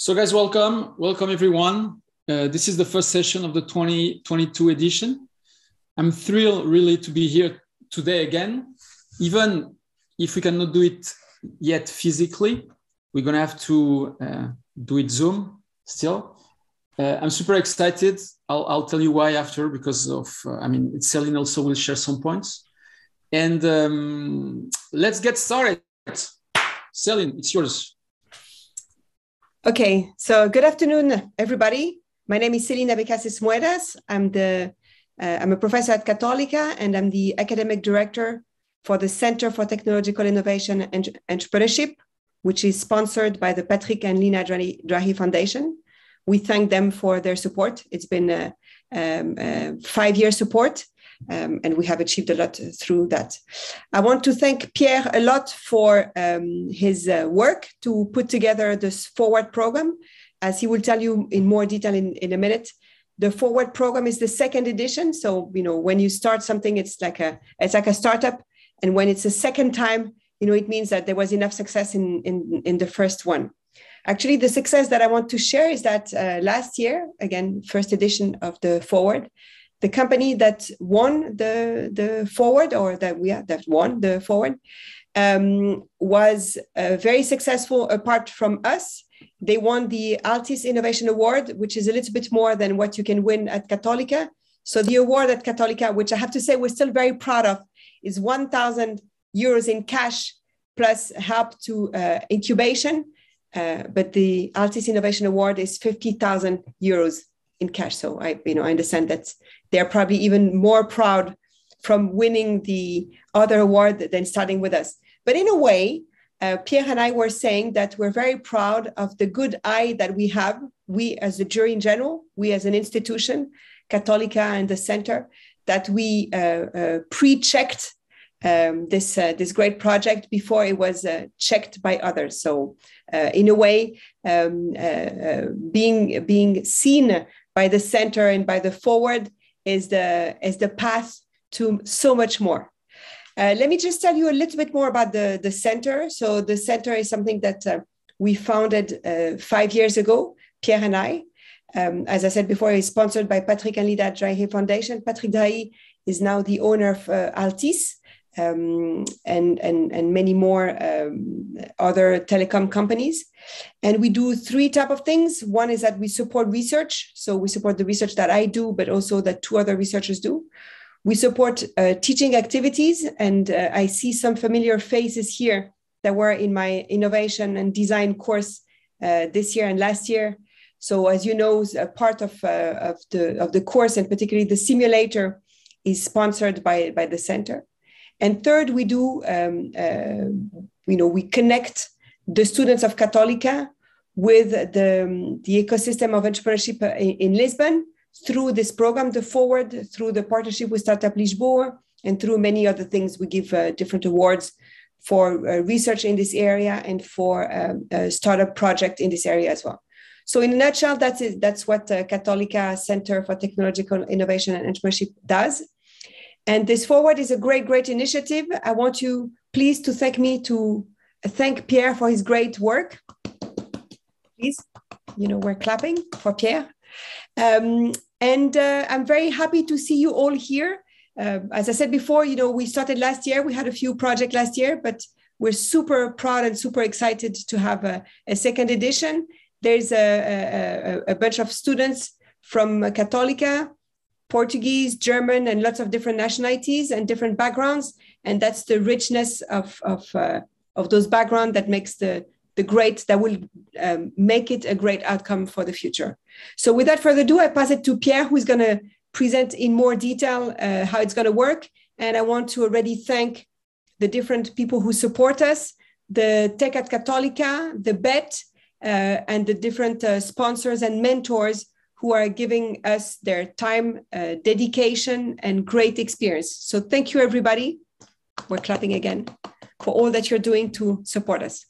So, guys, welcome. Welcome, everyone. Uh, this is the first session of the 2022 edition. I'm thrilled, really, to be here today again. Even if we cannot do it yet physically, we're going to have to uh, do it Zoom still. Uh, I'm super excited. I'll, I'll, tell you why after, because of, uh, I mean, Celine also will share some points. And um, let's get started. Celine, it's yours. Okay, so good afternoon, everybody. My name is Celine Abecassis-Moedas. I'm the uh, I'm a professor at Católica, and I'm the academic director for the Center for Technological Innovation and Entrepreneurship, which is sponsored by the Patrick and Lina Drahi Foundation. We thank them for their support. It's been a, um, a five-year support, um, and we have achieved a lot through that. I want to thank Pierre a lot for um, his uh, work to put together this forward program. As he will tell you in more detail in, in a minute, the forward program is the second edition. So, you know, when you start something, it's like a it's like a startup. And when it's a second time, you know, it means that there was enough success in, in, in the first one. Actually, the success that I want to share is that uh, last year, again, first edition of the Forward, the company that won the the forward or that we that won the forward um, was uh, very successful apart from us. They won the altice innovation award which is a little bit more than what you can win at católica so the award at católica which i have to say we're still very proud of is 1000 euros in cash plus help to uh, incubation. Uh, but the altice innovation award is 50000 euros in cash. So i you know i understand that they're probably even more proud from winning the other award than starting with us. But in a way, uh, Pierre and I were saying that we're very proud of the good eye that we have, we as a jury in general, we as an institution, Católica and the center, that we uh, uh, pre-checked um, this uh, this great project before it was uh, checked by others. So, uh, in a way, um, being being seen by the center and by the forward is the is the path to so much more. Uh, let me just tell you a little bit more about the, the center. So the center is something that uh, we founded uh, five years ago, Pierre and I. Um, as I said before, it's sponsored by Patrick and Lina Drahi Foundation. Patrick Drahi is now the owner of uh, Altice um, and, and, and many more um, other telecom companies. And we do three type of things. One is that we support research. So we support the research that I do, but also that two other researchers do. We support uh, teaching activities. And uh, I see some familiar faces here that were in my innovation and design course uh, this year and last year. So as you know, a part of, uh, of, the, of the course and particularly the simulator is sponsored by, by the center. And third, we do, um, uh, you know, we connect the students of Católica with the, the ecosystem of entrepreneurship in, in, Lisbon through this program, the Forward, through the partnership with Startup Lisboa, and through many other things. We give uh, different awards for uh, research in this area and for um, startup project in this area as well. So, in a nutshell, that's it. That's what uh, Católica Center for Technological Innovation and Entrepreneurship does. And this forward is a great, great initiative. I want you please to thank me to thank Pierre for his great work. Please, you know, we're clapping for Pierre. Um, and uh, I'm very happy to see you all here. Uh, as I said before, you know, we started last year. We had a few projects last year, but we're super proud and super excited to have a, a second edition. There's a, a, a bunch of students from Católica Portuguese, German, and lots of different nationalities and different backgrounds. And that's the richness of, of, uh, of those backgrounds that makes the, the great, that will um, make it a great outcome for the future. So without further ado, I pass it to Pierre, who's going to present in more detail uh, how it's going to work. And I want to already thank the different people who support us, the Tech at Católica, the BET, uh, and the different uh, sponsors and mentors who are giving us their time, uh, dedication, and great experience. So thank you, everybody. We're clapping again for all that you're doing to support us.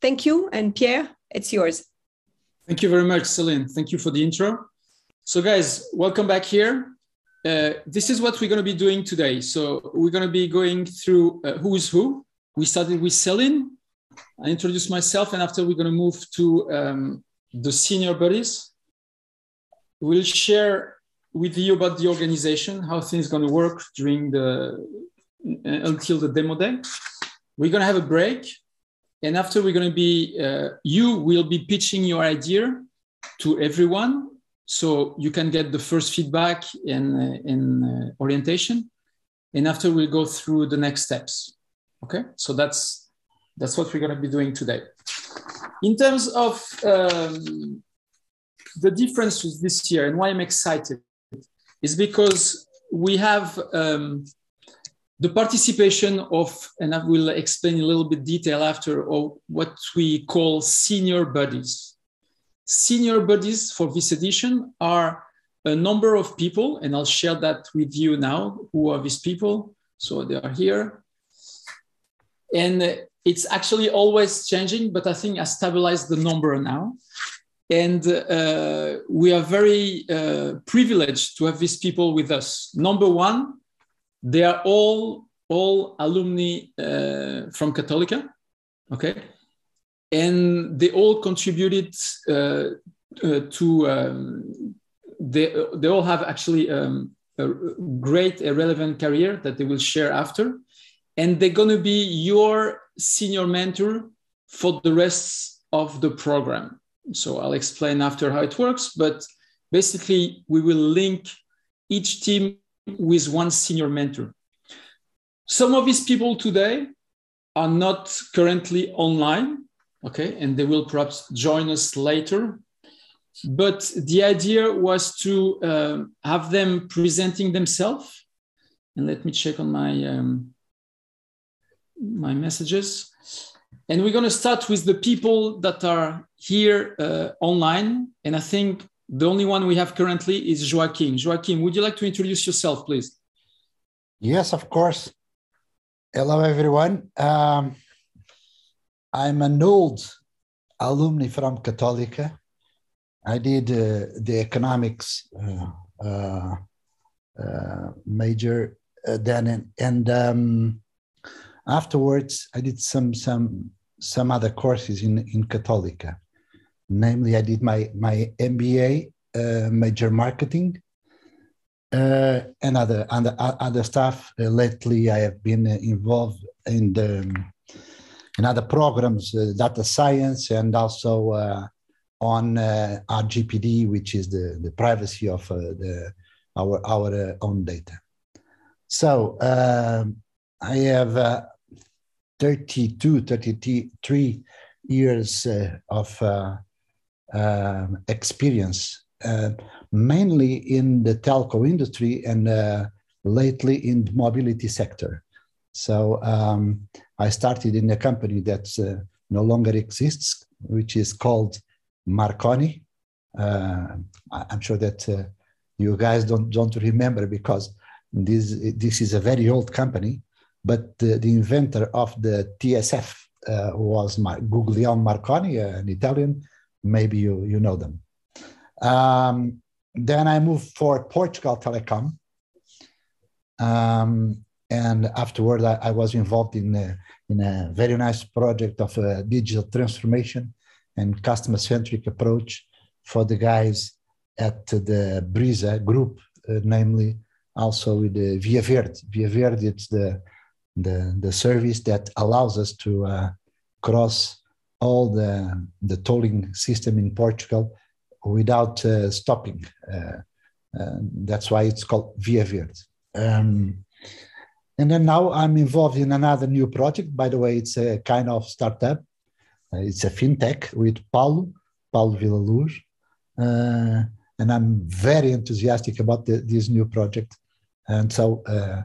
Thank you. And Pierre, it's yours. Thank you very much, Celine. Thank you for the intro. So, guys, welcome back here. Uh, this is what we're going to be doing today. So, we're going to be going through uh, who is who. We started with Celine. I introduced myself, and after we're going to move to um, the senior buddies. We'll share with you about the organization, how things going to work during the until the demo day. We're going to have a break, and after we're going to be uh, you will be pitching your idea to everyone, so you can get the first feedback and uh, and uh, orientation, and after we'll go through the next steps. Okay, so that's that's what we're going to be doing today. In terms of um, the differences this year and why I'm excited is because we have um, the participation of, and I will explain a little bit detail after, of what we call senior buddies. Senior buddies for this edition are a number of people, and I'll share that with you now. Who are these people? So they are here. And it's actually always changing, but I think I stabilized the number now. And uh, we are very uh, privileged to have these people with us. Number one, they are all all alumni uh, from Católica, okay, and they all contributed uh, uh, to. Um, they they all have actually um, a great, a relevant career that they will share after, and they're going to be your senior mentor for the rest of the program. So I'll explain after how it works, but basically we will link each team with one senior mentor. Some of these people today are not currently online, okay, and they will perhaps join us later. But the idea was to uh, have them presenting themselves. And let me check on my um, my messages. And we're going to start with the people that are here uh, online. And I think the only one we have currently is Joaquim. Joaquim, would you like to introduce yourself, please? Yes, of course. Hello, everyone. Um, I'm an old alumni from Católica. I did uh, the economics uh, uh, uh major uh, then, and um, afterwards I did some some some other courses in in Católica. Namely, I did my my MBA uh, major marketing uh, and other other other stuff. Uh, lately, I have been involved in the in other programs, uh, data science, and also uh, on uh, RGPD, which is the the privacy of the our our own data. So I have 32, 33 years of um, experience uh, mainly in the telco industry and uh, lately in the mobility sector. So um, I started in a company that uh, no longer exists, which is called Marconi. Uh, I'm sure that uh, you guys don't don't remember because this this is a very old company, but the, the inventor of the TSF uh, was Mar- Guglielmo Marconi, an Italian. Maybe you you know them. Um, then I moved for Portugal Telecom. Um, and afterward, I, I, was involved in a, in a very nice project of digital transformation and customer centric approach for the guys at the Brisa group, uh, namely also with the Via Verde. Via Verde, it's the, the, the service that allows us to uh, cross all the, the tolling system in Portugal without uh, stopping. Uh, uh, that's why it's called Via Verde. Um, and then now I'm involved in another new project. By the way, it's a kind of startup. it's a fintech with Paulo, Paulo Villaluz. Uh, and I'm very enthusiastic about the, this new project. And so uh,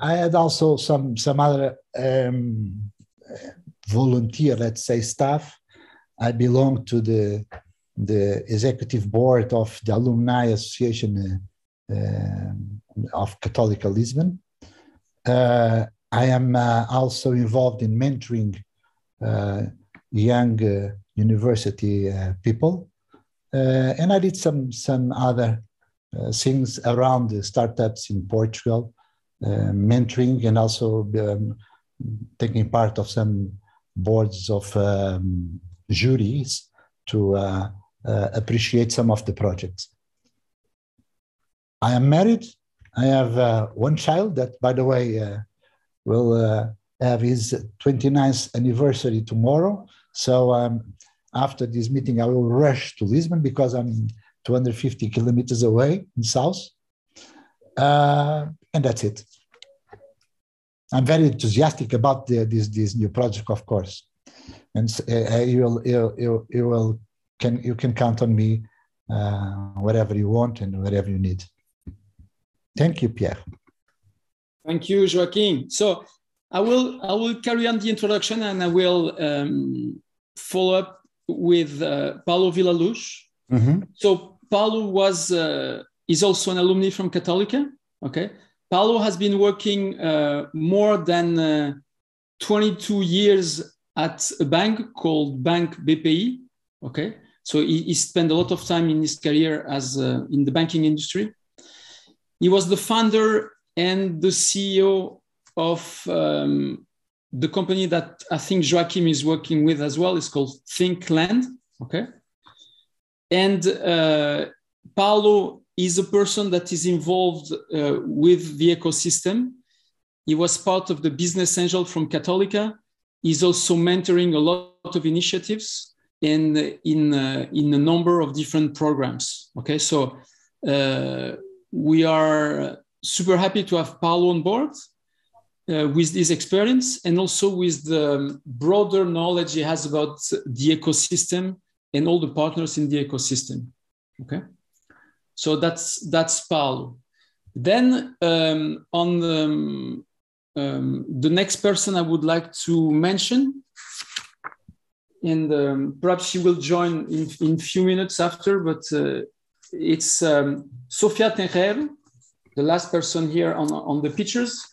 I had also some some other um, volunteer, let's say, staff. I belong to the the executive board of the Alumni Association uh, uh, of Católica Lisbon. Uh, I am uh, also involved in mentoring uh, young uh, university people, and I did some some other things around the startups in Portugal, mentoring and also um, taking part of some boards of um, juries to uh, uh, appreciate some of the projects. I am married. I have uh, one child that, by the way, uh, will uh, have his 29th anniversary tomorrow. So um, after this meeting, I will rush to Lisbon because I'm 250 kilometers away in south. Uh, and that's it. I'm very enthusiastic about the, this, this new project, of course. And uh, you, will, you, you, you, will, can, you can count on me uh, whatever you want and whatever you need. Thank you, Pierre. Thank you, Joaquim. So I will I will carry on the introduction and I will um, follow up with uh, Paulo Villaluz. Mm-hmm. So Paulo was uh, is also an alumni from Católica. Okay, Paulo has been working uh, more than uh, 22 years at a bank called Bank BPI. Okay, so he, he spent a lot of time in his career as uh, in the banking industry. He was the founder and the CEO of um, the company that I think Joachim is working with as well. It's called Thinkland. Okay. And uh, Paulo is a person that is involved uh, with the ecosystem. He was part of the business angel from Católica. He's also mentoring a lot of initiatives and in, uh, in a number of different programs. Okay, so uh, we are super happy to have Paulo on board uh, with this experience and also with the broader knowledge he has about the ecosystem and all the partners in the ecosystem. Okay, so that's that's Paulo. Then um, on the, um, the next person I would like to mention, and um, perhaps she will join in in few minutes after, but uh, it's um, Sofia Tenreiro, the last person here on on the pictures.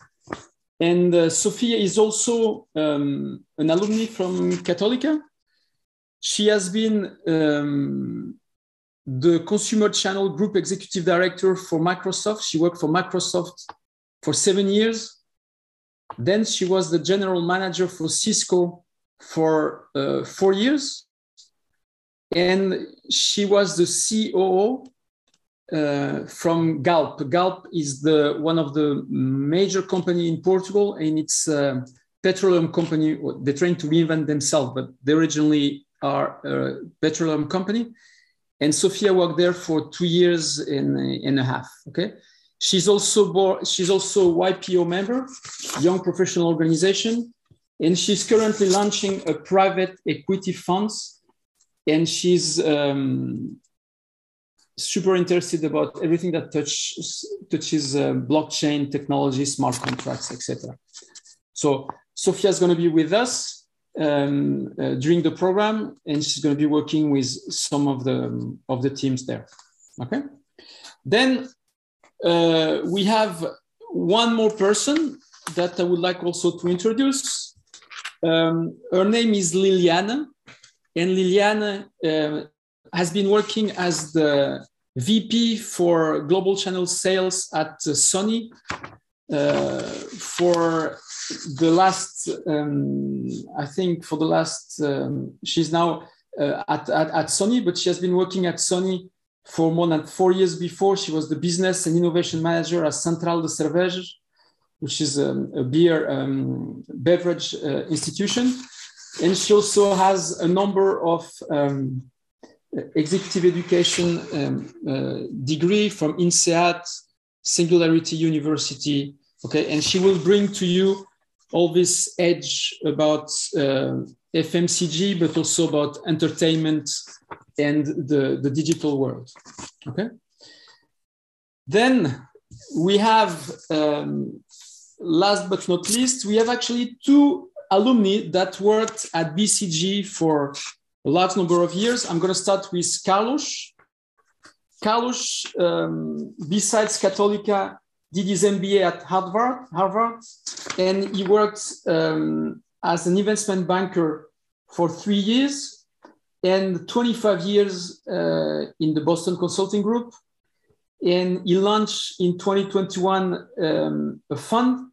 And uh, Sofia is also um, an alumni from Católica. She has been um, the consumer channel group executive director for Microsoft. She worked for Microsoft for seven years. Then she was the general manager for Cisco for uh, four years. And she was the COO uh, from Galp. Galp is the one of the major company in Portugal, and it's a petroleum company. They're trying to reinvent themselves, but they originally are a petroleum company. And Sofia worked there for two years and, and a half. Okay, she's also board, she's also YPO member, Young Professional Organization, and she's currently launching a private equity funds, and she's um, super interested about everything that touches touches uh, blockchain technology, smart contracts, etc. So Sofia is going to be with us um, uh, during the program, and she's going to be working with some of the um, of the teams there. Okay. Then uh, we have one more person that I would like also to introduce. Um, her name is Liliana, and Liliana uh, has been working as the VP for global channel sales at uh, Sony uh, for the last, um, I think for the last, um, she's now uh, at, at, at, Sony, but she has been working at Sony for more than four years before. She was the business and innovation manager at Central de Cervejas, which is um, a beer um, beverage uh, institution. And she also has a number of um, executive education um, uh, degree from INSEAD, Singularity University. Okay, and she will bring to you all this edge about uh, FMCG, but also about entertainment and the, the digital world. Okay. Then we have, um, last but not least, we have actually two alumni that worked at BCG for a large number of years. I'm going to start with Carlos. Carlos, um, besides Católica, did his MBA at Harvard, Harvard and he worked um, as an investment banker for three years and 25 years uh, in the Boston Consulting Group. And he launched in 2021 um, a fund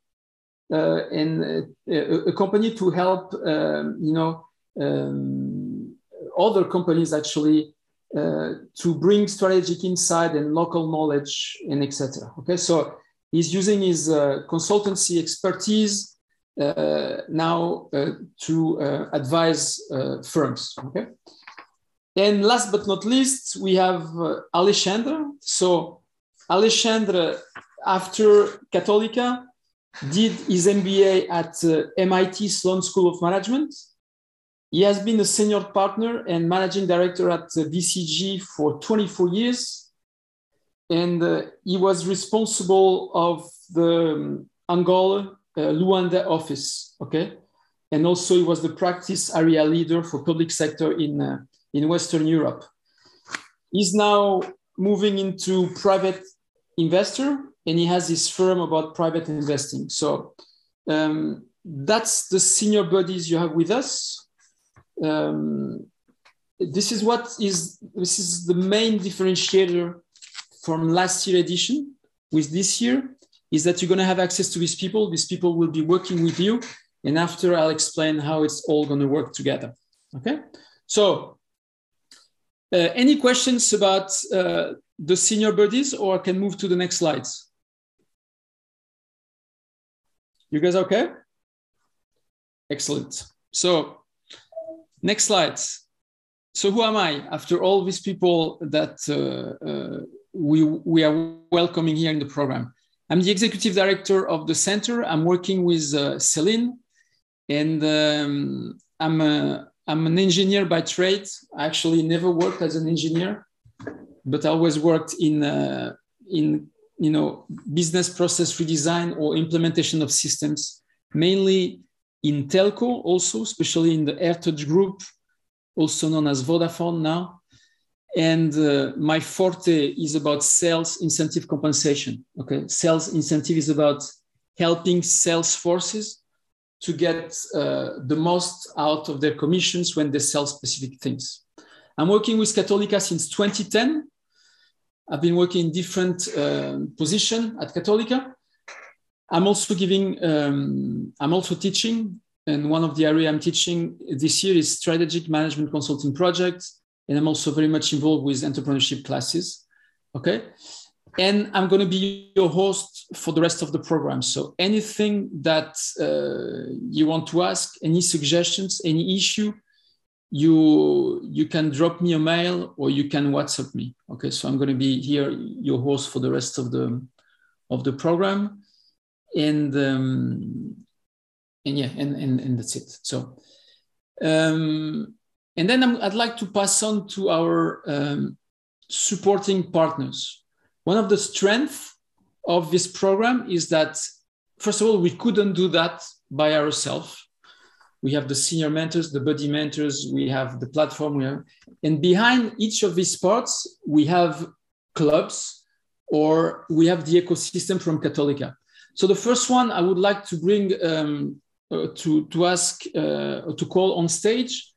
uh, and a, a, company to help, um, you know, um, other companies actually uh, to bring strategic insight and local knowledge and etc. Okay, so he's using his uh, consultancy expertise uh, now uh, to uh, advise firms. Okay, and last but not least, we have Alexandre. So Alexandre, after Católica, did his MBA at MIT Sloan School of Management he has been a senior partner and managing director at BCG for 24 years. And uh, he was responsible of the um, Angola uh, Luanda office, okay? And also he was the practice area leader for public sector in, uh, in Western Europe. He's now moving into private investor and he has his firm about private investing. So um, that's the senior buddies you have with us um, this is what is this is the main differentiator from last year edition with this year is that you're going to have access to these people. These people will be working with you. And after i'll explain how it's all going to work together. Okay? So uh, any questions about uh, the senior buddies or I can move to the next slides? You guys okay? Excellent. So Next slides. So who am I? After all these people that uh, uh, we, we are welcoming here in the program. I'm the executive director of the center. I'm working with uh, Celine and um, I'm, a, I'm an engineer by trade. I actually never worked as an engineer, but I always worked in, uh, in you know, business process redesign or implementation of systems, mainly in telco also, especially in the AirTouch group, also known as Vodafone now. And uh, my forte is about sales incentive compensation. Okay, sales incentive is about helping sales forces to get uh, the most out of their commissions when they sell specific things. I'm working with Católica since 2010. I've been working in different uh, position at Católica. I'm also giving, um, I'm also teaching, and one of the area I'm teaching this year is strategic management consulting projects, and I'm also very much involved with entrepreneurship classes. Okay, and I'm going to be your host for the rest of the program. So anything that uh, you want to ask, any suggestions, any issue, you you can drop me a mail or you can WhatsApp me. Okay, so I'm going to be here, your host for the rest of the of the program and um, and yeah, and, and and that's it. So, um, and then i would like to pass on to our um, supporting partners. One of the strengths of this program is that first of all, we couldn't do that by ourselves. We have the senior mentors, the buddy mentors, we have the platform, we have, and behind each of these parts, we have clubs or we have the ecosystem from Católica. So the first one I would like to bring um, uh, to, to ask, uh, to call on stage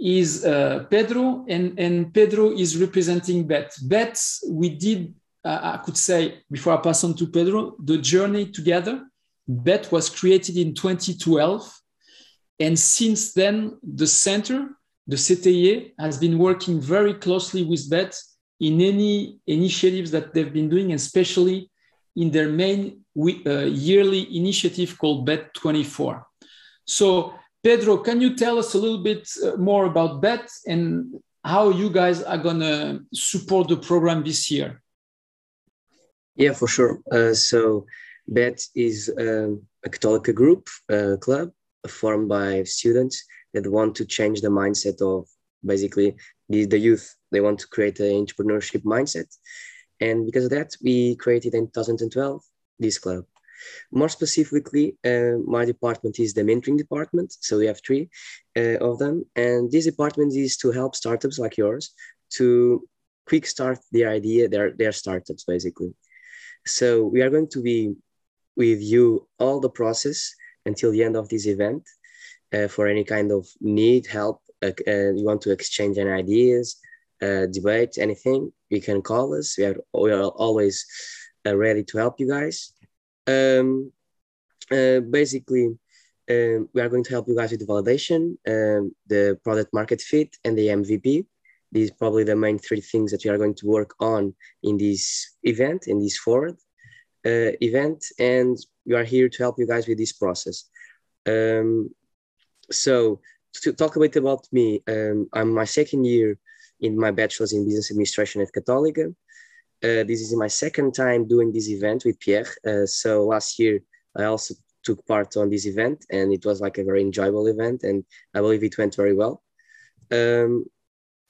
is uh, Pedro, and, and Pedro is representing BET. BET, we did, I could say, before I pass on to Pedro, the journey together. BET was created in 2012. And since then, the center, the CTE, has been working very closely with BET in any initiatives that they've been doing, especially in their main uh, yearly initiative called BET24. So, Pedro, can you tell us a little bit uh, more about BET and how you guys are going to support the program this year? Yeah, for sure. Uh, so, BET is um, a Catholic group uh, club formed by students that want to change the mindset of basically the, the youth. They want to create an entrepreneurship mindset. And because of that, we created in 2012 this club. More specifically, uh, my department is the mentoring department. So we have three uh, of them. And this department is to help startups like yours to quick start their idea, their, their startups, basically. So we are going to be with you all the process until the end of this event uh, for any kind of need, help, uh, you want to exchange any ideas, uh, debate, anything, you can call us. We are, we are always uh, ready to help you guys. Um, uh, basically, um, we are going to help you guys with the validation, um, the product market fit, and the MVP. These probably the main three things that we are going to work on in this event, in this forward uh, event, and we are here to help you guys with this process. Um, so to talk a bit about me, um, I'm my second year in my bachelor's in business administration at Católica. Uh, this is my second time doing this event with Pierre. Uh, so last year I also took part on this event, and it was like a very enjoyable event, and I believe it went very well. Um,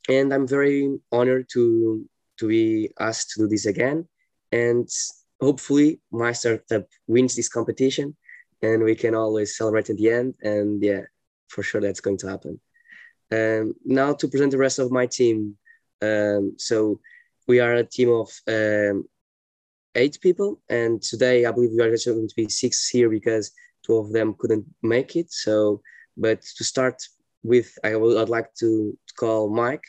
and I'm very honored to to be asked to do this again, and hopefully my startup wins this competition, and we can always celebrate at the end. And yeah, for sure that's going to happen. Um, now to present the rest of my team. Um, so we are a team of um, eight people, and today I believe we are going to be six here because two of them couldn't make it. So, but to start with, I would I'd like to, to call Mike.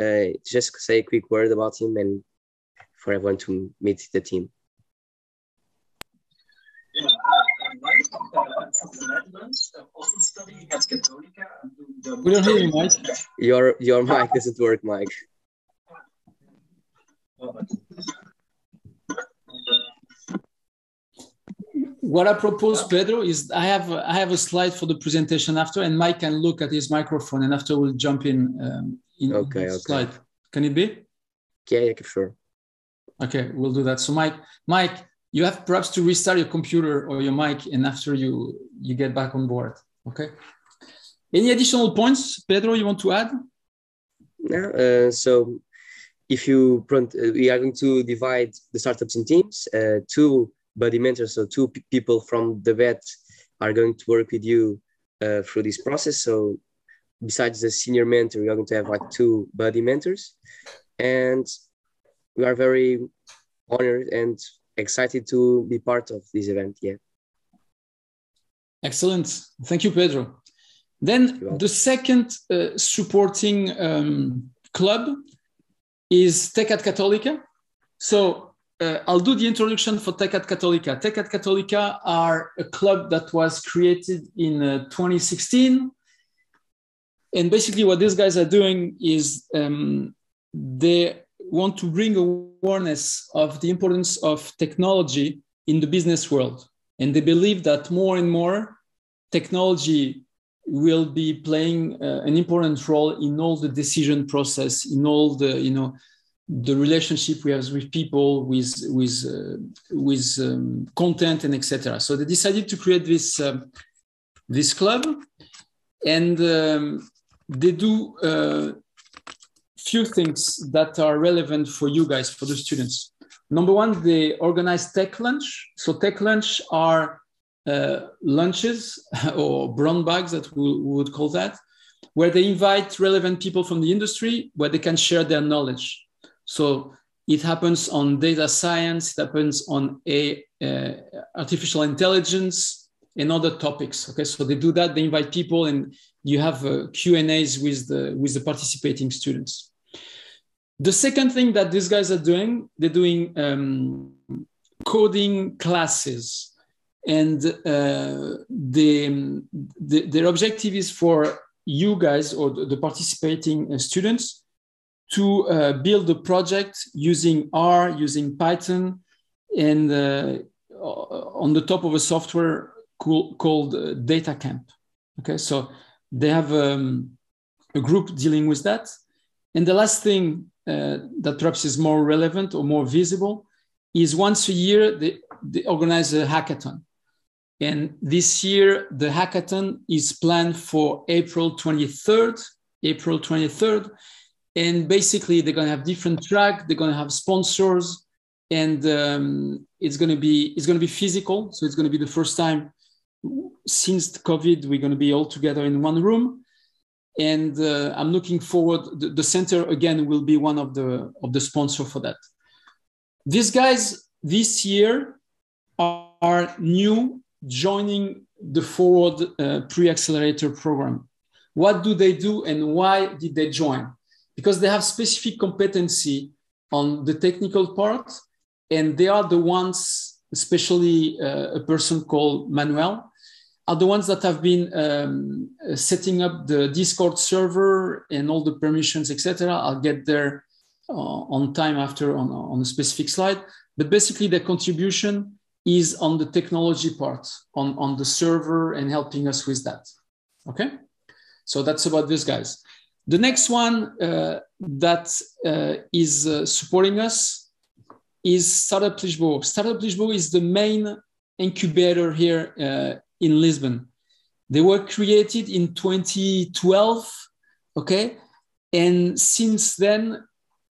Uh, just say a quick word about him and for everyone to meet the team. Yeah, I'm Mike uh, from the Netherlands. I'm also studying at Católica. We don't hear you, Mike. Your your mic doesn't work, Mike. What I propose, Pedro, is I have I have a slide for the presentation after, and Mike can look at his microphone, and after we'll jump in um, in okay, okay. slide. Can it be? Yeah, yeah, sure. Okay, we'll do that. So, Mike, Mike, you have perhaps to restart your computer or your mic, and after you you get back on board. Okay. Any additional points, Pedro? You want to add? Yeah. Uh, so, if you print, uh, we are going to divide the startups in teams. Uh, two buddy mentors, so two people from the BET, are going to work with you uh, through this process. So, besides the senior mentor, we are going to have like two buddy mentors, and we are very honored and excited to be part of this event. Yeah. Excellent. Thank you, Pedro. Then the second uh, supporting um, club is Tech at Católica. So uh, I'll do the introduction for Tech at Católica. Tech at Católica are a club that was created in uh, 2016. And basically, what these guys are doing is um, they want to bring awareness of the importance of technology in the business world. And they believe that more and more technology will be playing uh, an important role in all the decision process, in all the, you know, the relationship we have with people, with, with, uh, with um, content and etc. So they decided to create this, um, this club and um, they do uh, few things that are relevant for you guys, for the students. Number one, they organize tech lunch. So tech lunch are uh, lunches or brown bags that we, we would call that, where they invite relevant people from the industry where they can share their knowledge. So it happens on data science, it happens on a, uh, artificial intelligence and other topics. Okay, so they do that. They invite people, and you have uh, Q and A's with the with the participating students. The second thing that these guys are doing, they're doing um, coding classes, and uh, the, the, their objective is for you guys or the, participating students to uh, build a project using R, using Python, and uh, on the top of a software called uh, Data Camp. Okay, so they have um, a group dealing with that. And the last thing uh, that perhaps is more relevant or more visible is once a year they, they organize a hackathon. And this year, the hackathon is planned for April 23rd, April 23rd. And basically, they're going to have different track. They're going to have sponsors, and um, it's going to be it's going to be physical. So it's going to be the first time since COVID we're going to be all together in one room. And uh, I'm looking forward. The, the center again will be one of the of the sponsor for that. These guys this year are, are new joining the Forward uh, Pre-Accelerator program. What do they do and why did they join? Because they have specific competency on the technical part, and they are the ones, especially uh, a person called Manuel, are the ones that have been um, setting up the Discord server and all the permissions, etc. I'll get there uh, on time after on, on a specific slide. But basically, the contribution is on the technology part, on, on the server and helping us with that. Okay, so that's about these guys. The next one uh, that uh, is uh, supporting us is Startup Lisboa. Startup Lisboa is the main incubator here uh, in Lisbon. They were created in 2012, okay? And since then,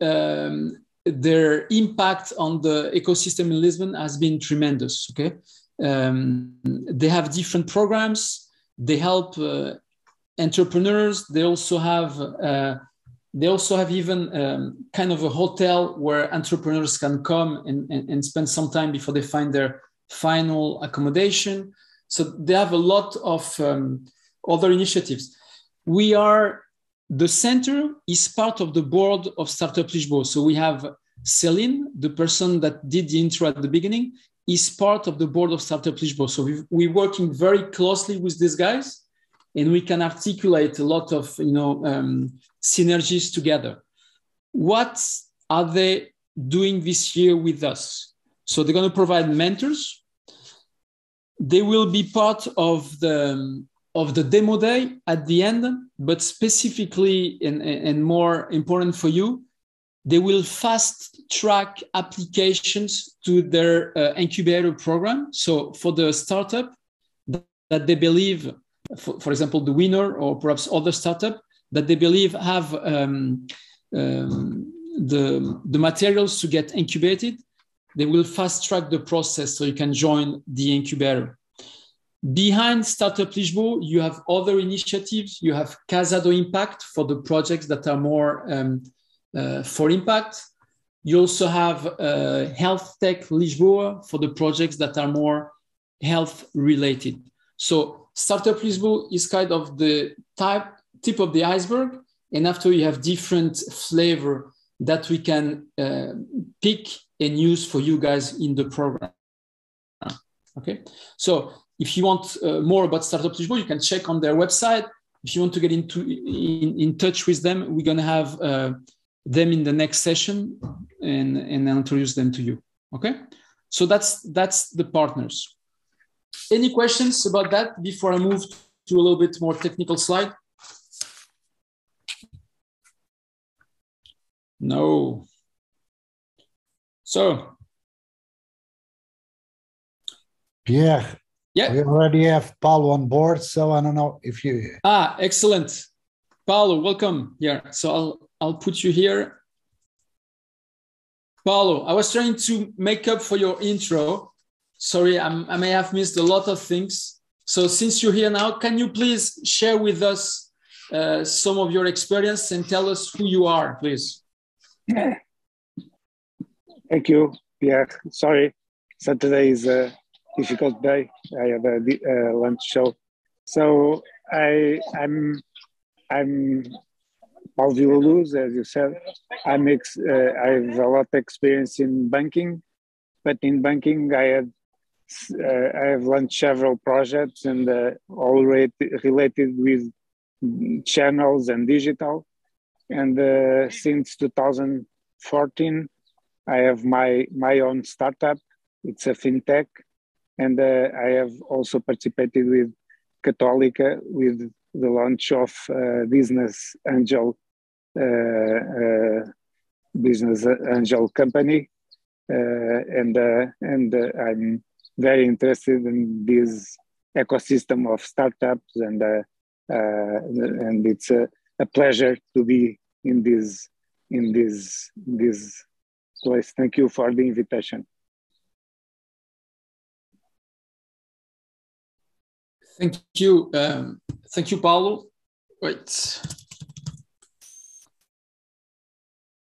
um, their impact on the ecosystem in Lisbon has been tremendous, okay? Um, they have different programs. They help uh, entrepreneurs. They also have uh, they also have even um, kind of a hotel where entrepreneurs can come and, and, and, spend some time before they find their final accommodation. So they have a lot of um, other initiatives. We are, the center is part of the board of Startup Lisboa. So we have Celine, the person that did the intro at the beginning, is part of the board of Startup Lisboa. So we are working very closely with these guys and we can articulate a lot of you know um, synergies together. What are they doing this year with us? So they're going to provide mentors. They will be part of the of the demo day at the end, but specifically and, more important for you, they will fast track applications to their uh, incubator program. So for the startup that they believe for, for example, the winner or perhaps other startup that they believe have um, um, the, the materials to get incubated, they will fast track the process so you can join the incubator. Behind Startup Lisboa, you have other initiatives. You have Casa do Impact for the projects that are more um, uh, for impact. You also have uh, Health Tech Lisboa for the projects that are more health related. So Startup Lisboa is kind of the type, tip of the iceberg. And after you have different flavor that we can uh, pick and use for you guys in the program. Okay, so if you want uh, more about Startup Lisboa, you can check on their website. If you want to get into in, in touch with them, we're gonna have uh, them in the next session and and I'll introduce them to you. Okay, so that's that's the partners. Any questions about that before I move to a little bit more technical slide? No. So. Pierre. Yeah. We already have Paulo on board, so I don't know if you. Ah, excellent. Paulo, welcome here. So I'll I'll put you here. Paulo, I was trying to make up for your intro sorry, I'm, i may have missed a lot of things. So since you're here now, can you please share with us uh, some of your experience and tell us who you are, please? Yeah. Thank you, Pierre. Sorry, Saturday is a difficult day. I have a uh, lunch show, so I I'm I'm Paul Villaluz, as you said. I'm ex, uh, I have a lot of experience in banking, but in banking I had uh, I have launched several projects and uh, all related with channels and digital. And uh, since 2014, I have my my own startup. It's a fintech, and uh, I have also participated with Católica with the launch of uh, Business Angel uh, Business Angel company, and and I'm very interested in this ecosystem of startups and uh, uh, and it's a, a, pleasure to be in this in this this place. Thank you for the invitation. Thank you, um, thank you, Paulo. Right.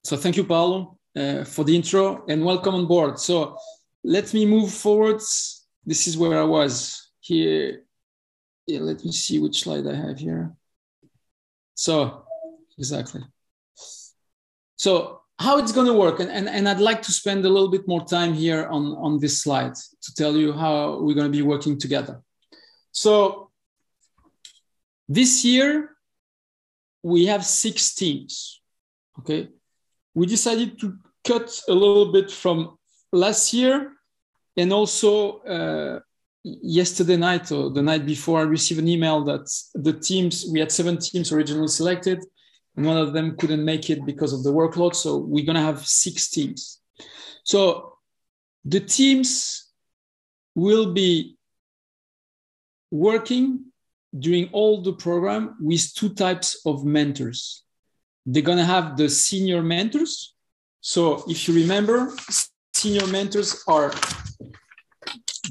So thank you, Paulo, uh, for the intro and welcome on board. So let me move forwards. This is where I was here. Yeah, let me see which slide I have here. So, exactly. So, how it's going to work, and, and, and I'd like to spend a little bit more time here on, on this slide to tell you how we're going to be working together. So this year we have six teams. Okay, we decided to cut a little bit from last year, and also uh, yesterday night or the night before, I received an email that the teams we had seven teams originally selected, and one of them couldn't make it because of the workload. So we're gonna have six teams. So the teams will be working during all the program with two types of mentors. They're gonna have the senior mentors. So if you remember, senior mentors are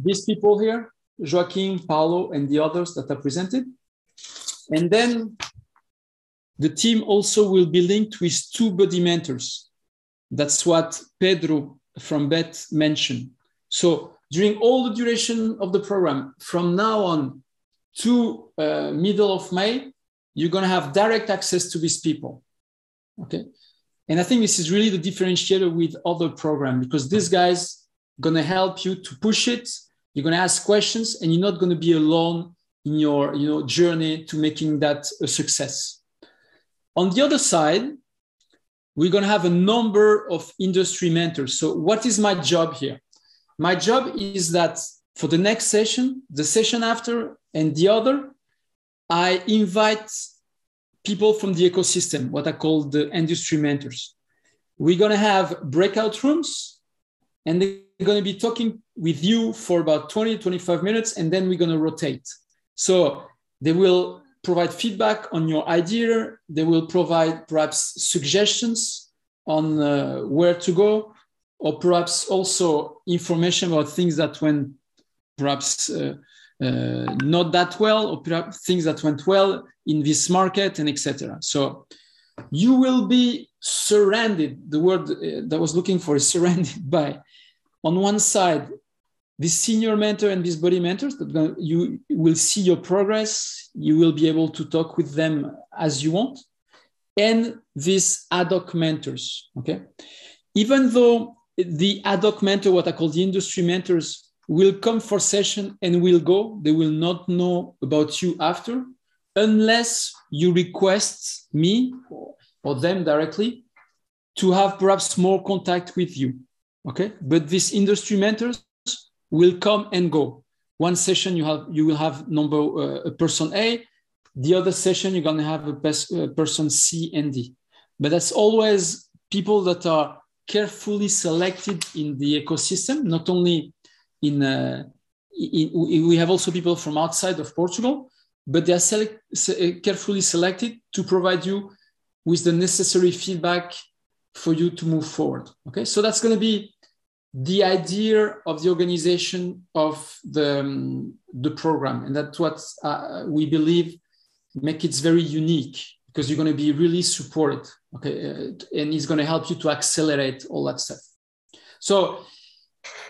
these people here, Joaquim, Paulo, and the others that are presented. And then the team also will be linked with two buddy mentors. That's what Pedro from BET mentioned. So during all the duration of the program, from now on to uh, middle of May, you're going to have direct access to these people. Okay. And I think this is really the differentiator with other program because these guys going to help you to push it. You're going to ask questions and you're not going to be alone in your you know, journey to making that a success. On the other side, we're going to have a number of industry mentors. So what is my job here? My job is that for the next session, the session after, and the other, I invite people from the ecosystem, what I call the industry mentors. We're going to have breakout rooms and they're going to be talking with you for about 20, 25 minutes, and then we're going to rotate. So they will provide feedback on your idea. They will provide perhaps suggestions on uh, where to go, or perhaps also information about things that went perhaps uh, uh, not that well, or perhaps things that went well in this market, and etc. So you will be surrounded. The word uh, that was looking for is surrounded by, on one side, this senior mentor and these body mentors that you will see your progress. You will be able to talk with them as you want, and these ad hoc mentors. Okay, even though the ad hoc mentor, what I call the industry mentors, will come for session and will go. They will not know about you after, unless you request me or, them directly to have perhaps more contact with you. Okay, but these industry mentors will come and go. One session you have you will have number uh, a person A, the other session you're gonna have a, a person C and D. But that's always people that are carefully selected in the ecosystem, not only in, uh, in, we have also people from outside of Portugal, but they are select, uh, carefully selected to provide you with the necessary feedback for you to move forward. Okay, so that's going to be the idea of the organization of the, um, the program, and that's what uh, we believe make it very unique because you're going to be really supported. Okay, uh, and it's going to help you to accelerate all that stuff. So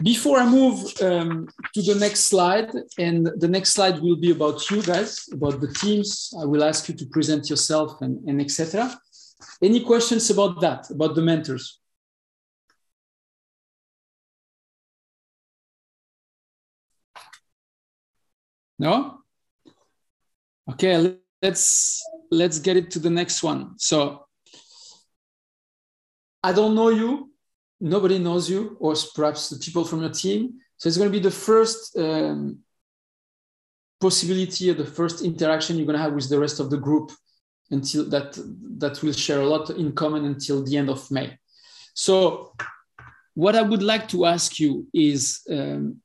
before I move um, to the next slide, and the next slide will be about you guys, about the teams. I will ask you to present yourself and, and etc. Any questions about that, about the mentors? No? Okay, let's let's get it to the next one. So I don't know you, nobody knows you, or perhaps the people from your team. So it's going to be the first um, possibility or the first interaction you're going to have with the rest of the group until that that will share a lot in common until the end of May. So what I would like to ask you is um,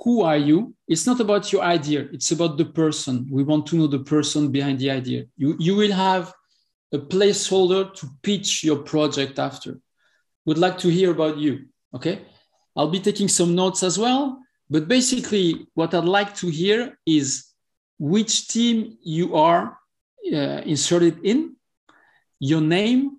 who are you? It's not about your idea, it's about the person. We want to know the person behind the idea. You, you will have a placeholder to pitch your project after would like to hear about you. Okay. I'll be taking some notes as well. But basically, what I'd like to hear is which team you are uh, inserted in, your name,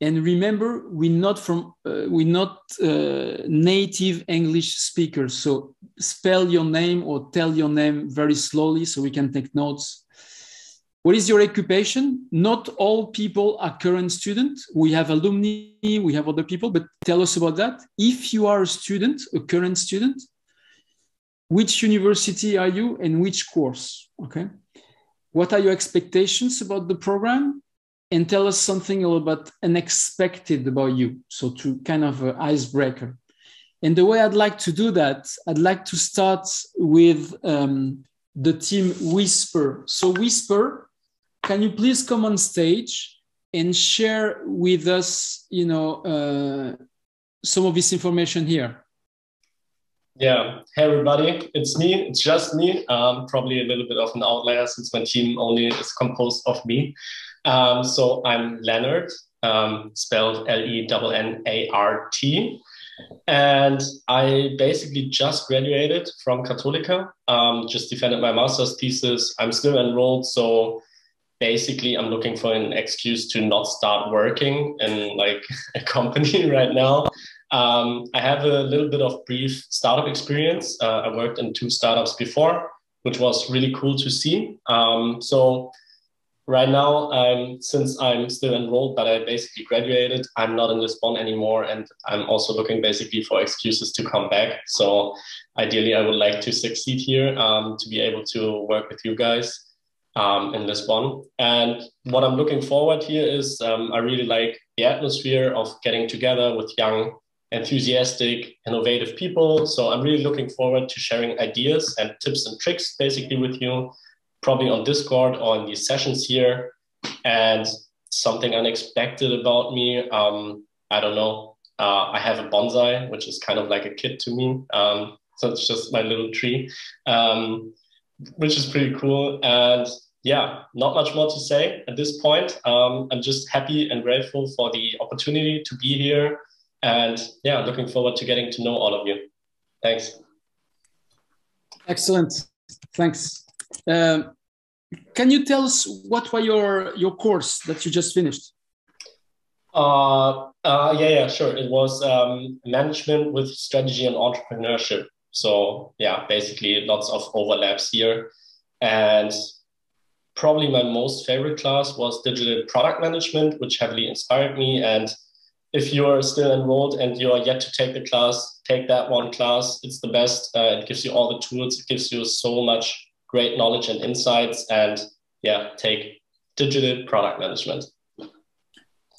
and remember, we're not from uh, we're not uh, native English speakers. So spell your name or tell your name very slowly so we can take notes what is your occupation? Not all people are current students. We have alumni, we have other people, but tell us about that. If you are a student, a current student, which university are you and which course? Okay. What are your expectations about the program? And tell us something a little bit unexpected about you. So to kind of an icebreaker. And the way I'd like to do that, I'd like to start with um, the team Whisper. So Whisper, can you please come on stage and share with us, you know, uh, some of this information here? Yeah. Hey, everybody. It's me. It's just me. Um, probably a little bit of an outlier since my team only is composed of me. Um, so I'm Lenart, um, spelled L E N A R T. And I basically just graduated from Católica, um, just defended my master's thesis. I'm still enrolled. So basically, I'm looking for an excuse to not start working in like a company right now. Um, I have a little bit of brief startup experience. Uh, I worked in two startups before, which was really cool to see. Um, so right now, I'm, since I'm still enrolled, but I basically graduated, I'm not in Lisbon anymore. And I'm also looking basically for excuses to come back. So ideally, I would like to succeed here um, to be able to work with you guys. Um, in Lisbon. And what I'm looking forward here is um, I really like the atmosphere of getting together with young enthusiastic, innovative people. So I'm really looking forward to sharing ideas and tips and tricks basically with you, probably on Discord or in these sessions here. And something unexpected about me, um, I don't know. Uh, I have a bonsai, which is kind of like a kid to me. Um, so it's just my little tree, um, which is pretty cool. And yeah, not much more to say at this point. Um, I'm just happy and grateful for the opportunity to be here and yeah, looking forward to getting to know all of you. Thanks. Excellent. Thanks. Um, can you tell us what was your your course that you just finished? Uh, uh, yeah, yeah, sure. It was um, management with strategy and entrepreneurship. So yeah, basically lots of overlaps here. And probably my most favorite class was digital product management, which heavily inspired me. And if you're still enrolled and you're yet to take the class, take that one class. It's the best. Uh, it gives you all the tools. It gives you so much great knowledge and insights. And yeah, take digital product management.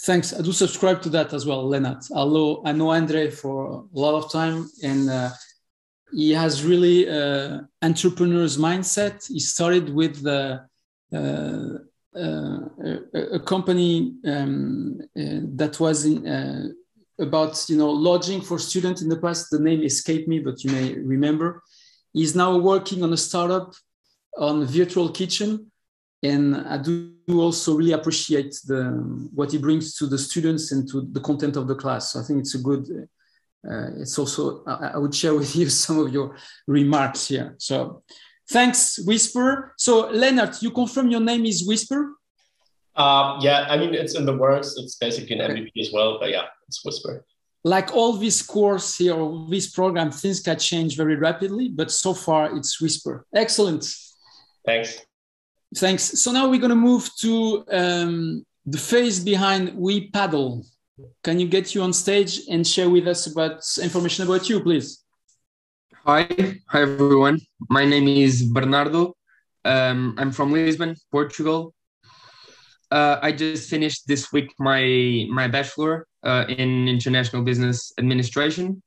Thanks. I do subscribe to that as well, Leonard. Although I know Andre for a lot of time and uh, he has really uh, entrepreneur's mindset. He started with the a, a, company um, uh, that was in, uh, about you know lodging for students in the past. The name escaped me, but you may remember. He's now working on a startup on virtual kitchen, and I do also really appreciate the what he brings to the students and to the content of the class. So I think it's a good. Uh, it's also I, I would share with you some of your remarks here. So Thanks, Whisper. So, Leonard, you confirm your name is Whisper? Uh, yeah, I mean, it's in the works. It's basically an MVP as well, but yeah, it's Whisper. Like all this course here, this program, things can change very rapidly, but so far it's Whisper. Excellent. Thanks. Thanks. So now we're going to move to um, the face behind We Paddle. Can you get you on stage and share with us about information about you, please? Hi, hi everyone. My name is Bernardo. Um, I'm from Lisbon, Portugal. Uh, I just finished this week my my bachelor uh, in international business administration.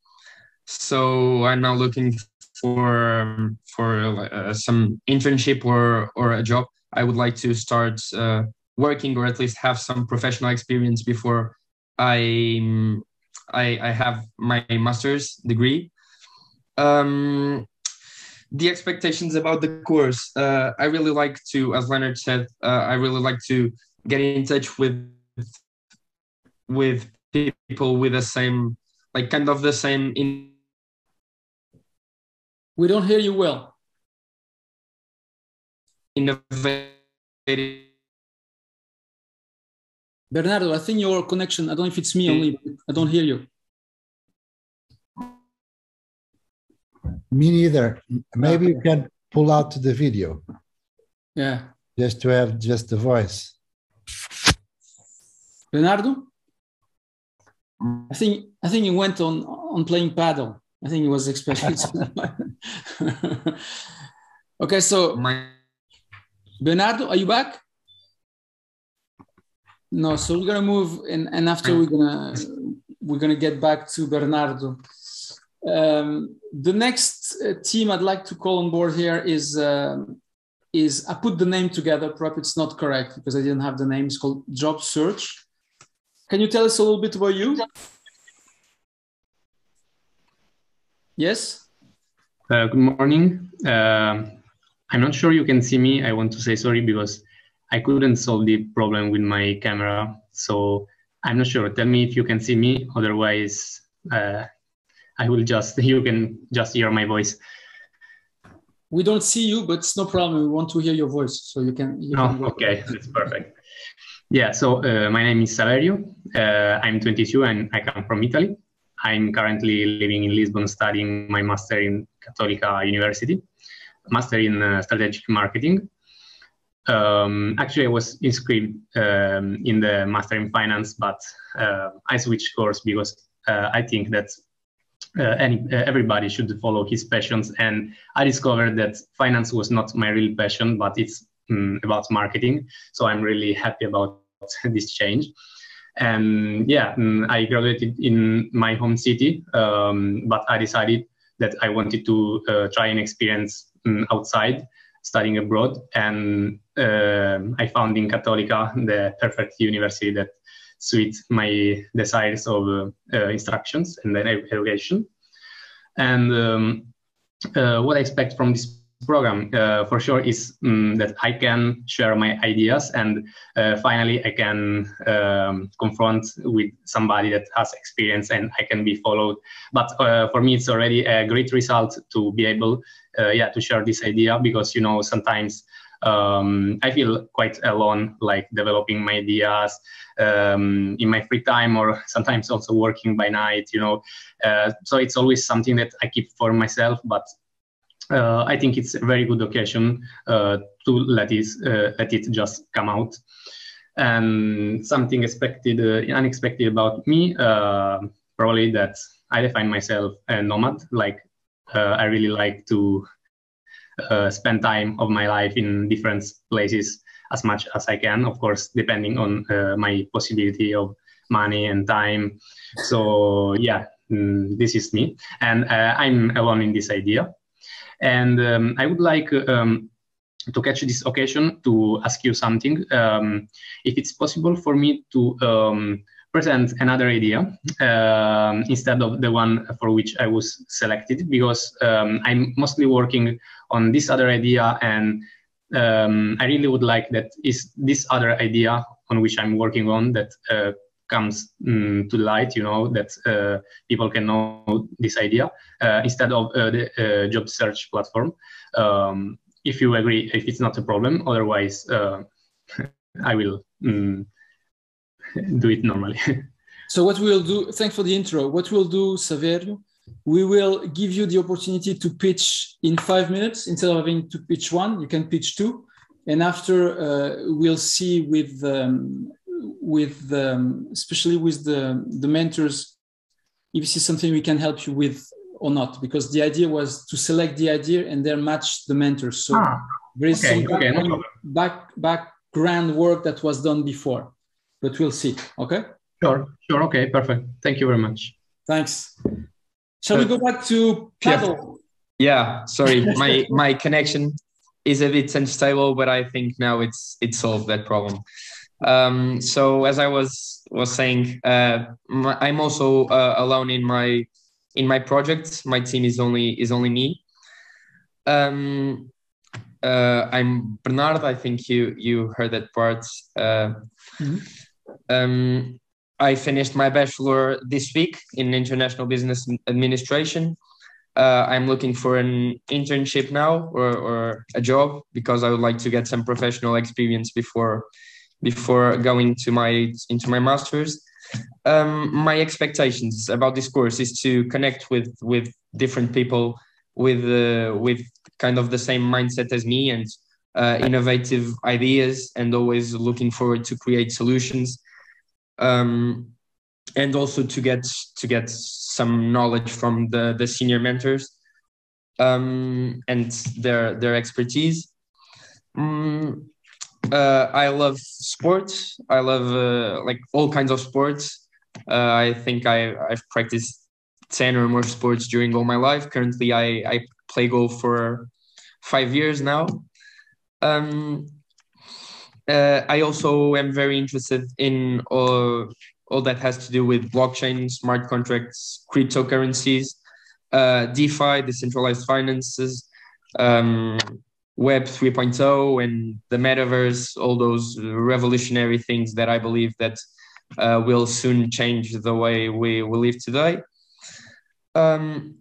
So I'm now looking for um, for uh, some internship or or a job. I would like to start uh, working or at least have some professional experience before I I, I have my master's degree um, the expectations about the course. Uh, I really like to, as Leonard said, uh, I really like to get in touch with with people with the same, like kind of the same. In- we don't hear you well. Innovative. Bernardo, I think your connection. I don't know if it's me only. I don't hear you. Me neither. Maybe you can pull out to the video. Yeah. Just to have just the voice. Leonardo? I think I think he went on on playing paddle. I think he was expecting. okay, so My Bernardo, are you back? No, so we're gonna move, and, and after we're gonna we're gonna get back to Bernardo. Um, the next uh, team I'd like to call on board here is um is I put the name together. Perhaps it's not correct because I didn't have the name. It's called Job Search. Can you tell us a little bit about you? Yes. Uh, good morning. Um I'm not sure you can see me. I want to say sorry because I couldn't solve the problem with my camera. So I'm not sure. Tell me if you can see me. Otherwise, uh, I will just, you can just hear my voice. We don't see you, but it's no problem. We want to hear your voice, so you can. You Oh, can okay. That's perfect. Yeah. So uh, my name is Saverio. Uh, I'm 22 and I come from Italy. I'm currently living in Lisbon studying my master in Católica University, master in uh, strategic marketing. Um, actually, I was inscribed um, in the master in finance, but uh, I switched course because uh, I think that uh, any, uh, everybody should follow his passions. And I discovered that finance was not my real passion, but it's mm, about marketing. So I'm really happy about this change. And yeah, mm, I graduated in my home city, um, but I decided that I wanted to uh, try and experience mm, outside studying abroad. And um I found in Católica the perfect university that suits my desires of uh, instructions and then education. And um, uh, what I expect from this program uh, for sure is um, that I can share my ideas and finally I can um, confront with somebody that has experience and I can be followed. But for me, it's already a great result to be able, yeah, to share this idea because you know sometimes um, I feel quite alone, like developing my ideas um, in my free time, or sometimes also working by night. You know, uh, so it's always something that I keep for myself. But uh, I think it's a very good occasion uh, to let it uh, let it just come out. And something expected, uh, unexpected about me, uh, probably that I define myself a nomad. Like I really like to uh, spend time of my life in different places as much as I can, of course, depending on uh, my possibility of money and time. So yeah, mm, this is me, and uh, I'm alone in this idea. And um, I would like um, to catch this occasion to ask you something. Um, if it's possible for me to um, present another idea um, instead of the one for which I was selected, because um, I'm mostly working on this other idea, and um, I really would like that is this other idea on which I'm working on that uh, comes mm, to light. You know that uh, people can know this idea uh, instead of uh, the uh, job search platform. Um, if you agree, if it's not a problem, otherwise uh, I will. Mm, do it normally. So what we'll do, thanks for the intro. What we'll do, Saverio, we will give you the opportunity to pitch in five minutes instead of having to pitch one. You can pitch two, and after uh, we'll see with um, with um, especially with the the mentors if this is something we can help you with or not. Because the idea was to select the idea and then match the mentors. So Ah, there is okay, some okay, no background, problem. back background work that was done before, but we'll see. Okay. Sure, sure, okay, perfect. Thank you very much. Thanks. Shall we go back to paddle? Yeah, sorry, my my connection is a bit unstable, but I think now it's it solved that problem. Um, so as I was was saying, uh, my, I'm also uh, alone in my in my project. My team is only is only me. Um, uh, I'm Bernard. I think you you heard that part. Uh, Mhm. Um, I finished my bachelor this week in international business administration. Uh, I'm looking for an internship now or, or a job because I would like to get some professional experience before before going to my into my masters. Um, my expectations about this course is to connect with with different people with uh, with kind of the same mindset as me and uh, innovative ideas and always looking forward to create solutions. Um, and also to get to get some knowledge from the the senior mentors um, and their their expertise. Um, uh, I love sports. I love uh, like all kinds of sports. Uh, I think I I've practiced ten or more sports during all my life. Currently, I I play golf for five years now. Um, uh, I also am very interested in all, all that has to do with blockchain, smart contracts, cryptocurrencies, uh, DeFi, decentralized finances, um, Web 3.0, and the metaverse. All those revolutionary things that I believe that uh, will soon change the way we, we live today. Um,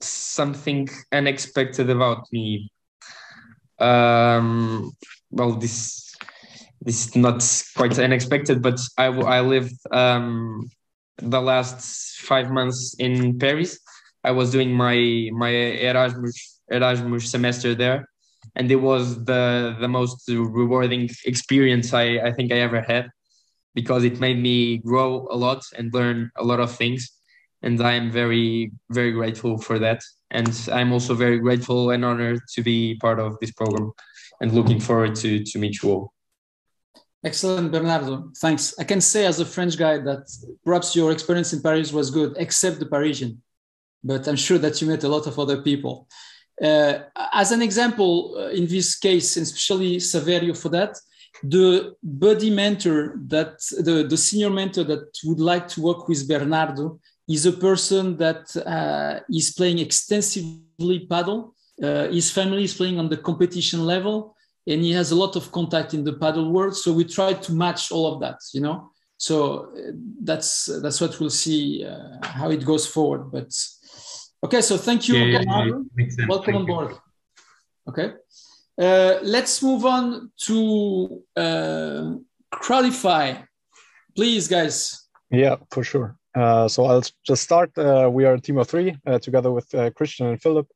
something unexpected about me. Um, well, this this is not quite unexpected, but I, I lived um, the last five months in Paris. I was doing my my Erasmus Erasmus semester there, and it was the the most rewarding experience I, I think I ever had because it made me grow a lot and learn a lot of things and I am very very grateful for that. And I'm also very grateful and honored to be part of this program, and looking forward to to meet you all. Excellent, Bernardo. Thanks. I can say as a French guy that perhaps your experience in Paris was good, except the Parisian. But I'm sure that you met a lot of other people. Uh, as an example, uh, in this case, and especially Saverio for that, the buddy mentor that the, the senior mentor that would like to work with Bernardo is a person that uh, is playing extensively paddle. Uh, his family is playing on the competition level, and he has a lot of contact in the paddle world. So we try to match all of that, you know. So uh, that's that's what we'll see uh, how it goes forward. But okay, so thank you, yeah, yeah, yeah. welcome thank on board. You. Okay, uh, let's move on to uh, Crowdify, please, guys. Yeah, for sure. Uh, so I'll just start. Uh, we are a team of three, uh, together with uh, Christian and Philip.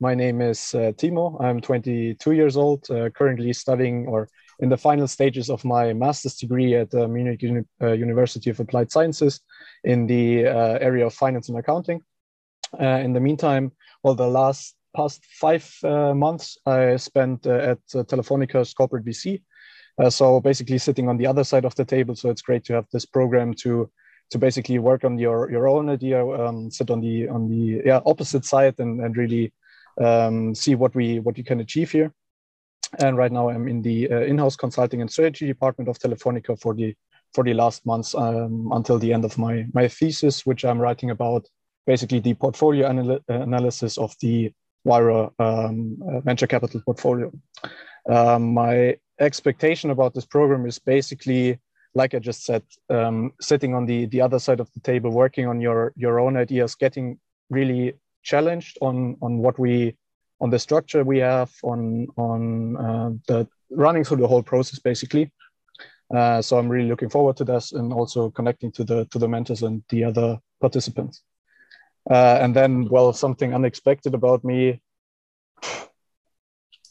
My name is uh, Timo. I'm 22 years old, uh, currently studying or in the final stages of my master's degree at the Munich Uni uh, University of Applied Sciences in the area of finance and accounting. in the meantime, well, the last past five months I spent at Telefonica's corporate VC. so basically sitting on the other side of the table. So it's great to have this program to to basically work on your your own idea, um, sit on the on the yeah opposite side and and really um, see what we what you can achieve here. And right now I'm in the uh, in-house consulting and strategy department of Telefonica for the for the last months um, until the end of my my thesis, which I'm writing about basically the portfolio anal analysis of the Wayra um, uh, venture capital portfolio. Um, my expectation about this program is basically like I just said, um, sitting on the the other side of the table, working on your your own ideas, getting really challenged on on what we on the structure we have on on uh, the running through the whole process basically. Uh, so I'm really looking forward to this and also connecting to the to the mentors and the other participants. Uh, and then, well, something unexpected about me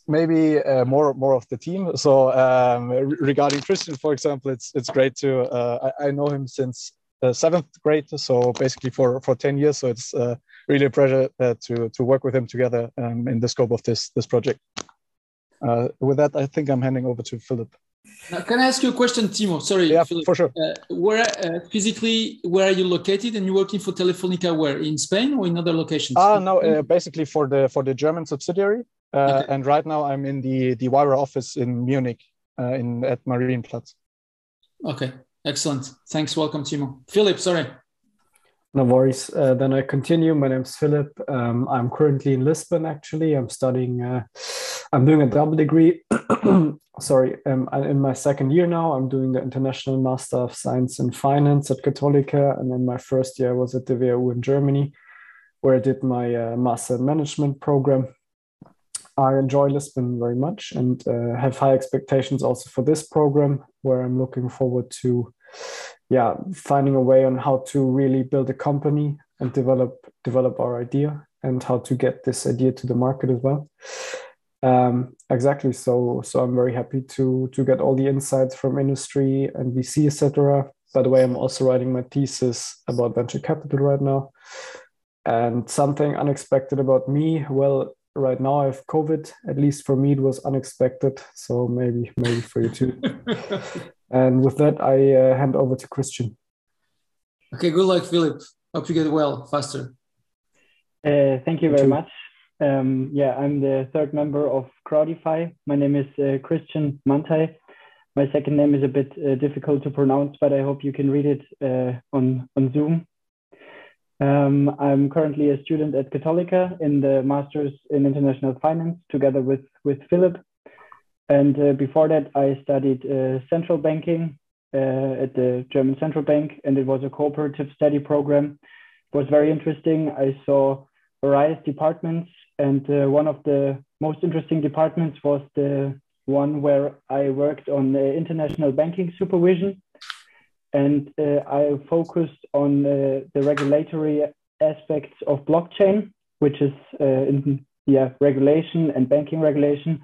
maybe uh, more more of the team. So um, regarding Christian, for example, it's it's great to uh, I, I, know him since uh, seventh grade, so basically for for ten years. So it's uh, really a pleasure uh, to to work with him together um, in the scope of this this project. Uh, with that, I think I'm handing over to Philip. Now, can I ask you a question, Timo? Sorry, yeah, Philip. for sure. where physically, where are you located, and you're working for Telefonica? Where in Spain or in other locations? Ah, no, basically for the for the German subsidiary. Uh, okay. And right now I'm in the the Wayra office in Munich, uh, in at Marienplatz. Okay, excellent. Thanks. Welcome, Timo. Philip, sorry. No worries. Uh, then I continue. My name is Philip. Um, I'm currently in Lisbon. Actually, I'm studying. Uh, I'm doing a double degree. Sorry, um, I'm in my second year now. I'm doing the International Master of Science in Finance at Católica, and then my first year I was at the WHU in Germany, where I did my uh, Master Management program. I enjoy Lisbon very much and uh, have high expectations also for this program, where I'm looking forward to, yeah, finding a way on how to really build a company and develop develop our idea and how to get this idea to the market as well. Um, exactly. So so I'm very happy to to get all the insights from industry and VC etc. by the way, I'm also writing my thesis about venture capital right now. And something unexpected about me, well, right now I have COVID. At least for me, it was unexpected. So maybe, maybe for you too. and with that, I uh, hand over to Christian. Okay, good luck, Philip. Hope you get well faster. Uh, thank you very much. Um, yeah, I'm the third member of Crowdify. My name is uh, Christian Mantai. My second name is a bit uh, difficult to pronounce, but I hope you can read it uh, on, on Zoom. Um, I'm currently a student at Católica in the Masters in International Finance together with, with Philip. And uh, before that, I studied uh, central banking uh, at the German Central Bank, and it was a cooperative study program. It was very interesting. I saw various departments, and uh, one of the most interesting departments was the one where I worked on uh, international banking supervision. And uh, I focused on the regulatory aspects of blockchain, which is in yeah, regulation and banking regulation,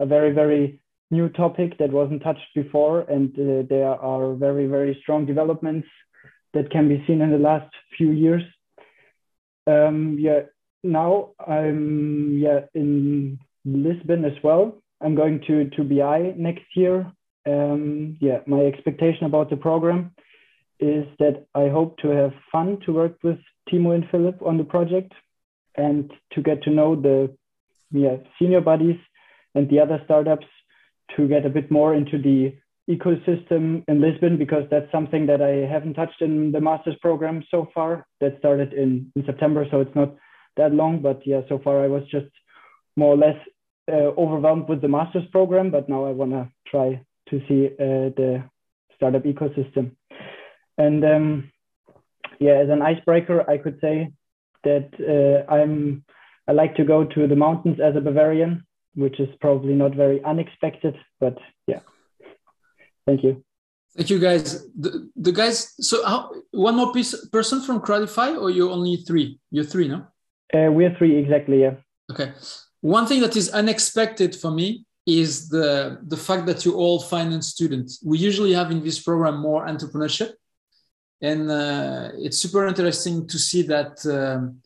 a very, very new topic that wasn't touched before. And uh, there are very, very strong developments that can be seen in the last few years. Um, yeah, now I'm yeah in Lisbon as well. I'm going to to BI next year. Um, yeah, my expectation about the program is that I hope to have fun to work with Timo and Philip on the project, and to get to know the yeah senior buddies and the other startups to get a bit more into the ecosystem in Lisbon because that's something that I haven't touched in the master's program so far. That started in, in September, so it's not that long. But yeah, so far I was just more or less uh, overwhelmed with the master's program, but now I want to try to see uh, the startup ecosystem. And um, yeah, as an icebreaker, I could say that uh, I'm I like to go to the mountains as a Bavarian, which is probably not very unexpected, but yeah. Thank you. Thank you, guys. The, the guys. So, how, one more piece, person from Crowdify, or you're only three? You're three, no? Uh, we're three exactly. Yeah. Okay. One thing that is unexpected for me is the the fact that you're all finance students. We usually have in this program more entrepreneurship, and uh, it's super interesting to see that um,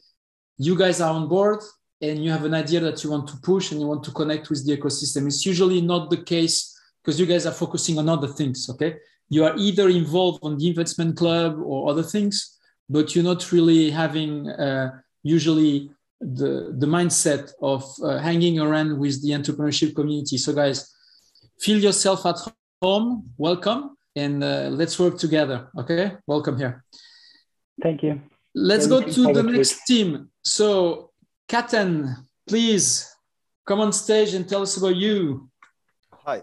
you guys are on board and you have an idea that you want to push and you want to connect with the ecosystem. It's usually not the case because you guys are focusing on other things. Okay, you are either involved on the investment club or other things, but you're not really having uh, usually the, the mindset of uh, hanging around with the entrepreneurship community. So, guys, feel yourself at home. Welcome, and uh, let's work together. Okay, welcome here. Thank you. Let's go to the next team. So, Catan, please come on stage and tell us about you. Hi.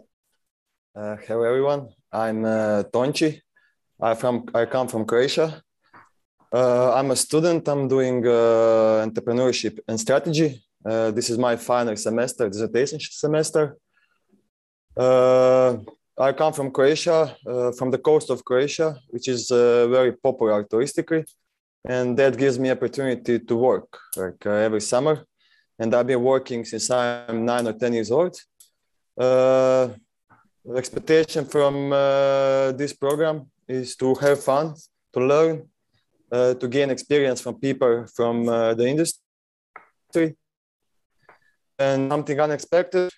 Uh, hello, everyone. I'm uh, Tonchi. I from I come from Croatia. Uh, I'm a student. I'm doing uh, entrepreneurship and strategy. Uh, this is my final semester, dissertation semester. Uh, I come from Croatia, uh, from the coast of Croatia, which is very popular touristically, and that gives me opportunity to work like every summer. And I've been working since I'm nine or ten years old. expectation from this program is to have fun, to learn, uh, to gain experience from people from uh, the industry. And something unexpected,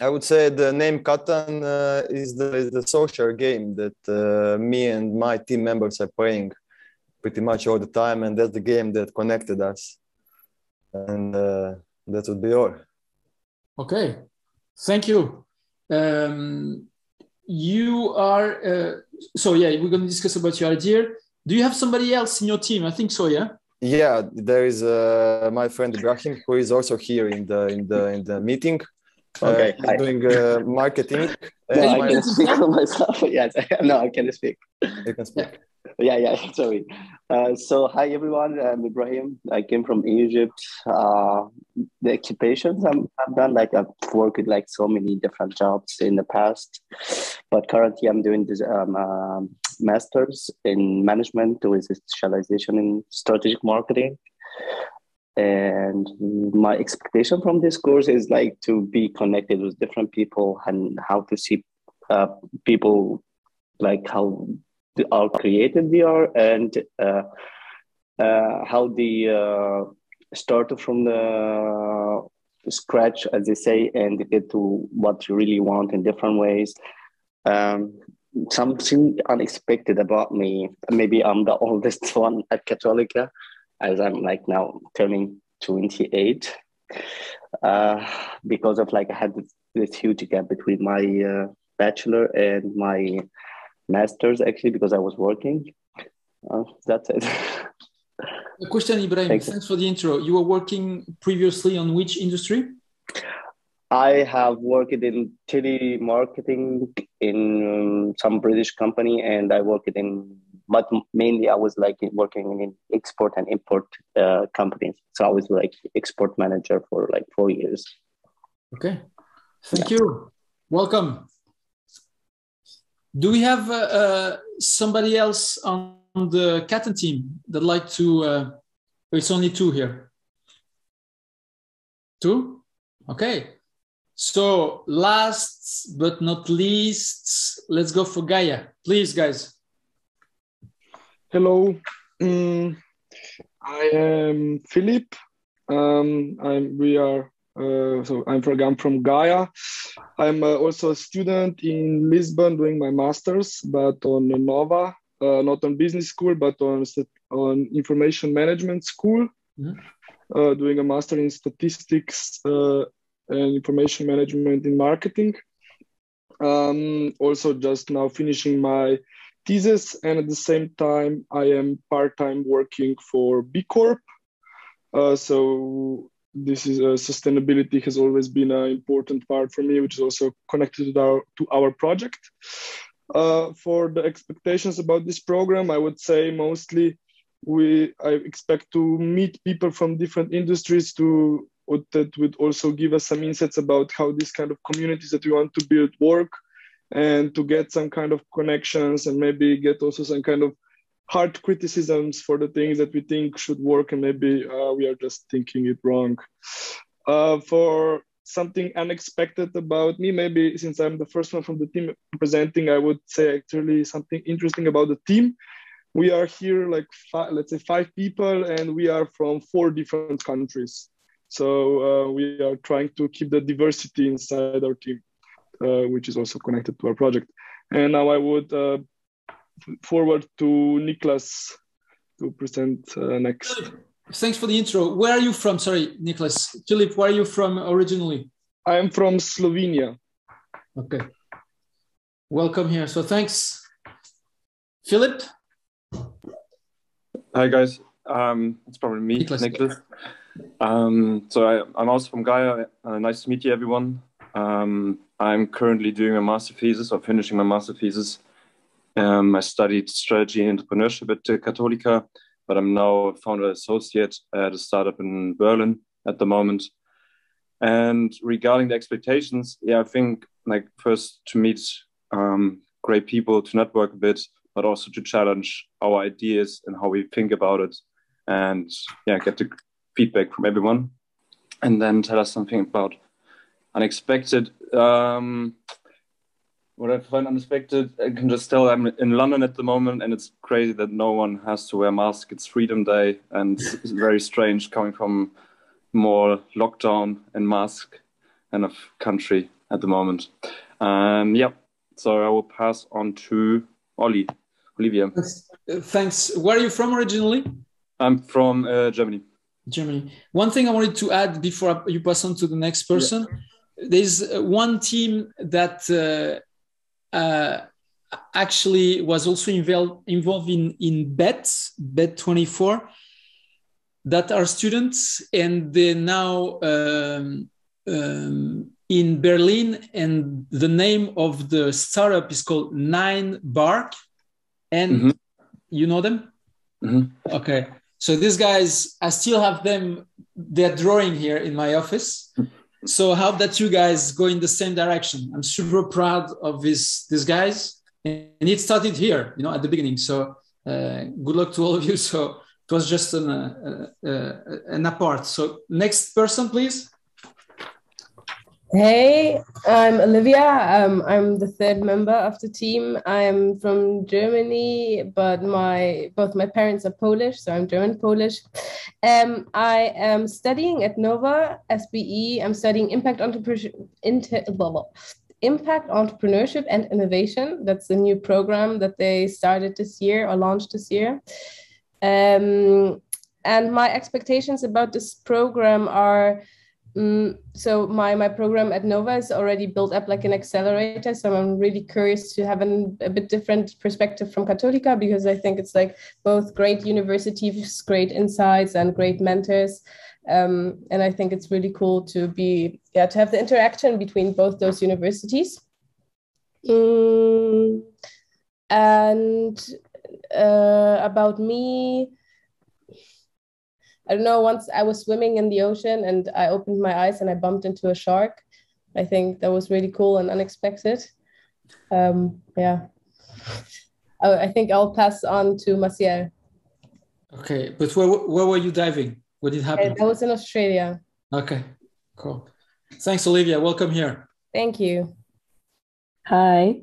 I would say the name Catan uh, is, the, is the social game that uh, me and my team members are playing pretty much all the time. And that's the game that connected us. And uh, that would be all. Okay, thank you. Um, you are, uh, so yeah, we're going to discuss about your idea do you have somebody else in your team? I think so. Yeah. Yeah, there is uh, my friend Ibrahim who is also here in the in the in the meeting. Okay, uh, doing uh, marketing. no, I can speak for myself. Yes, no, I can speak. You can speak. Yeah, yeah. Yeah, sorry. Uh, so, hi everyone. I'm Ibrahim. I came from Egypt. Uh, the occupations I'm, I've done, like I've worked like so many different jobs in the past, but currently I'm doing this um, uh, master's in management with specialization in strategic marketing. And my expectation from this course is like to be connected with different people and how to see uh, people, like how are created VR and uh, uh, how they uh, started from the scratch, as they say, and get to what you really want in different ways. Um, something unexpected about me. Maybe I'm the oldest one at Católica, as I'm like now turning 28. Uh, because of like I had this, this huge gap between my uh, bachelor and my master's actually because I was working. Uh, that's it. A question, Ibrahim. Thanks. Thanks for the intro. You were working previously on which industry? I have worked in telemarketing in um, some British company, and I worked in, but mainly I was like working in export and import uh, companies. So I was like export manager for like four years. Okay, thank yeah. you. Welcome. Do we have uh, uh, somebody else on the Catan team that like to? Uh, it's only two here. Two. Okay. So last but not least, let's go for Gaia. Please, guys. Hello. Um, I am Philip. Um, I'm, we are uh, so I'm from, I'm from Gaia. I'm uh, also a student in Lisbon doing my master's, but on Nova, uh, not on business school, but on on information management school, mm-hmm. Uh, doing a master in statistics uh, and information management in marketing. Um, also, just now finishing my thesis, and at the same time, I am part time working for B Corp. Uh, so this is uh, sustainability has always been an important part for me, which is also connected to our to our project. Uh, for the expectations about this program, I would say mostly we I expect to meet people from different industries to that would also give us some insights about how these kind of communities that we want to build work and to get some kind of connections and maybe get also some kind of hard criticisms for the things that we think should work and maybe uh, we are just thinking it wrong. Uh, for something unexpected about me, maybe since I'm the first one from the team presenting, I would say actually something interesting about the team. We are here like five, let's say five people and we are from four different countries. So uh, we are trying to keep the diversity inside our team, uh, which is also connected to our project. And now I would uh, forward to Niklas to present uh, next. Thanks for the intro. Where are you from? Sorry, Niklas. Philip, where are you from originally? I am from Slovenia. Okay. Welcome here. So thanks. Philip? Hi, guys. Um, it's probably me, Niklas. Niklas. Um, so I, am also from Gaia. Uh, nice to meet you, everyone. Um, I'm currently doing a master thesis or finishing my master thesis um, I studied strategy and entrepreneurship at Católica, but I'm now a founder associate at a startup in Berlin at the moment. And regarding the expectations, yeah, I think like first to meet um, great people, to network a bit, but also to challenge our ideas and how we think about it, and yeah, get the feedback from everyone, and then tell us something about unexpected. Um, what I find unexpected, I can just tell I'm in London at the moment, and it's crazy that no one has to wear mask. It's Freedom Day, and it's very strange coming from more lockdown and mask kind of country at the moment. Um, yeah, so I will pass on to Ollie, Olivia. Thanks. Where are you from originally? I'm from uh, Germany. Germany. One thing I wanted to add before you pass on to the next person. Yeah. There's one team that uh, uh, actually was also involved, involved in, in BET, BET 24, that are students and they're now um, um, in Berlin. And the name of the startup is called Nine Bark. And mm-hmm. you know them? Mm-hmm. Okay. So these guys, I still have them, they're drawing here in my office so I hope that you guys go in the same direction. I'm super proud of this these guys, and it started here, you know, at the beginning. So uh, good luck to all of you. So it was just an uh, uh, an apart. So next person, please. Hey, I'm Olivia. Um, I'm the third member of the team. I'm from Germany, but my both my parents are Polish, so I'm German Polish. Um, I am studying at Nova SBE. I'm studying impact entrepreneurship, impact entrepreneurship and innovation. That's the new program that they started this year or launched this year. Um, and my expectations about this program are Mm, so my my program at Nova is already built up like an accelerator. So I'm really curious to have an, a bit different perspective from Católica because I think it's like both great universities, great insights, and great mentors. Um, and I think it's really cool to be yeah to have the interaction between both those universities. Mm, and uh, about me, I don't know, once I was swimming in the ocean and I opened my eyes and I bumped into a shark. I think that was really cool and unexpected. Um, yeah. I, I think I'll pass on to Maciel. Okay, but where, where were you diving? What did happen? I was in Australia. Okay, cool. Thanks, Olivia. Welcome here. Thank you. Hi.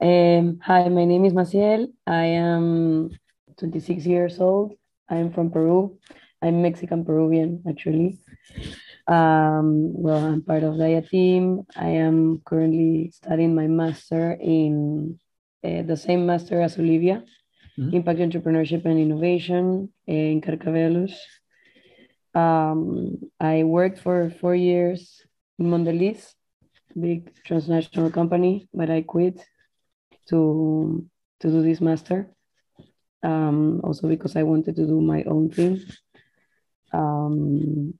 Um, hi, my name is Maciel. I am 26 years old. I'm from Peru. I'm Mexican Peruvian, actually. Um, well, I'm part of the team. I am currently studying my master in uh, the same master as Olivia, mm -hmm. Impact Entrepreneurship and Innovation in Carcavelos. Um, I worked for four years in Mondelez, big transnational company, but I quit to to do this master um, also because I wanted to do my own thing. Um,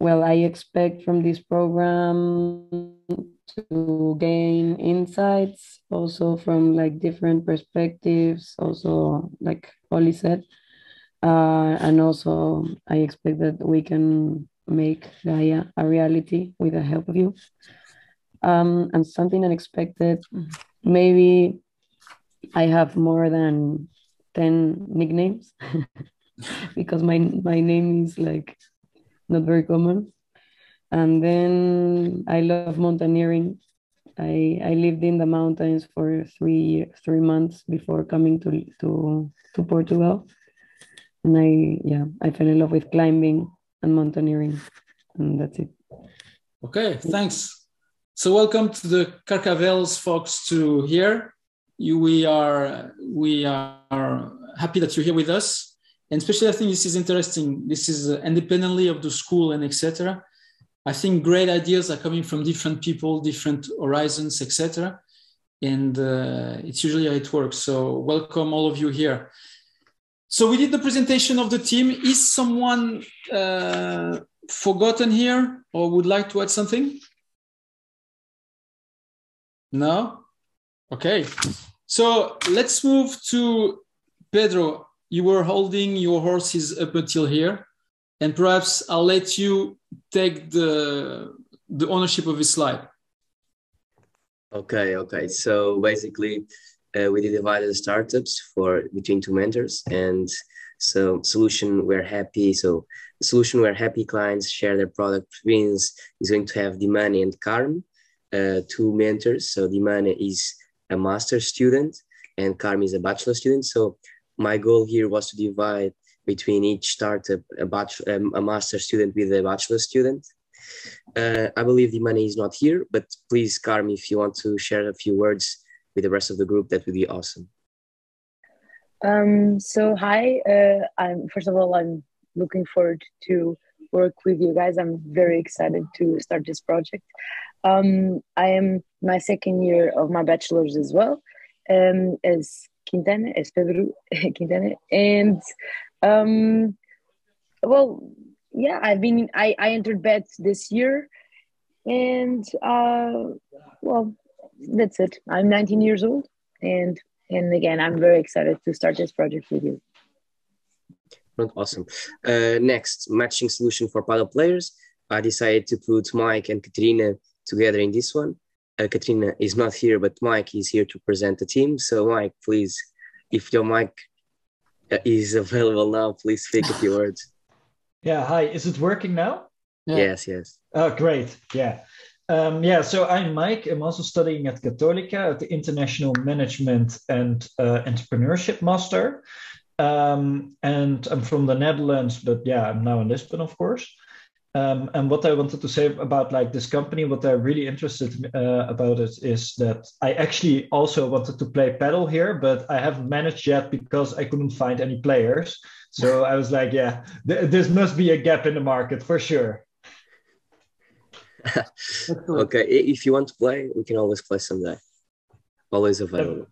well, I expect from this program to gain insights also from like different perspectives, also like Oli said. Uh, and also I expect that we can make Gaia a reality with the help of you. Um, and something unexpected, maybe I have more than 10 nicknames because my my name is like not very common. And then i love mountaineering. I i lived in the mountains for three three months before coming to to to portugal. And i yeah i fell in love with climbing and mountaineering and that's it. Okay thanks. So welcome to the carcavelos folks to here you, we are we are happy that you're here with us, and especially I think this is interesting. This is uh, independently of the school and etc. I think great ideas are coming from different people, different horizons, etc. And uh, it's usually how it works. So welcome all of you here. So we did the presentation of the team. Is someone uh, forgotten here or would like to add something? No? Okay. So let's move to Pedro. You were holding your horses up until here, and perhaps I'll let you take the the ownership of this slide. Okay, okay. So basically, uh, we divided the startups for between two mentors, and so solution we're happy. So solution where happy clients share their product wins is going to have Dimana and Carm, uh, two mentors. So Dimana is a master student and Carmi is a bachelor student. So my goal here was to divide between each startup a, bachelor, um, a master student with a bachelor student. Uh, I believe Dimana is not here, but please, Carmi, if you want to share a few words with the rest of the group, that would be awesome. Um, so hi, uh, I'm first of all, I'm looking forward to work with you guys. I'm very excited to start this project. Um, I am my second year of my bachelor's as well, um, as Quintana, as Pedro Quintana, and um, well, yeah, I've been I I entered BETS this year, and uh, well, that's it. I'm 19 years old, and and again, I'm very excited to start this project with you. Awesome. Uh, next, matching solution for padel players. I decided to put Mike and Katrina together in this one. Uh, Katrina is not here, but Mike is here to present the team. So, Mike, please, if your mic uh, is available now, please speak a few words. Yeah, hi. Is it working now? Yeah. Yes, yes. Oh, great. Yeah. Um, yeah, so I'm Mike. I'm also studying at Católica at the International Management and uh, Entrepreneurship Master. Um, and I'm from the Netherlands, but yeah, I'm now in Lisbon, of course. Um, and what I wanted to say about like this company, what I'm really interested uh, about it is that I actually also wanted to play padel here, but I haven't managed yet because I couldn't find any players. So I was like, yeah, th- this must be a gap in the market for sure. okay, if you want to play, we can always play someday. Always available.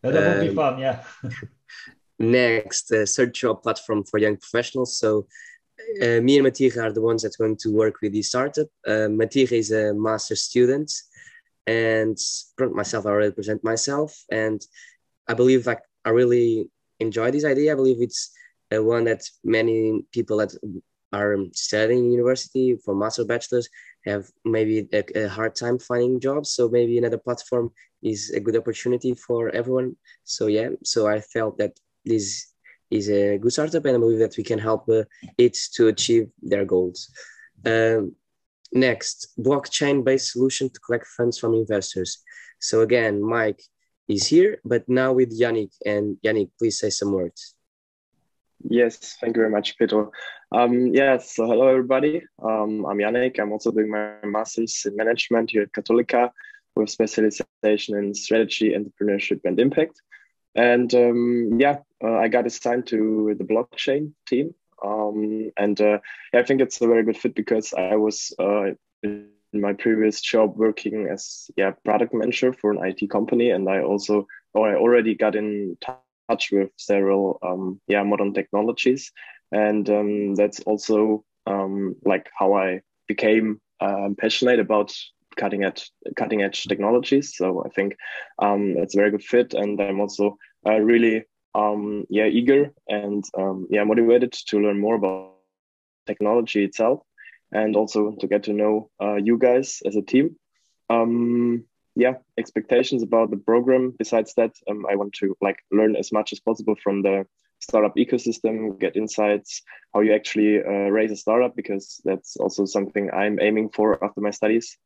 That, that would um, be fun, yeah. next, uh, search job platform for young professionals. So uh, me and Matija are the ones that are going to work with this startup. Uh, Matija is a master student, and myself, I already present myself, and I believe I really enjoy this idea. I believe it's uh, one that many people that are studying university for master bachelors have maybe a, a, hard time finding jobs. So maybe another platform is a good opportunity for everyone. So yeah, so I felt that this is a good startup, and I believe that we can help uh, it to achieve their goals. Um, next, blockchain-based solution to collect funds from investors. So again, Mike is here, but now with Yannick. And Yannick, please say some words. Yes, thank you very much, Pedro. Um, yes, so hello everybody. Um, I'm Yannick. I'm also doing my master's in management here at Católica with specialization in strategy, entrepreneurship, and impact. And um, yeah, uh, I got assigned to the blockchain team. Um, and uh, I think it's a very good fit because I was uh, in my previous job working as yeah product manager for an IT company, and I also or I already got in touch with several um, yeah modern technologies, and um, that's also um, like how I became uh, passionate about cutting edge cutting edge technologies. So I think um, it's a very good fit, and I'm also uh, really um, yeah eager and um, yeah motivated to learn more about technology itself, and also to get to know uh, you guys as a team. Um, yeah, expectations about the program. Besides that, um, I want to like learn as much as possible from the startup ecosystem, get insights, how you actually uh, raise a startup, because that's also something I'm aiming for after my studies.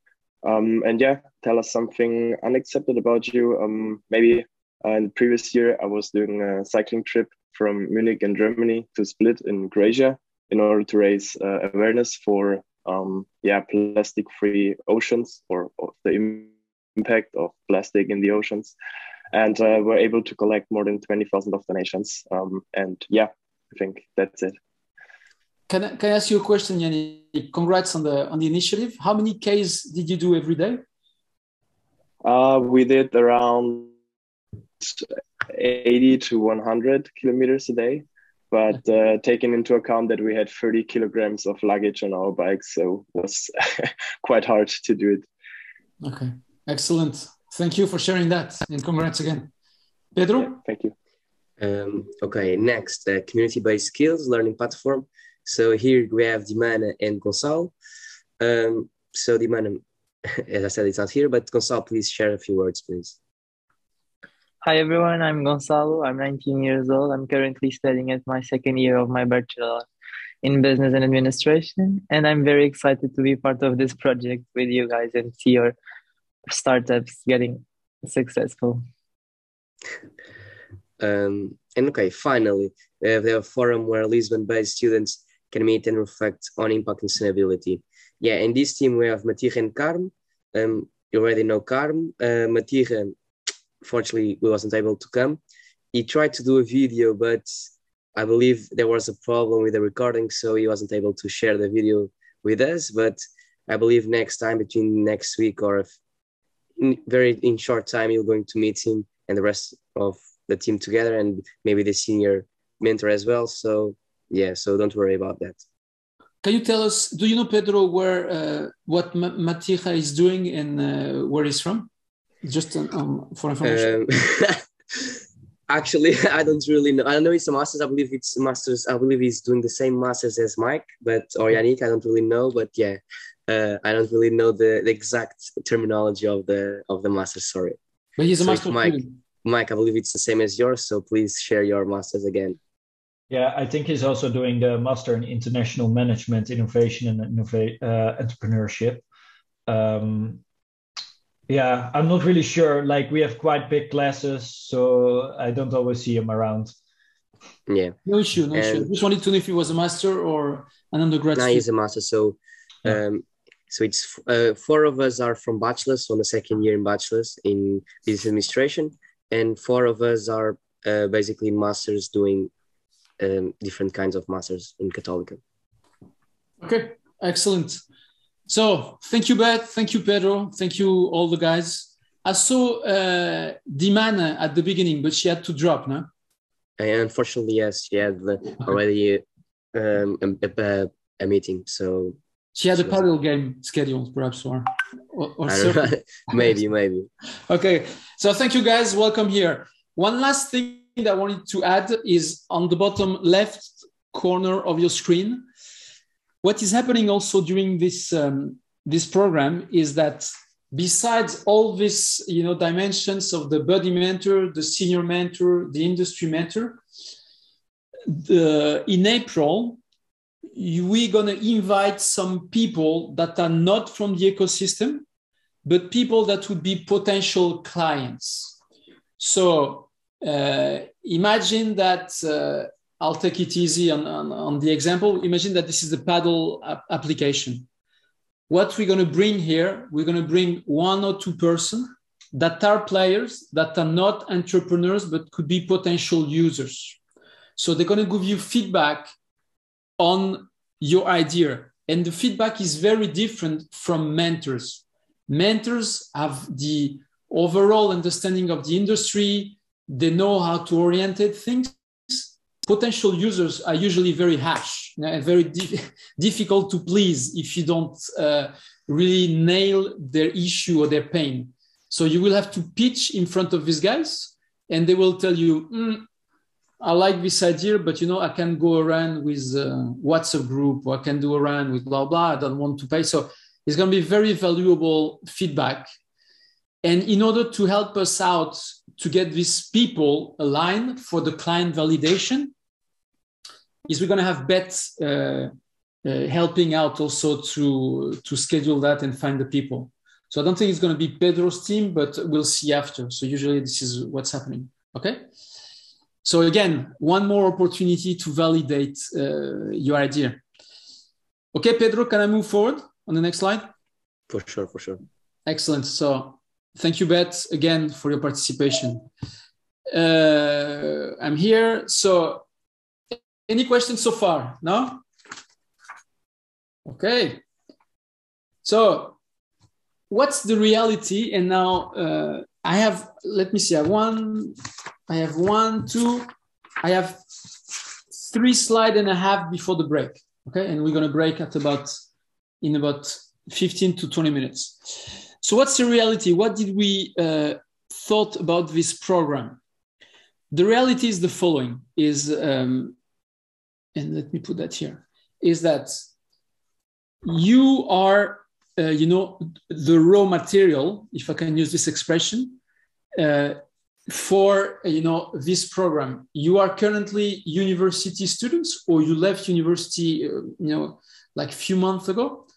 Um, and yeah, tell us something unaccepted about you. Um, maybe uh, in the previous year, I was doing a cycling trip from Munich in Germany to Split in Croatia in order to raise uh, awareness for um, yeah plastic-free oceans or, or, the impact of plastic in the oceans. And uh, we're able to collect more than 20,000 of donations. Um, and yeah, I think that's it. Can I, can I ask you a question, Yanni? Congrats on the on the initiative. How many Ks did you do every day? Uh, we did around 80 to 100 kilometers a day, but uh, taking into account that we had 30 kilograms of luggage on our bikes, so it was quite hard to do it. Okay, excellent. Thank you for sharing that, and congrats again, Pedro. Yeah, thank you. Um, okay, next, uh, community-based skills learning platform. So here we have Dimana and Gonçalo. Um, so Dimana, as I said, it's not here, but Gonçalo, please share a few words, please. Hi everyone, I'm Gonçalo. I'm 19 years old. I'm currently studying at my second year of my bachelor in business and administration, and I'm very excited to be part of this project with you guys and see your startups getting successful. Um, and okay, finally, we have a forum where Lisbon-based students can meet and reflect on impact and sustainability. Yeah, in this team we have Matija and Carm. Um, you already know Carm. Uh, Matija, fortunately, we wasn't able to come. He tried to do a video, but I believe there was a problem with the recording, so he wasn't able to share the video with us. But I believe next time, between next week or if in very in short time, you're going to meet him and the rest of the team together, and maybe the senior mentor as well. So yeah, so don't worry about that. Can you tell us? Do you know Pedro where uh, what Matija is doing and uh, where he's from? Just um, for information. Um, actually, I don't really know. I know it's a master's. I believe it's masters. I believe he's doing the same masters as Mike, but or Yannick. I don't really know, but yeah, uh, I don't really know the, the exact terminology of the of the master. Sorry. But he's a so master. Mike, Mike, I believe it's the same as yours. So please share your masters again. Yeah, I think he's also doing the master in international management, innovation, and innova- uh, entrepreneurship. Um, yeah, I'm not really sure. Like we have quite big classes, so I don't always see him around. Yeah. No issue, no And- issue. Just wanted to know if he was a master or an undergraduate. Now student. he's a master. So, um, so it's uh, four of us are from bachelor's on the second year in bachelor's in business administration, and four of us are uh, basically masters doing um, different kinds of masters in Católica. Okay, excellent. So thank you, Beth. Thank you, Pedro. Thank you, all the guys. I saw uh, Dimana at the beginning, but she had to drop, no? And unfortunately, yes, she had already um, a, a, a meeting. So She had a padel game scheduled, perhaps, or or, or I don't know. surfing. maybe, maybe. okay so thank you guys welcome here one last thing i wanted to add is on the bottom left corner of your screen what is happening also during this um, this program is that besides all these you know dimensions of the buddy mentor the senior mentor the industry mentor the, in april we're going to invite some people that are not from the ecosystem but people that would be potential clients. So uh, imagine that uh, I'll take it easy on, on, on the example. Imagine that this is the padel ap- application. What we're going to bring here, we're going to bring one or two person that are players that are not entrepreneurs but could be potential users. So they're going to give you feedback on your idea. And the feedback is very different from mentors. Mentors have the overall understanding of the industry, they know how to orientate things. Potential users are usually very harsh, and very di- difficult to please if you don't uh, really nail their issue or their pain. So you will have to pitch in front of these guys, and they will tell you, "Mm, I like this idea, but you know, I can go around with uh, WhatsApp group or I can do around with blah, blah. I don't want to pay. So it's going to be very valuable feedback. And in order to help us out to get these people aligned for the client validation, is we're going to have Beth uh, uh, helping out also to, to schedule that and find the people. So I don't think it's going to be Pedro's team, but we'll see after. So usually this is what's happening. Okay. So again, one more opportunity to validate uh, your idea. Okay, Pedro, can I move forward on the next slide? For sure, for sure. Excellent. So thank you, Beth, again for your participation. Uh, I'm here. So any questions so far? No? Okay. So what's the reality? And now uh, I have, let me see, I have one, I have one, two, I have three slide and a half before the break. Okay. And we're going to break at about, in about 15 to 20 minutes. So what's the reality? What did we uh, thought about this program? The reality is the following is, um, and let me put that here, is that you are, uh, you know, the raw material, if I can use this expression, uh, for you know this program you are currently university students or you left university uh, you know like a few months ago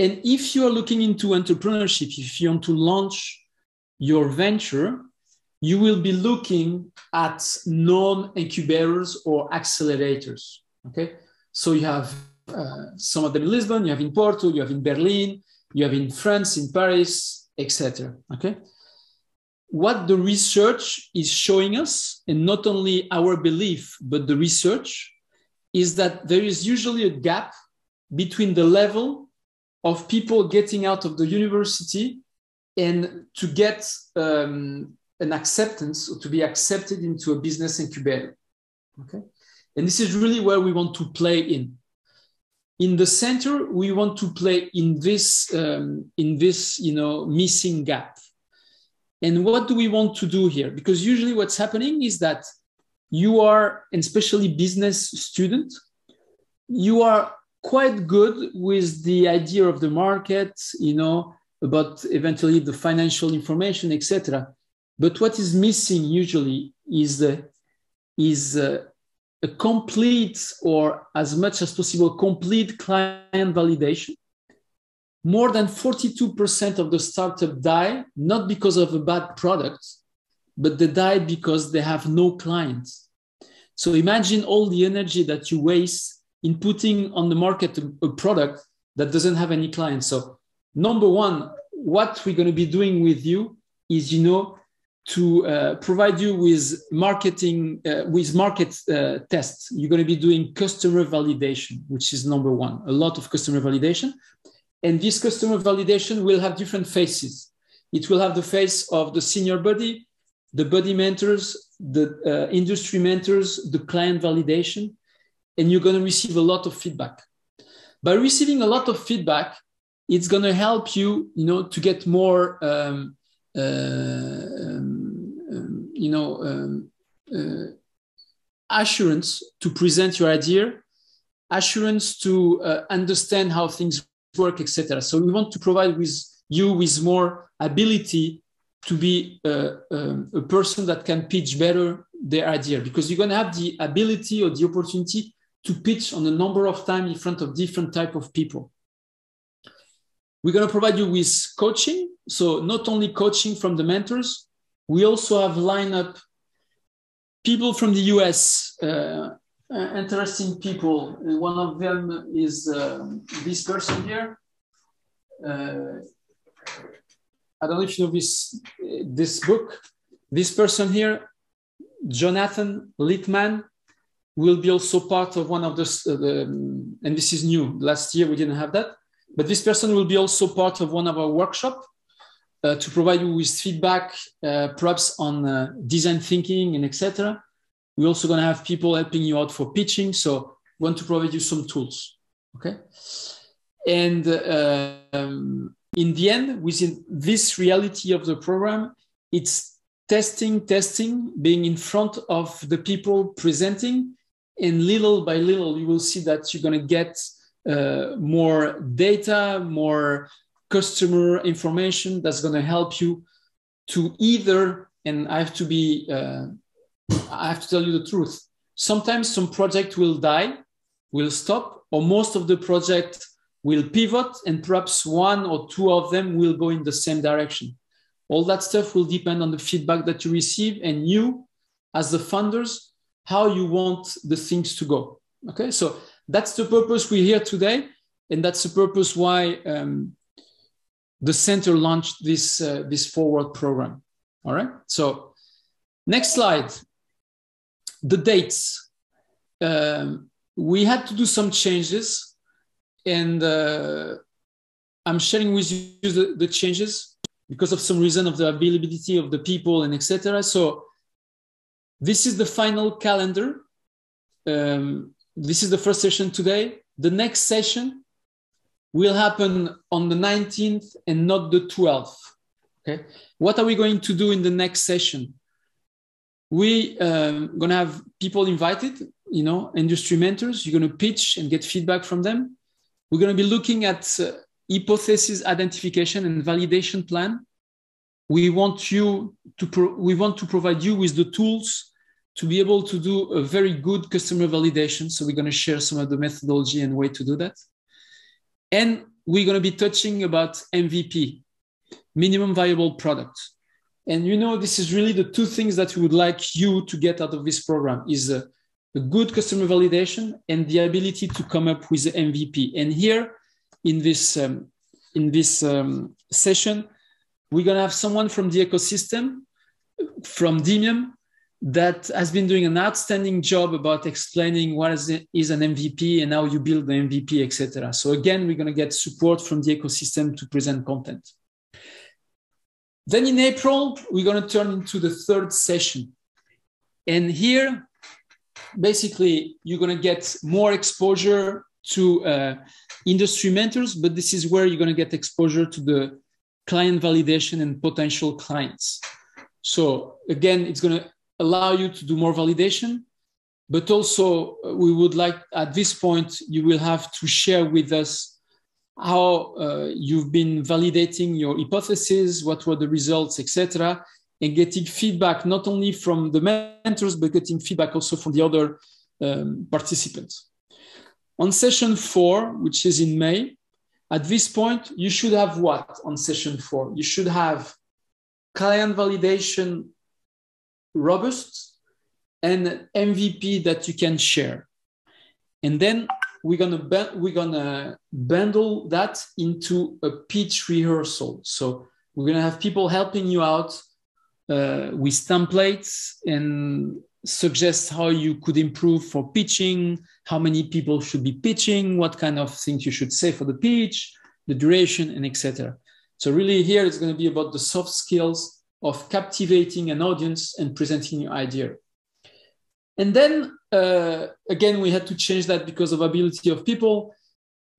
and if you are looking into entrepreneurship if you want to launch your venture you will be looking at non incubators or accelerators okay? So you have uh, some of them in lisbon you have in porto you have in berlin you have in france in paris etc okay? What the research is showing us, and not only our belief, but the research, is that there is usually a gap between the level of people getting out of the university and to get um, an acceptance or to be accepted into a business incubator. Okay. And this is really where we want to play in. In the center, we want to play in this, um, in this, you know, missing gap. And what do we want to do here? Because usually what's happening is that you are, especially business student, you are quite good with the idea of the market, you know, about eventually the financial information, etc. But what is missing usually is uh, is uh, a complete or as much as possible complete client validation. More than 42% of the startup die not because of a bad product, but they die because they have no clients. So imagine all the energy that you waste in putting on the market a, product that doesn't have any clients. So number one, what we're going to be doing with you is, you know, to uh, provide you with marketing uh, with market uh, tests. You're going to be doing customer validation which is number one a lot of customer validation. And this customer validation will have different faces. It will have the face of the senior buddy the buddy mentors the uh, industry mentors the client validation and you're going to receive a lot of feedback by receiving a lot of feedback it's going to help you you know to get more um, uh, um, um, you know, um, uh, assurance to present your idea, assurance to uh, understand how things work, etc. So we want to provide with you with more ability to be uh, um, a person that can pitch better their idea because you're going to have the ability or the opportunity to pitch on a number of times in front of different type of people. We're going to provide you with coaching so not only coaching from the mentors, we also have lined up people from the US, uh, uh, interesting people. One of them is uh, this person here. Uh, I don't know if you know this, this book. This person here, Jonathan Littman, will be also part of one of the, uh, the and this is new. Last year we didn't have that, but this person will be also part of one of our workshop uh, to provide you with feedback, uh, perhaps on uh, design thinking and etc. We're also going to have people helping you out for pitching. So we want to provide you some tools. Okay. And uh, um, in the end, within this reality of the program, it's testing, testing, being in front of the people presenting. And little by little, you will see that you're going to get uh, more data, more customer information that's going to help you to either and i have to be uh, i have to tell you the truth sometimes some project will die will stop or most of the project will pivot and perhaps one or two of them will go in the same direction. All that stuff will depend on the feedback that you receive and you as the funders how you want the things to go okay so that's the purpose we're here today and that's the purpose why um, the center launched this, uh, this forward program. All right. So next slide, the dates. Um, we had to do some changes and uh, I'm sharing with you the, the, changes because of some reason of the availability of the people and etc. So this is the final calendar. Um, this is the first session today. The next session will happen on the 19th and not the 12th. Okay. What are we going to do in the next session? We um, gonna have people invited, you know, industry mentors. You're gonna pitch and get feedback from them. We're gonna be looking at uh, hypothesis identification and validation plan. We want you to we want to provide you with the tools to be able to do a very good customer validation. So we're gonna share some of the methodology and way to do that. And we're going to be touching about MVP, minimum viable product. And you know, this is really the two things that we would like you to get out of this program is a, a good customer validation and the ability to come up with the MVP. And here in this, um, in this um, session, we're going to have someone from the ecosystem, from Demium, that has been doing an outstanding job about explaining what is, is an MVP and how you build the MVP, etc. So again, we're going to get support from the ecosystem to present content. Then in April, we're going to turn into the third session. And here, basically, you're going to get more exposure to uh, industry mentors, but this is where you're going to get exposure to the client validation and potential clients. So again, it's going to allow you to do more validation. But also, uh, we would like at this point, you will have to share with us how uh, you've been validating your hypothesis, what were the results, etc., and getting feedback not only from the mentors, but getting feedback also from the other um, participants. On session four, which is in May, at this point, you should have what on session four? You should have client validation robust and MVP that you can share. And then we're gonna we're gonna bundle that into a pitch rehearsal. So we're gonna have people helping you out uh, with templates and suggest how you could improve for pitching, how many people should be pitching, what kind of things you should say for the pitch, the duration, and etc. So really here it's going to be about the soft skills of captivating an audience and presenting your idea. And then uh, again, we had to change that because of ability of people.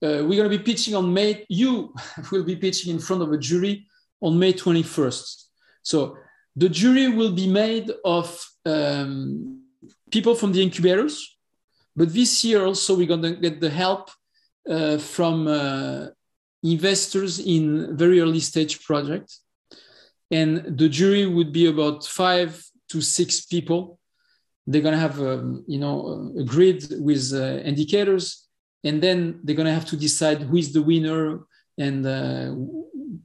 Uh, we're going to be pitching on May. You will be pitching in front of a jury on May 21st. So the jury will be made of um, people from the incubators, but this year also we're going to get the help uh, from uh, investors in very early stage projects. And the jury would be about five to six people. They're going to have, a, um, you know, a grid with uh, indicators, and then they're going to have to decide who is the winner and uh,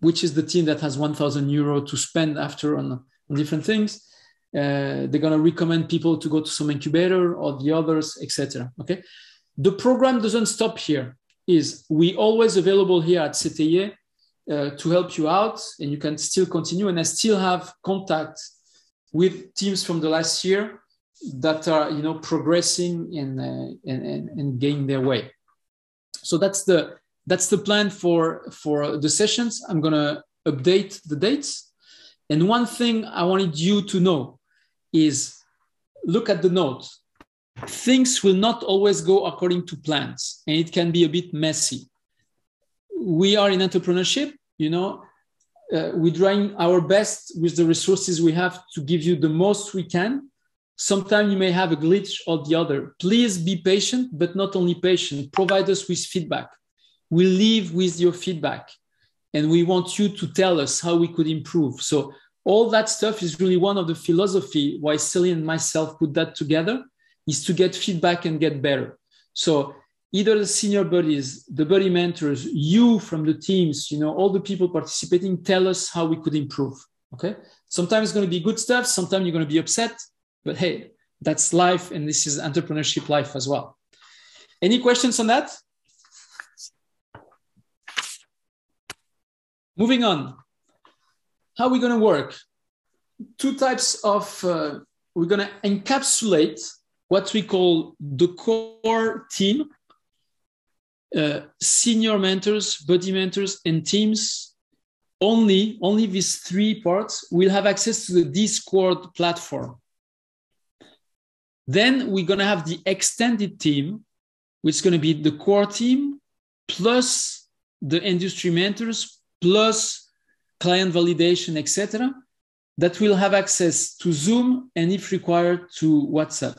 which is the team that has 1,000 euro to spend after on on different things. Uh, they're going to recommend people to go to some incubator or the others, etc. Okay. The program doesn't stop here. Is we always available here at CTE uh, to help you out, and you can still continue. And I still have contact with teams from the last year that are you know progressing and uh, and, and, gaining their way. So that's the that's the plan for for the sessions. I'm gonna update the dates and one thing I wanted you to know is look at the note. Things will not always go according to plans, and it can be a bit messy. We are in entrepreneurship, you know, uh, we're trying our best with the resources we have to give you the most we can. Sometimes you may have a glitch or the other. Please be patient, but not only patient. Provide us with feedback. We live with your feedback and we want you to tell us how we could improve. So all that stuff is really one of the philosophy why Celine and myself put that together is to get feedback and get better. So either the senior buddies, the buddy mentors, you from the teams, you know, all the people participating, tell us how we could improve. Okay. Sometimes it's going to be good stuff. Sometimes you're going to be upset, but hey, that's life. And this is entrepreneurship life as well. Any questions on that? Moving on. How are we going to work? Two types of, uh, we're going to encapsulate what we call the core team, uh, senior mentors, buddy mentors, and teams. Only, only these three parts will have access to the Discord platform. Then we're going to have the extended team, which is going to be the core team plus the industry mentors plus client validation, etc., that will have access to Zoom and, if required, to WhatsApp.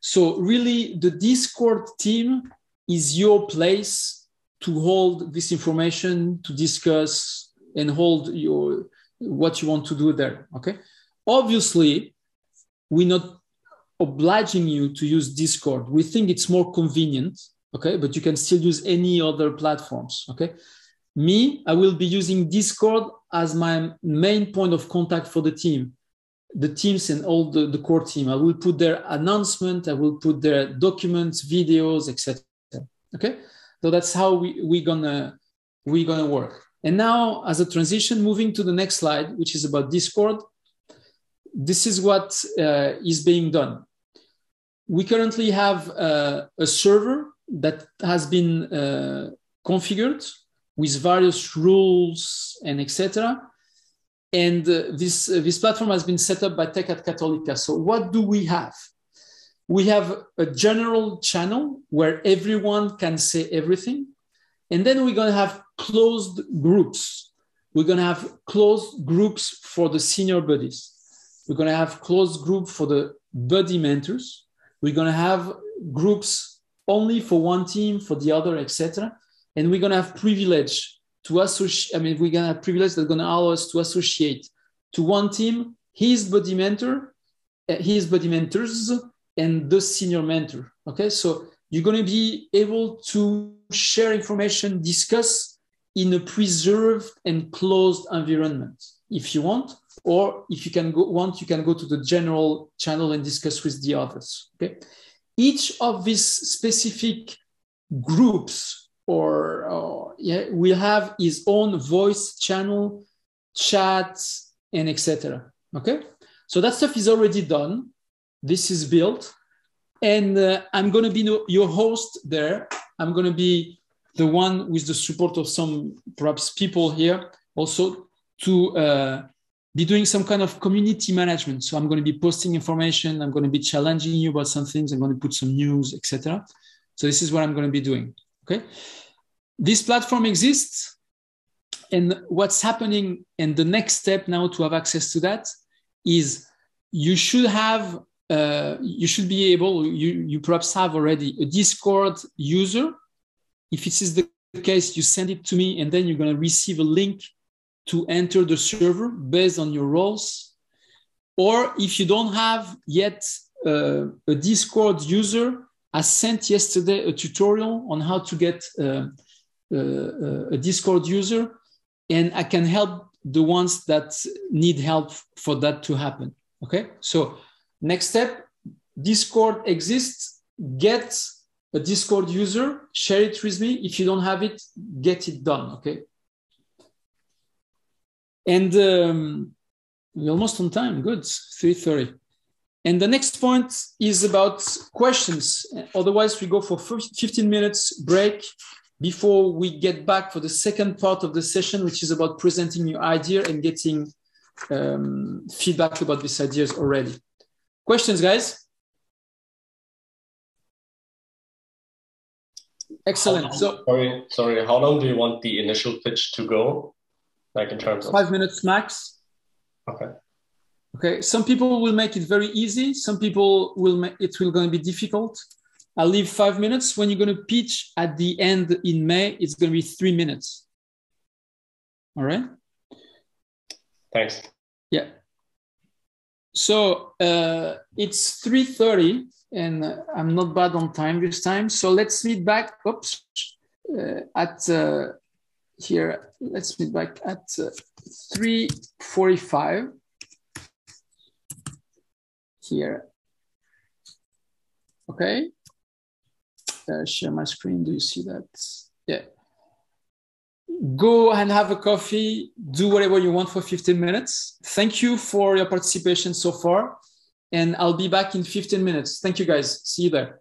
So, really, the Discord team is your place to hold this information, to discuss, and hold your what you want to do there. Okay. Obviously, we're not obliging you to use Discord. We think it's more convenient. Okay, but you can still use any other platforms. Okay. Me, I will be using Discord as my main point of contact for the team, the teams and all the, the core team. I will put their announcement, I will put their documents, videos, etc. Okay, so that's how we we gonna we gonna work. And now, as a transition, moving to the next slide, which is about Discord. This is what uh, is being done. We currently have uh, a server that has been uh, configured with various rules and etc. And uh, this, uh, this platform has been set up by Tech at Católica. So what do we have? We have a general channel where everyone can say everything. And then we're going to have closed groups. We're going to have closed groups for the senior buddies. We're going to have closed group for the buddy mentors. We're going to have groups only for one team, for the other, etc and we're going to have privilege to associate. I mean, we're going to have privilege that's going to allow us to associate to one team his buddy mentor, uh, his buddy mentors, and the senior mentor. Okay, so you're going to be able to share information, discuss in a preserved and closed environment if you want, or if you can go want, you can go to the general channel and discuss with the others. Okay, each of these specific groups or, or yeah will have his own voice channel, chat, and etc. Okay, so that stuff is already done. This is built and uh, I'm going to be no, your host there. I'm going to be the one with the support of some perhaps people here also to uh, be doing some kind of community management. So I'm going to be posting information. I'm going to be challenging you about some things. I'm going to put some news, etc. So this is what I'm going to be doing. Okay. This platform exists. And what's happening, and the next step now to have access to that is you should have uh, you should be able, you, you perhaps have already a Discord user. If it is the case, you send it to me and then you're going to receive a link to enter the server based on your roles. Or if you don't have yet uh, a Discord user, I sent yesterday a tutorial on how to get uh, uh, a Discord user, and I can help the ones that need help for that to happen. Okay, so Next step, Discord exists. Get a Discord user, share it with me. If you don't have it, get it done, okay? And um, we're almost on time, good, 3.30. And the next point is about questions. Otherwise, we go for 15 minutes break before we get back for the second part of the session, which is about presenting your idea and getting um, feedback about these ideas already. Questions, guys? Excellent. Long, so sorry, sorry. How long do you want the initial pitch to go? Like in terms of five minutes max. Okay. Okay. Some people will make it very easy. Some people will make it will going to be difficult. I'll leave five minutes. When you're going to pitch at the end in May, it's going to be three minutes. All right. Thanks. Yeah. So uh, it's 3.30 and I'm not bad on time this time. So let's meet back, oops, uh, at uh, here, let's meet back at uh, 3.45 here. Okay. Uh, share my screen, do you see that? Yeah go and have a coffee, do whatever you want for 15 minutes. Thank you for your participation so far. And I'll be back in 15 minutes. Thank you guys. See you there.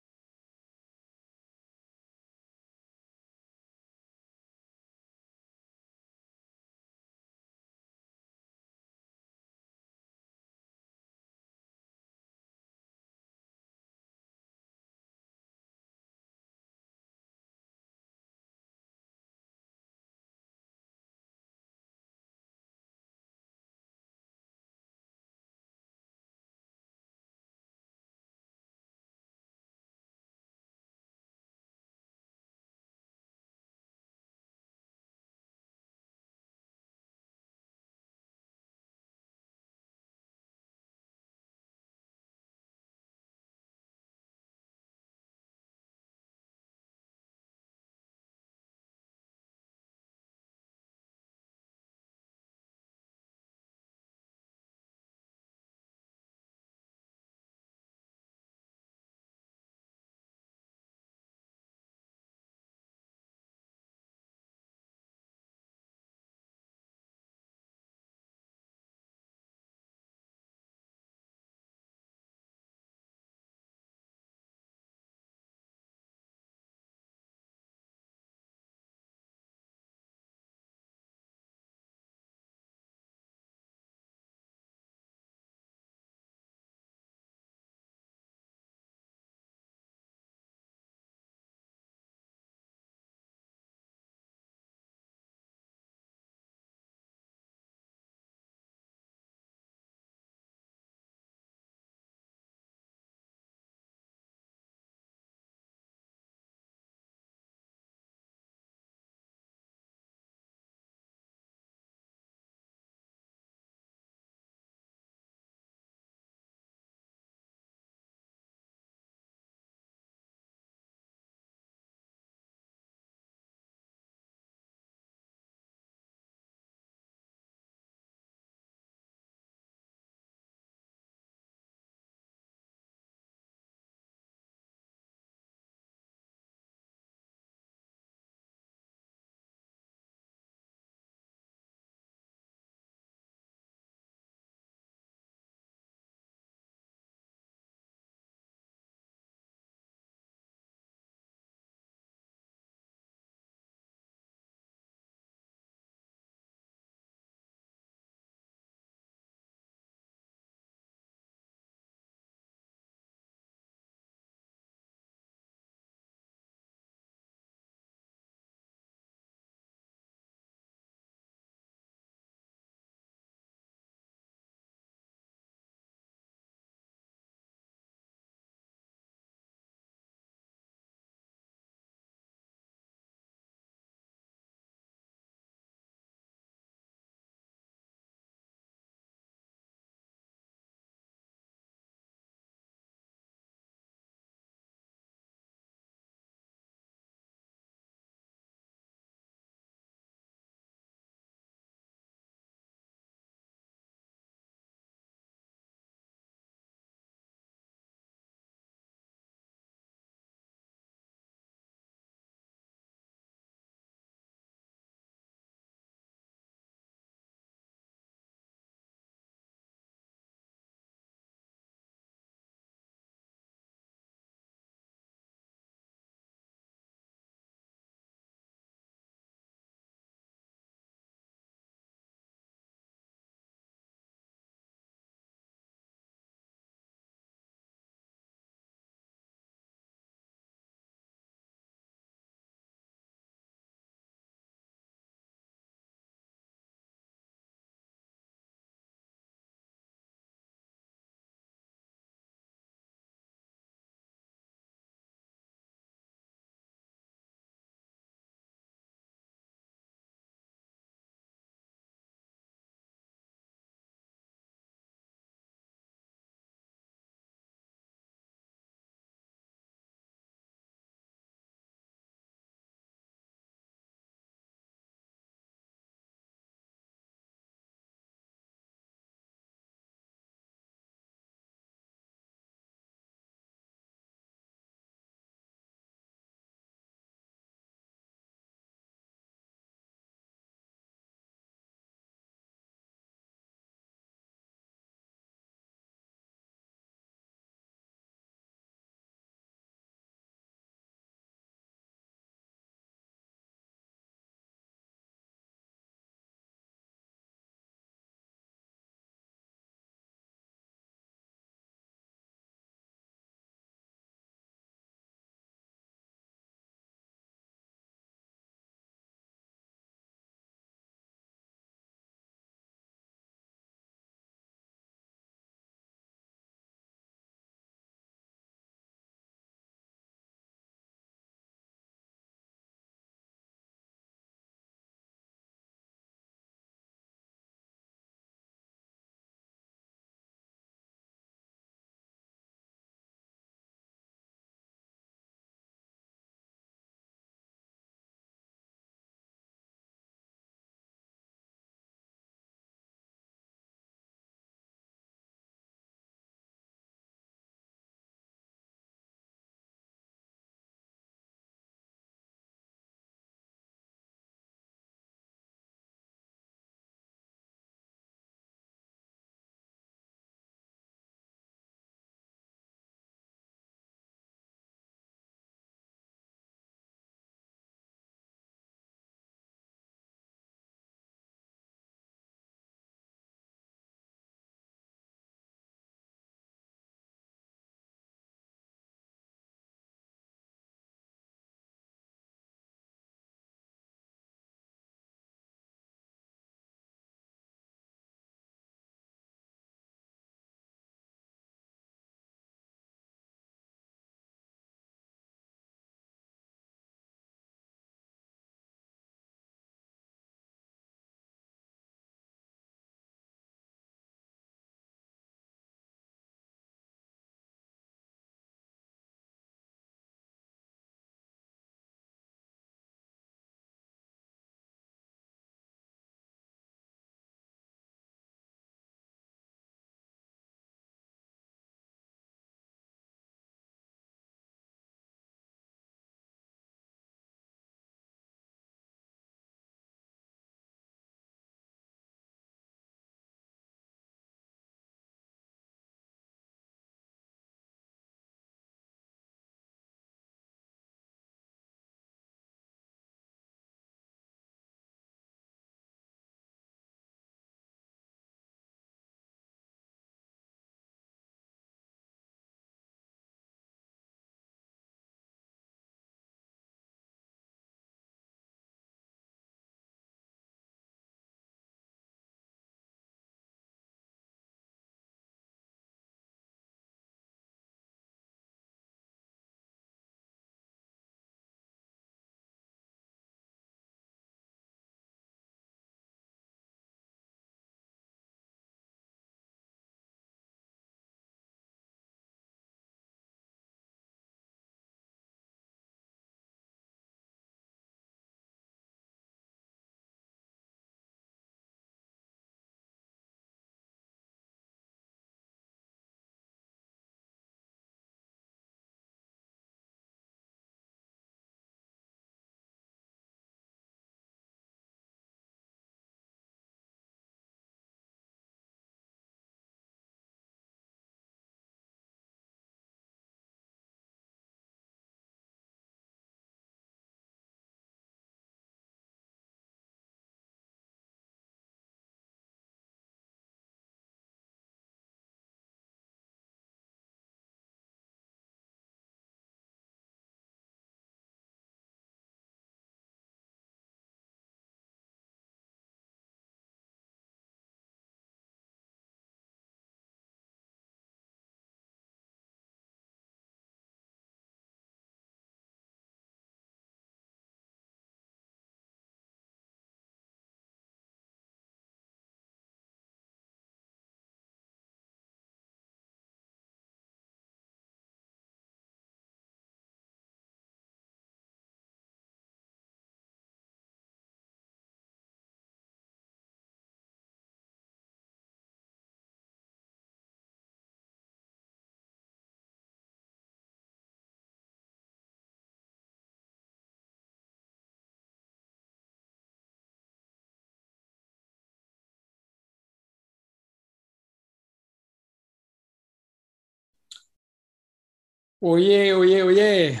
Oh yeah, oh yeah, oh yeah.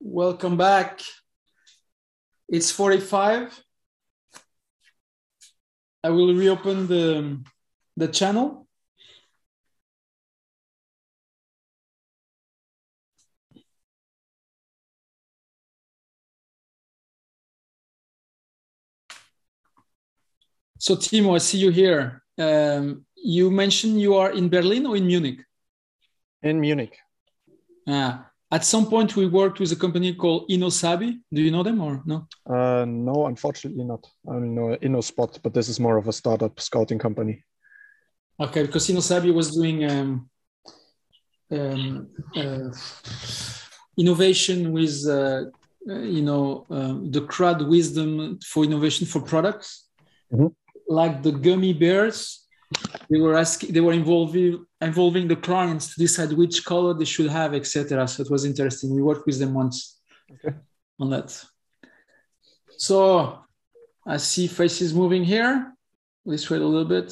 Welcome back. It's 45. I will reopen the, the channel. So Timo, I see you here. Um, you mentioned you are in Berlin or in Munich? In Munich. Ah, at some point, we worked with a company called InnoSabi. Do you know them or no? Uh, no, unfortunately not. I only know InnoSpot, but this is more of a startup scouting company. Okay, because InnoSabi was doing um, um, uh, innovation with, uh, uh you know, um, the crowd wisdom for innovation for products, mm-hmm. like the gummy bears they were asking they were involving involving the clients to decide which color they should have etc so it was interesting. We worked with them once okay. on that. So i see faces moving here. Let's wait a little bit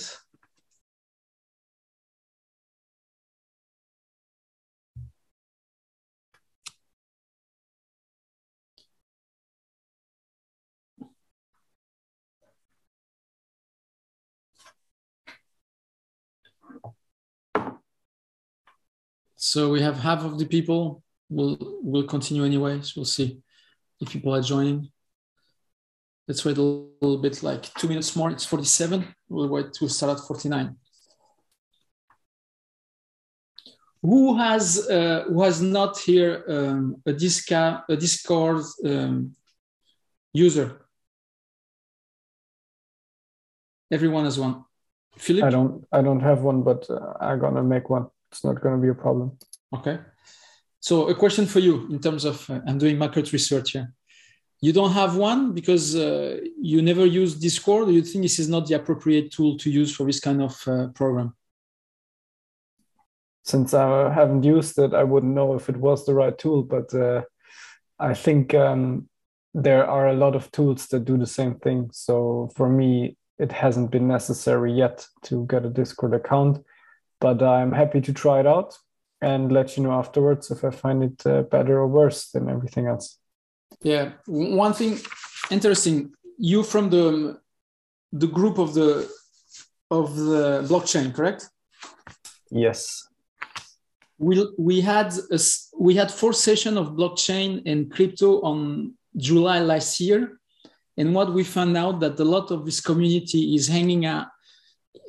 So we have half of the people will will continue anyway. So we'll see if people are joining. Let's wait a little bit, like two minutes more. It's 47. We'll wait. We'll start at 49. Who has uh, who has not here um, a Disca, a Discord um, user? Everyone has one. Philip? I don't. I don't have one, but uh, I'm gonna make one it's not going to be a problem. Okay. So a question for you in terms of uh, I'm doing market research here. You don't have one because uh, you never use Discord. You think this is not the appropriate tool to use for this kind of uh, program? Since I haven't used it, I wouldn't know if it was the right tool. But uh, I think um, there are a lot of tools that do the same thing. So for me, it hasn't been necessary yet to get a Discord account but I'm happy to try it out and let you know afterwards if I find it uh, better or worse than everything else. Yeah, one thing interesting. You from the the group of the of the blockchain, correct? Yes. We we had a, we had four session of blockchain and crypto on July last year, and what we found out that a lot of this community is hanging out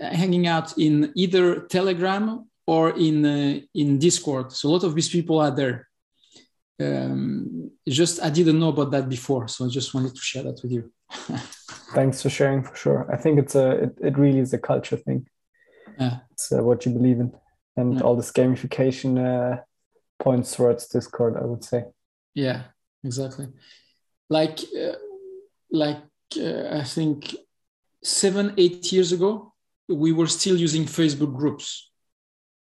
hanging out in either Telegram or in uh, in Discord. So a lot of these people are there. Um, just I didn't know about that before, so I just wanted to share that with you. Thanks for sharing, for sure. I think it's a it, it really is a culture thing. Yeah, it's uh, what you believe in, and yeah. all this gamification uh, points towards Discord. I would say. Yeah, exactly. Like, uh, like uh, I think seven, eight years ago, we were still using Facebook groups.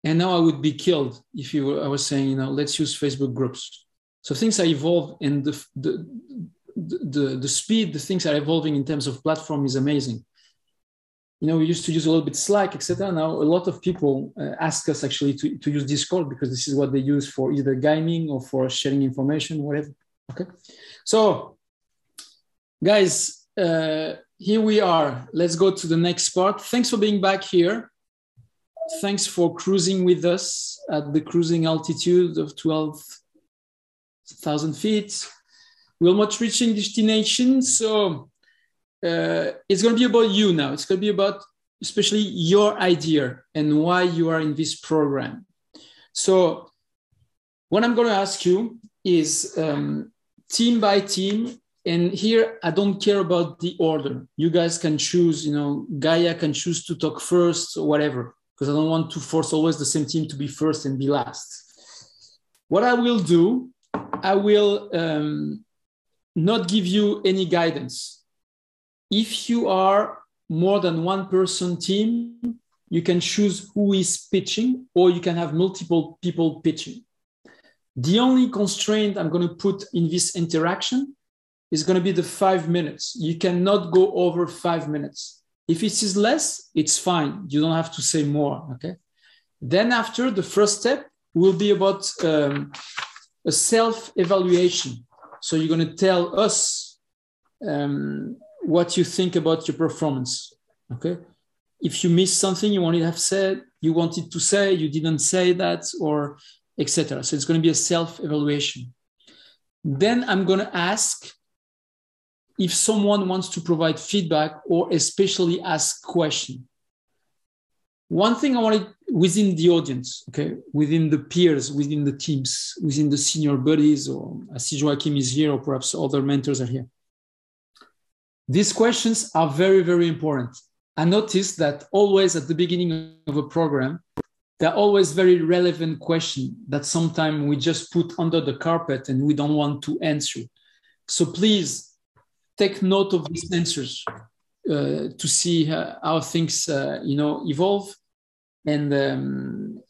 And now I would be killed if you were, I was saying, you know, let's use Facebook groups. So things are evolved and the, the, the, the speed the things are evolving in terms of platform is amazing. You know, we used to use a little bit Slack, etc. Now a lot of people uh, ask us actually to, to use Discord because this is what they use for either gaming or for sharing information, whatever. Okay. So guys, uh, here we are. Let's go to the next part. Thanks for being back here. Thanks for cruising with us at the cruising altitude of 12,000 feet. We're almost reaching destination. So uh, it's going to be about you now. It's going to be about especially your idea and why you are in this program. So what I'm going to ask you is um, team by team, and here i don't care about the order. You guys can choose you know gaia can choose to talk first or whatever because i don't want to force always the same team to be first and be last. What i will do i will um, not give you any guidance. If you are more than one person team you can choose who is pitching or you can have multiple people pitching. The only constraint i'm going to put in this interaction is going to be the five minutes. You cannot go over five minutes. If it is less, it's fine. You don't have to say more. Okay. Then after the first step will be about um, a self-evaluation. So you're going to tell us um, what you think about your performance. Okay. If you missed something you wanted to have said, you wanted to say, you didn't say that, or etc. So it's going to be a self-evaluation. Then I'm going to ask if someone wants to provide feedback or especially ask question. One thing I wanted within the audience, okay, within the peers, within the teams, within the senior buddies, or I see Joaquim is here, or perhaps other mentors are here. These questions are very, very important. I noticed that always at the beginning of a program, they're always very relevant questions that sometimes we just put under the carpet and we don't want to answer. So please take note of these answers uh, to see uh, how things uh, you know evolve and um,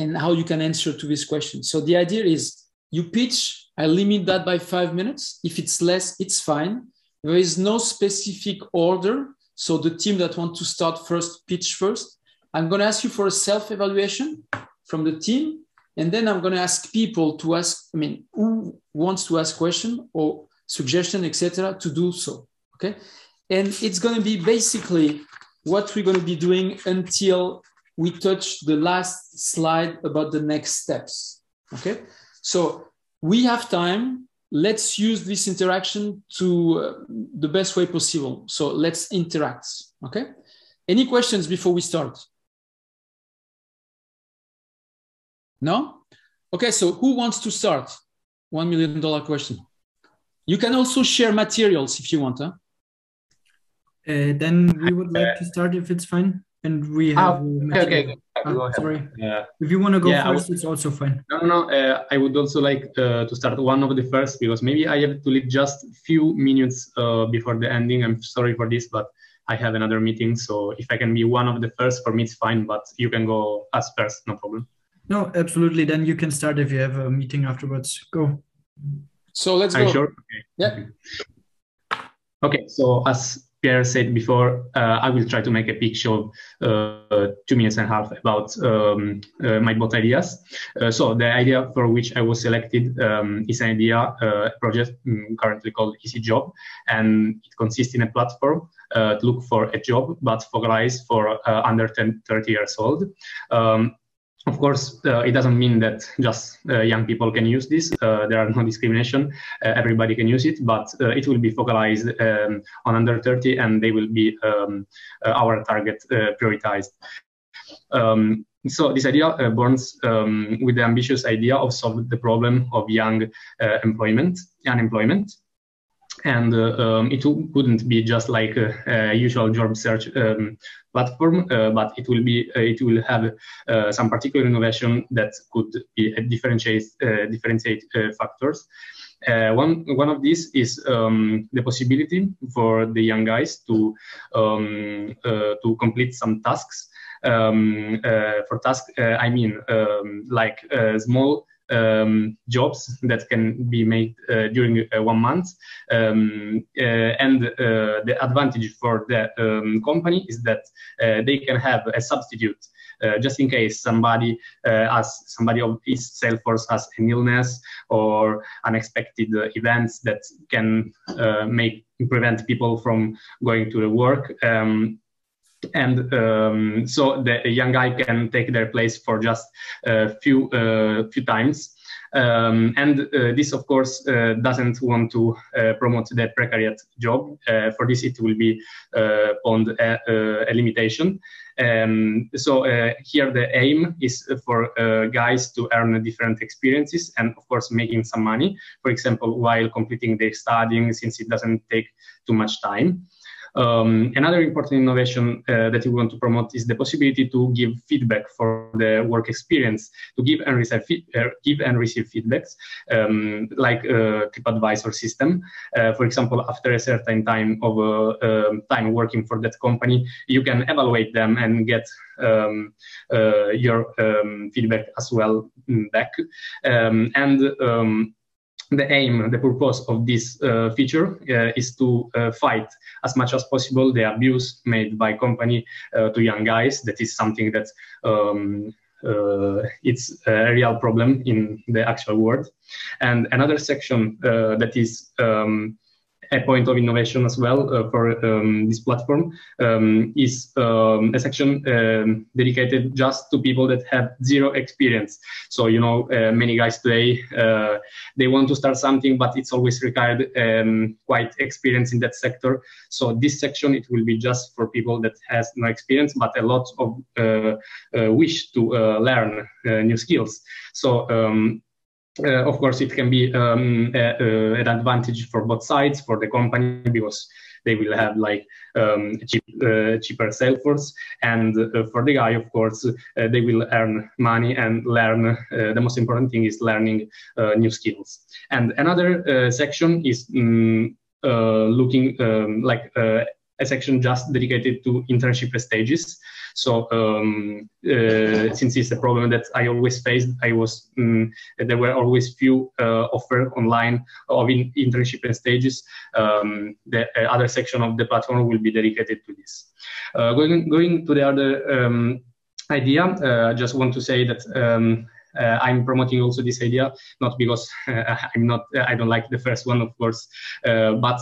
and how you can answer to this question. So the idea is you pitch. I limit that by five minutes. If it's less, it's fine. There is no specific order. So the team that want to start first pitch first. I'm going to ask you for a self-evaluation from the team, and then I'm going to ask people to ask. I mean, who wants to ask question or suggestion, etc., to do so. Okay, and it's going to be basically what we're going to be doing until we touch the last slide about the next steps. Okay, so we have time. Let's use this interaction to uh, the best way possible. So let's interact. Okay, any questions before we start? No? Okay, so who wants to start? $1 million question. You can also share materials if you want. Huh? Uh, then we would like to start if it's fine. And we have. Oh, okay, okay. Oh, sorry. Uh, if you want to go yeah, first, it's also fine. No, no, no. Uh, I would also like uh, to start one of the first because maybe I have to leave just a few minutes uh, before the ending. I'm sorry for this, but I have another meeting. So if I can be one of the first, for me, it's fine, but you can go as first, no problem. No, absolutely. Then you can start if you have a meeting afterwards. Go. So let's Are go. Sure? Okay. Yeah. Okay. So as Pierre said before, uh, I will try to make a picture of uh, two minutes and a half about um, uh, my bot ideas. Uh, so the idea for which I was selected um, is an idea, uh, a project um, currently called Easy Job, and it consists in a platform uh, to look for a job, but focalized for under 10, 30 years old. Um, of course, uh, it doesn't mean that just uh, young people can use this. Uh, there are no discrimination. Uh, everybody can use it, but uh, it will be focalized um, on under 30 and they will be um, uh, our target prioritized. Um, so this idea burns um, with the ambitious idea of solving the problem of young employment, unemployment. And uh, um, it wouldn't be just like a, a usual job search um, platform, uh, but it will be uh, it will have uh, some particular innovation that could be differentiate differentiate factors. Uh, one one of these is um, the possibility for the young guys to um, uh, to complete some tasks. Um, uh, for tasks, I mean um, like small um, jobs that can be made uh, during uh, one month. Um, uh, and the advantage for the um, company is that they can have a substitute uh, just in case somebody uh, has somebody of his sales force has an illness or unexpected uh, events that can make prevent people from going to the work. Um, and um, so the young guy can take their place for just a few uh, few times. Um, and uh, this of course uh, doesn't want to uh, promote the precariat job. Uh, for this it will be uh, on a, a, limitation um, so here the aim is for guys to earn different experiences and of course making some money. For example while completing their studying since it doesn't take too much time um, another important innovation uh, that we want to promote is the possibility to give feedback for the work experience, to give and receive, uh, give and receive feedbacks, um, like a TripAdvisor system. Uh, for example, after a certain time of uh, um, time working for that company, you can evaluate them and get um, uh, your um, feedback as well mm, back. Um, and the aim, the purpose of this uh, feature uh, is to uh, fight as much as possible the abuse made by company uh, to young guys. That is something that um, uh, it's a real problem in the actual world. And another section uh, that is um, a point of innovation as well uh, for um, this platform um, is um, a section um, dedicated just to people that have zero experience. So you know, uh, many guys today uh, they want to start something, but it's always required um, quite experience in that sector. So this section it will be just for people that has no experience, but a lot of uh, uh, wish to uh, learn new skills. So um, uh, of course, it can be um, a, a, an advantage for both sides, for the company, because they will have like um, cheap, uh, cheaper sales force, and uh, for the guy, of course, uh, they will earn money and learn. Uh, the most important thing is learning uh, new skills. And another section is um, looking like a section just dedicated to internship stages. So um, uh, since it's a problem that I always faced, I was um, there were always few uh, offer online of in internship stages. Um, the uh, other section of the platform will be dedicated to this. Uh, going going to the other um, idea, uh, I just want to say that um, uh, I'm promoting also this idea, not because uh, I'm not, I don't like the first one, of course, uh, but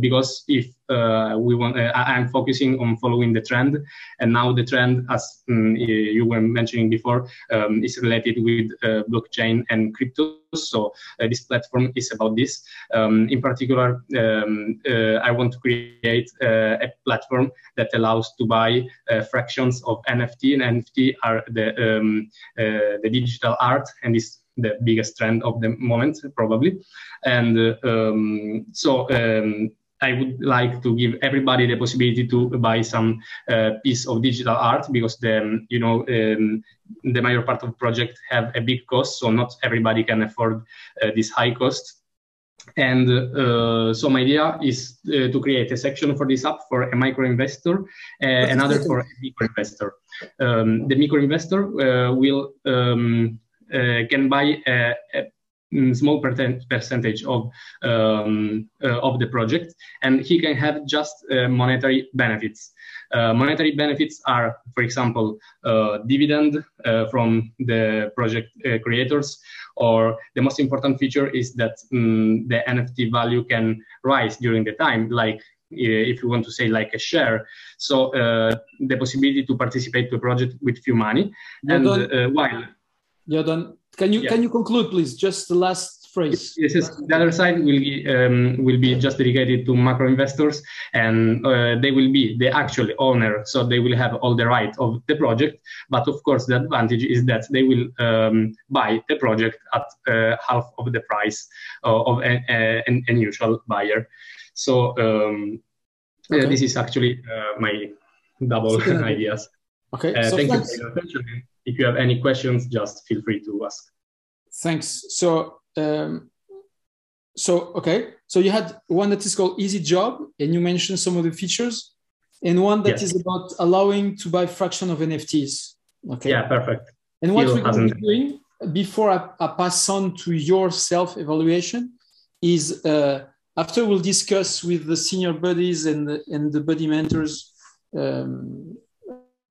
because if we want, I'm focusing on following the trend, and now the trend, as um, you were mentioning before, um, is related with blockchain and crypto. So uh, this platform is about this. Um, in particular, um, uh, I want to create uh, a platform that allows to buy fractions of NFT, and NFT are the um, the digital art, and is the biggest trend of the moment, probably. And um, so I would like to give everybody the possibility to buy some uh, piece of digital art because then you know um, the major part of the project have a big cost, so not everybody can afford uh, this high cost. And uh, so my idea is uh, to create a section for this app for a micro investor, uh, another for a micro investor. Um, the micro investor uh, will um, can buy a, a small percentage of um, uh, of the project, and he can have just uh, monetary benefits. Uh, monetary benefits are, for example, uh, dividend uh, from the project uh, creators, or the most important feature is that um, the NFT value can rise during the time, like if you want to say like a share. So the possibility to participate to a project with few money, and while yeah, then can you yeah. can you conclude, please? Just the last phrase. Yes, yes. The other side will be um, will be just dedicated to macro investors, and uh, they will be the actual owner, so they will have all the right of the project. But of course, the advantage is that they will um, buy the project at uh, half of the price of an, an, an usual buyer. So um, okay. uh, this is actually uh, my double ideas. Okay. Uh, so thank you for your attention if you have any questions, just feel free to ask. Thanks. So, um, so okay. So you had one that is called Easy Job, and you mentioned some of the features, and one that yes. is about allowing to buy fraction of NFTs. Okay. Yeah, perfect. And what we're going to be doing before I, I, pass on to your self evaluation is uh, after we'll discuss with the senior buddies and the, and the buddy mentors um,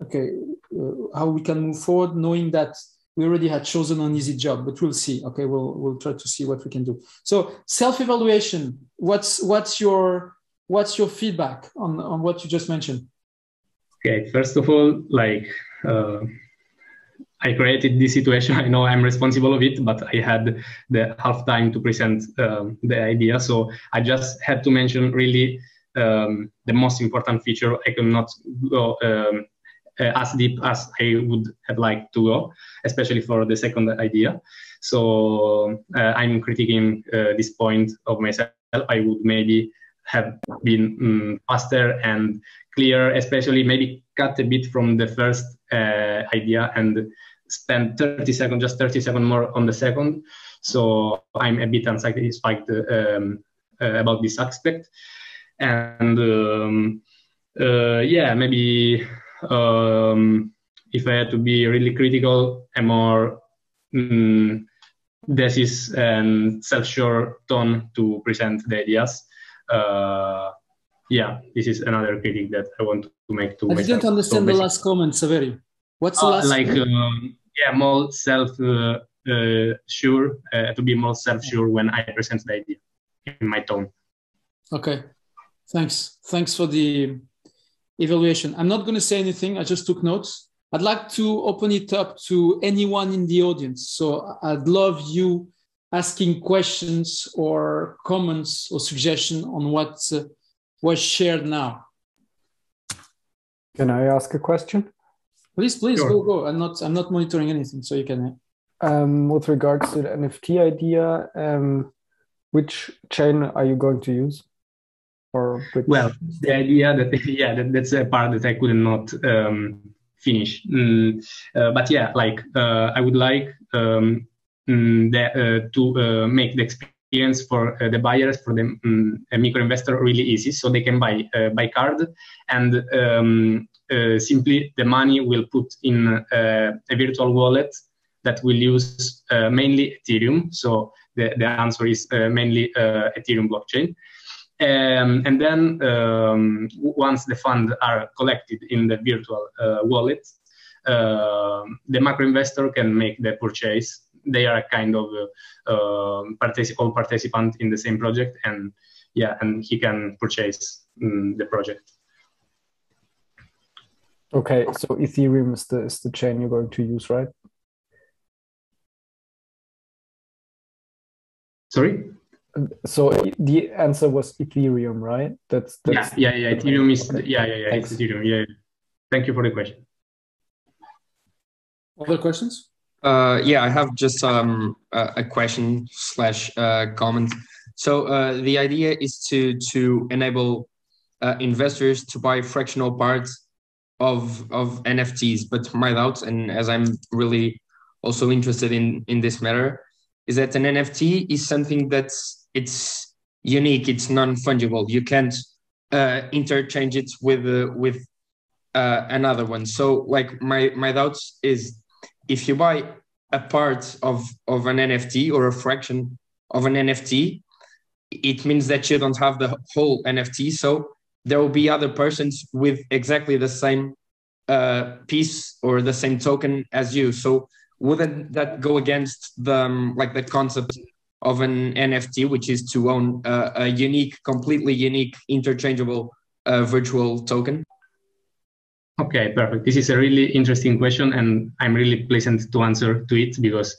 okay, uh, how we can move forward, knowing that we already had chosen an easy job, but we'll see. Okay, we'll we'll try to see what we can do. So self-evaluation. What's what's your what's your feedback on on what you just mentioned? Okay, first of all, like. Uh, I created this situation. I know I'm responsible of it, but I had the half time to present um, the idea. So I just had to mention really um, the most important feature. I cannot go um, uh, as deep as I would have liked to go, especially for the second idea. So uh, I'm critiquing uh, this point of myself. I would maybe have been um, faster and clear, especially maybe cut a bit from the first idea and spend 30 seconds, just 30 seconds more on the second. So I'm a bit unsatisfied um, uh, about this aspect. And um, uh, yeah, maybe um, if I had to be really critical, a more um, thesis and self-sure tone to present the ideas. Uh, yeah, this is another critic that I want to make to I myself. didn't understand so the last comment, Saverio. What's the uh, last? Like um, yeah, more self uh, uh, sure, uh, to be more self sure when I present the idea in my tone. Okay, thanks. Thanks for the evaluation. I'm not going to say anything. I just took notes. I'd like to open it up to anyone in the audience. So I'd love you asking questions or comments or suggestion on what uh, was shared now. Can I ask a question? Please, please sure. go, go. I'm not, I'm not monitoring anything, so you can. Um, with regards to the NFT idea, um, which chain are you going to use? Or which... well, the idea that yeah, that, that's a part that I could not um, finish. Mm, uh, but yeah, like uh, I would like um, mm, the, uh, to uh, make the experience for uh, the buyers for the um, micro investor really easy, so they can buy by card and um, simply the money will put in a virtual wallet that will use mainly Ethereum. So the, the answer is mainly Ethereum blockchain. Um, and then um, once the funds are collected in the virtual uh, wallet, uh, the macro investor can make the purchase. They are a kind of uh, participant participant in the same project, and yeah, and he can purchase um, the project. Okay, so Ethereum is the is the chain you're going to use, right? Sorry so the answer was Ethereum, right? That's, that's yeah, yeah, yeah. Ethereum is yeah, yeah, yeah. It's Ethereum. Yeah. Thank you for the question. Other questions? Uh, yeah, I have just um, a question slash uh, comment. So uh, the idea is to to enable uh, investors to buy fractional parts of of NFTs. But my doubt, and as I'm really also interested in in this matter, is that an NFT is something that's it's unique. It's non-fungible. You can't uh, interchange it with uh, with uh, another one. So like my my doubts is if you buy a part of of an nft or a fraction of an nft it means that you don't have the whole nft so there will be other persons with exactly the same uh, piece or the same token as you. So wouldn't that go against the um, like the concept of an NFT, which is to own a unique, completely unique, interchangeable uh, virtual token? Okay, perfect. This is a really interesting question, and I'm really pleasant to answer to it because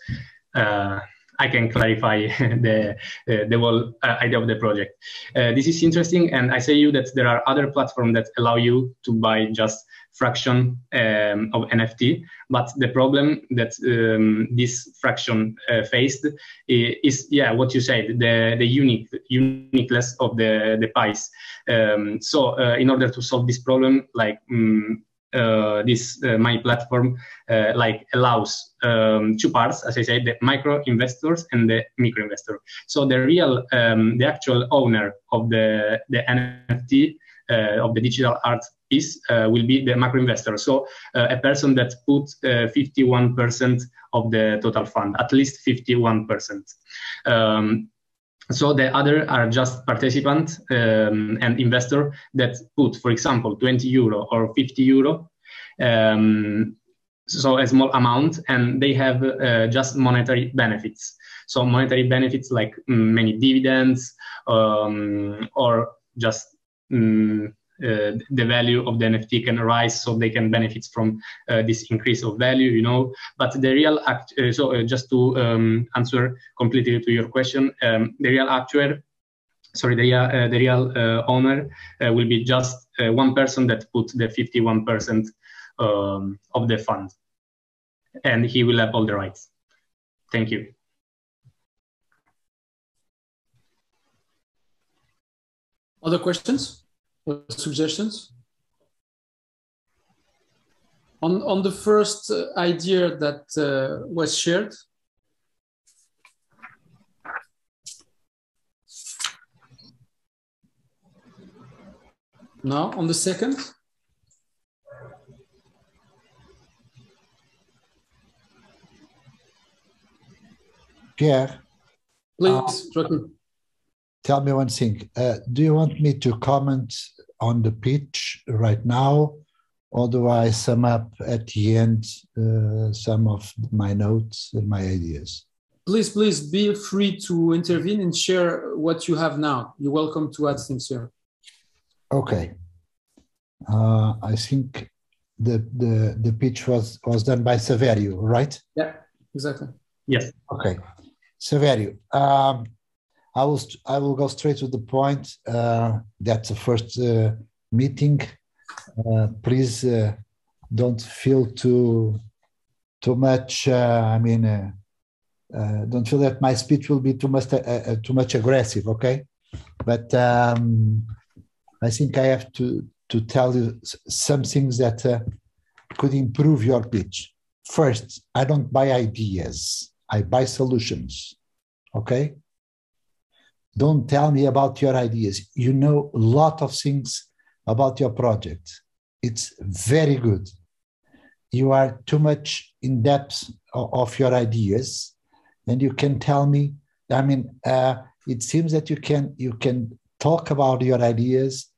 uh, I can clarify the uh, the whole uh, idea of the project. Uh, this is interesting, and I say you that there are other platforms that allow you to buy just fraction um, of NFT. But the problem that um, this fraction uh, faced is, yeah, what you said, the, the unique uniqueness of the, the pies. Um, so uh, in order to solve this problem, like um, uh, this uh, my platform uh, like allows um, two parts, as I said, the micro investors and the micro investor. So the real, um, the actual owner of the the NFT uh, of the digital art piece uh, will be the macro investor. So uh, a person that puts 51% of the total fund, at least 51%. Um, so the other are just participant um, and investor that put, for example, 20 euro or 50 euro. Um, so a small amount, and they have uh, just monetary benefits. So monetary benefits like mm, many dividends um, or just um, uh, the value of the NFT can rise, so they can benefit from uh, this increase of value, you know. But the real act, uh, so uh, just to um, answer completely to your question, um, the real actuary, sorry, the, uh, the real uh, owner will be just one person that put the 51% um, of the fund, and he will have all the rights. Thank you. Other questions suggestions? On, on the first uh, idea that uh, was shared, now on the second? Pierre. Please, uh, tell me one thing. Uh, do you want me to comment on the pitch right now, or do I sum up at the end uh, some of my notes and my ideas? Please, please be free to intervene and share what you have now. You're welcome to add things here. Okay. Uh, I think the, the, the pitch was, was done by Saverio, right? Yeah, exactly. Yes. Okay. Saverio, um, I will, I will go straight to the point. Uh, that's the first uh, meeting. Uh, please uh, don't feel too, too much, uh, I mean, uh, don't feel that my speech will be too much too much aggressive okay but um, i think i have to to tell you some things that could improve your pitch first i don't buy ideas i buy solutions okay don't tell me about your ideas. You know a lot of things about your project. It's very good. You are too much in depth of your ideas and you can tell me i mean uh, it seems that you can you can talk about your ideas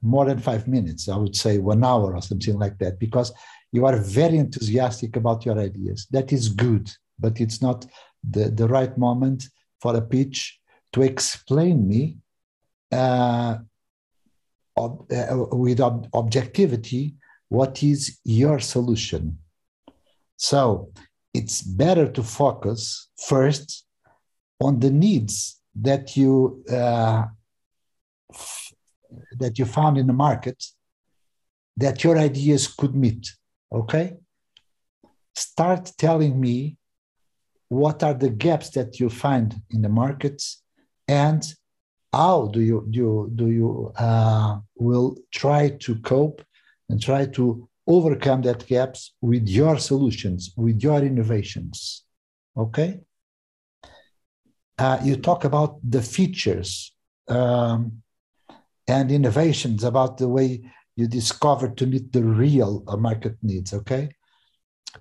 more than five minutes i would say one hour or something like that because you are very enthusiastic about your ideas. That is good but it's not the, the right moment for a pitch to explain me uh, ob, uh, with ob- objectivity what is your solution? So it's better to focus first on the needs that you uh, f- that you found in the market that your ideas could meet okay? Start telling me what are the gaps that you find in the markets and how do you do you, do you uh, will try to cope and try to overcome that gaps with your solutions, with your innovations. Okay? Uh, you talk about the features um, and innovations about the way you discover to meet the real uh, market needs. Okay?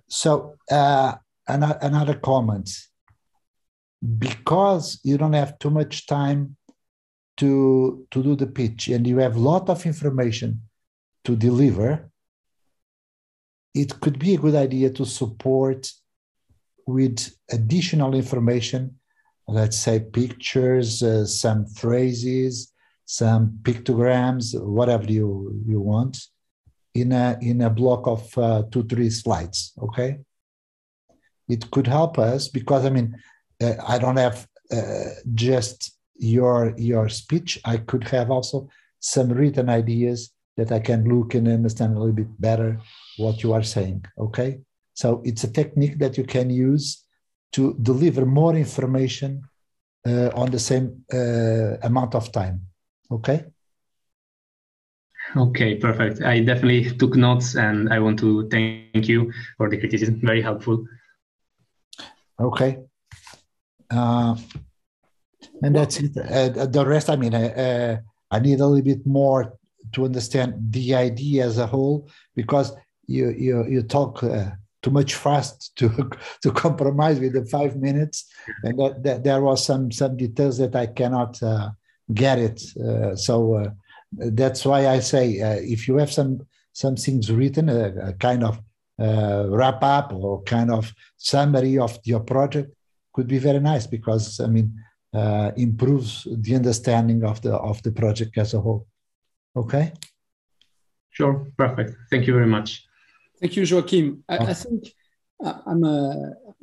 So, uh, another comment because you don't have too much time to, to do the pitch and you have a lot of information to deliver it could be a good idea to support with additional information, let's say pictures, uh, some phrases, some pictograms, whatever you, you want, in a, in a block of uh, two, three slides, okay? It could help us because, I mean, uh, I don't have uh, just your, your speech. I could have also some written ideas that I can look and understand a little bit better what you are saying. Okay. So it's a technique that you can use to deliver more information uh, on the same uh, amount of time. Okay. Okay, perfect. I definitely took notes and I want to thank you for the criticism. Very helpful. Okay. Uh, and that's it. Uh, the rest, I mean, uh, I need a little bit more to understand the idea as a whole because you you you talk uh, too much fast to to compromise with the five minutes, and that, that there was some some details that I cannot uh, get it. Uh, so uh, that's why I say uh, if you have some some things written, a, a kind of uh, wrap up or kind of summary of your project, could be very nice because I mean improves the understanding of the of the project as a whole. Okay. Sure. Perfect. Thank you very much. Thank you, Joaquim. I, I think uh, I'm. Uh,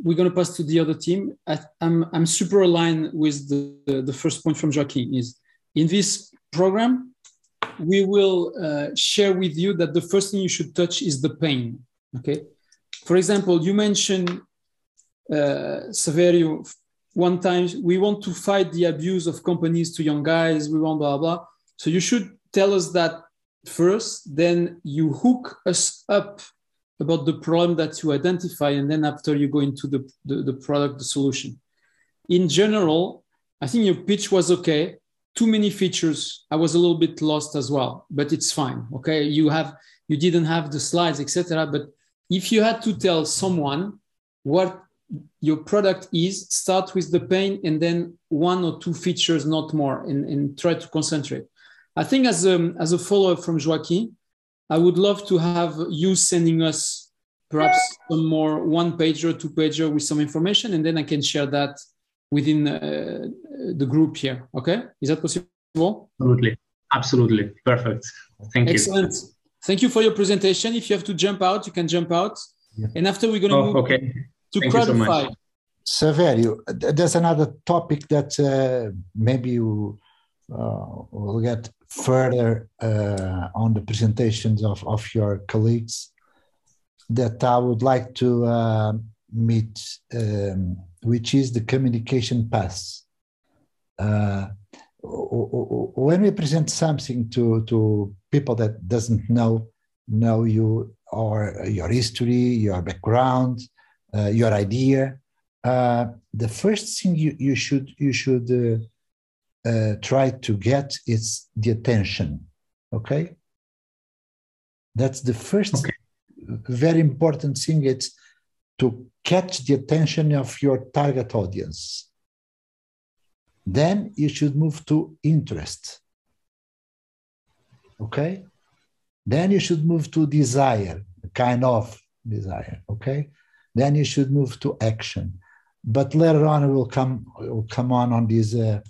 we're going to pass to the other team. I, am I'm, I'm super aligned with the, the, the first point from Joaquim. Is in this program, we will uh, share with you that the first thing you should touch is the pain. Okay. For example, you mentioned uh, Saverio one time. We want to fight the abuse of companies to young guys. We want blah blah. So you should tell us that first. Then you hook us up about the problem that you identify and then after you go into the, the, the, product the solution in general i think your pitch was okay too many features i was a little bit lost as well but it's fine okay you have you didn't have the slides etc but if you had to tell someone what your product is start with the pain and then one or two features not more and, and try to concentrate i think as a, as a follow-up from joaquim I would love to have you sending us perhaps some more one pager, two pager with some information, and then I can share that within uh, the group here. Okay, is that possible? Absolutely, absolutely, perfect. Thank you. Excellent. Thank you for your presentation. If you have to jump out, you can jump out. Yeah. And after we're going to oh, move okay. To Thank Crowdify. So Saverio, there's another topic that uh, maybe you uh, will get further uh, on the presentations of, of your colleagues that I would like to uh, meet, um, which is the communication path. Uh, when we present something to, to people that doesn't know know you or your history, your background, uh, your idea, uh, the first thing you, you should you should uh, uh, try to get is the attention. Okay, that's the first okay. very important thing. It's to catch the attention of your target audience. Then you should move to interest. Okay, then you should move to desire, kind of desire. Okay, then you should move to action. But later on we'll come we'll come on on this uh,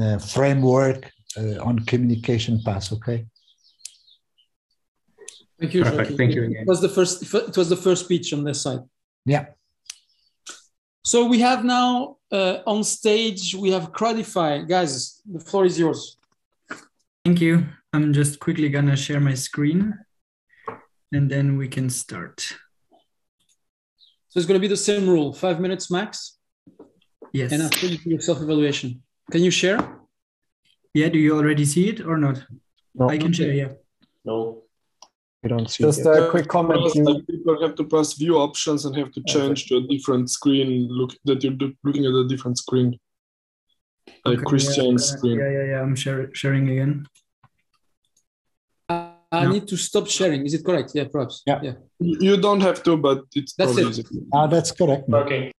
uh, framework uh, on communication paths okay? Thank you Perfect. thank you again. it was the first it was the first speech on this side. Yeah. So we have now uh, on stage we have crowdify guys the floor is yours. Thank you. I'm just quickly gonna share my screen and then we can start so it's going to be the same rule, five minutes max. Yes. And after you do your self-evaluation. Can you share? Yeah, do you already see it or not? No. I can share, yeah. No. We don't see Just a quick comment. Press, like people have to press view options and have to change okay. to a different screen, look that you're looking at a different screen. Like okay, Christian's yeah, screen. Yeah, yeah, yeah. I'm share, sharing again. I no. need to stop sharing. Is it correct? Yeah, perhaps. Yeah. yeah. You don't have to, but it's that's it. Easy. Uh, that's correct. Okay.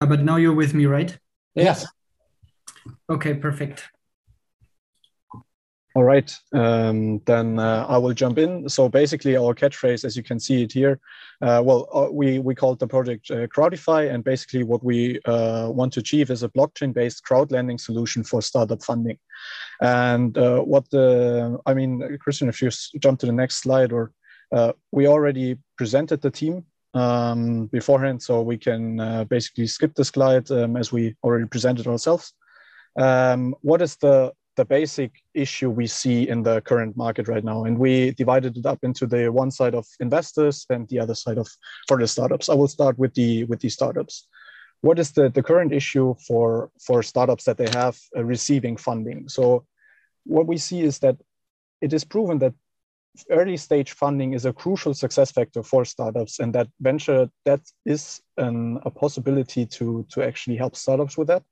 Uh, but now you're with me, right? Yes. Okay, perfect. All right, um, then uh, I will jump in. So basically, our catchphrase, as you can see it here, uh, well, uh, we we called the project uh, Crowdify, and basically what we uh, want to achieve is a blockchain-based crowd lending solution for startup funding. And uh, what the, I mean, Christian, if you jump to the next slide, or we already presented the team um, beforehand, so we can basically skip this slide um, as we already presented ourselves. Um, what is the the basic issue we see in the current market right now. And we divided it up into the one side of investors and the other side of for the startups. I will start with the with the startups. What is the, the current issue for, for startups that they have uh, receiving funding? So what we see is that it is proven that early stage funding is a crucial success factor for startups and that venture that is an, a possibility to, to actually help startups with that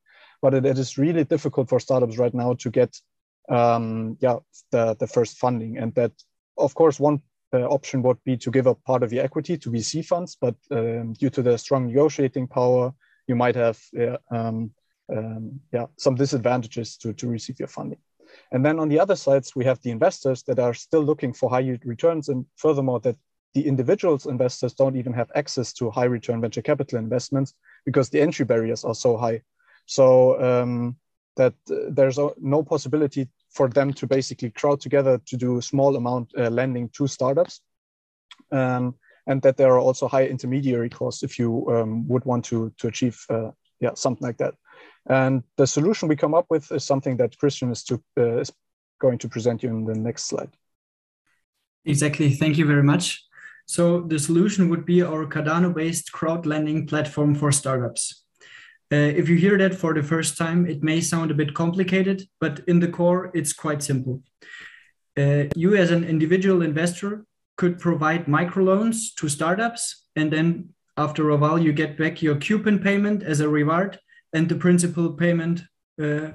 but it, it is really difficult for startups right now to get um, yeah the, the first funding. And that of course one uh, option would be to give up part of your equity to VC funds but um, due to the strong negotiating power you might have uh, um, um, yeah some disadvantages to, to receive your funding. And then on the other sides we have the investors that are still looking for high returns. And furthermore that the individuals investors don't even have access to high return venture capital investments because the entry barriers are so high so um, that uh, there's no possibility for them to basically crowd together to do a small amount uh, lending to startups. Um, and that there are also high intermediary costs if you um, would want to, to achieve uh, yeah, something like that. And the solution we come up with is something that Christian is, to, uh, is going to present you in the next slide. Exactly. Thank you very much. So the solution would be our Cardano-based crowd lending platform for startups. Uh, if you hear that for the first time, it may sound a bit complicated, but in the core, it's quite simple. Uh, you, as an individual investor, could provide microloans to startups, and then after a while, you get back your coupon payment as a reward and the principal payment uh,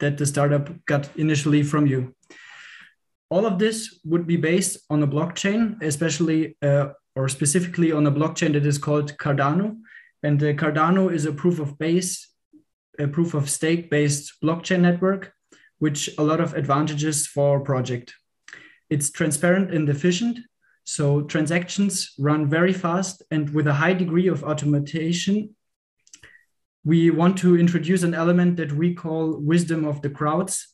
that the startup got initially from you. All of this would be based on a blockchain, especially uh, or specifically on a blockchain that is called Cardano, and the Cardano is a proof of base, a proof of stake based blockchain network, which a lot of advantages for project. It's transparent and efficient. So transactions run very fast and with a high degree of automation. We want to introduce an element that we call wisdom of the crowds,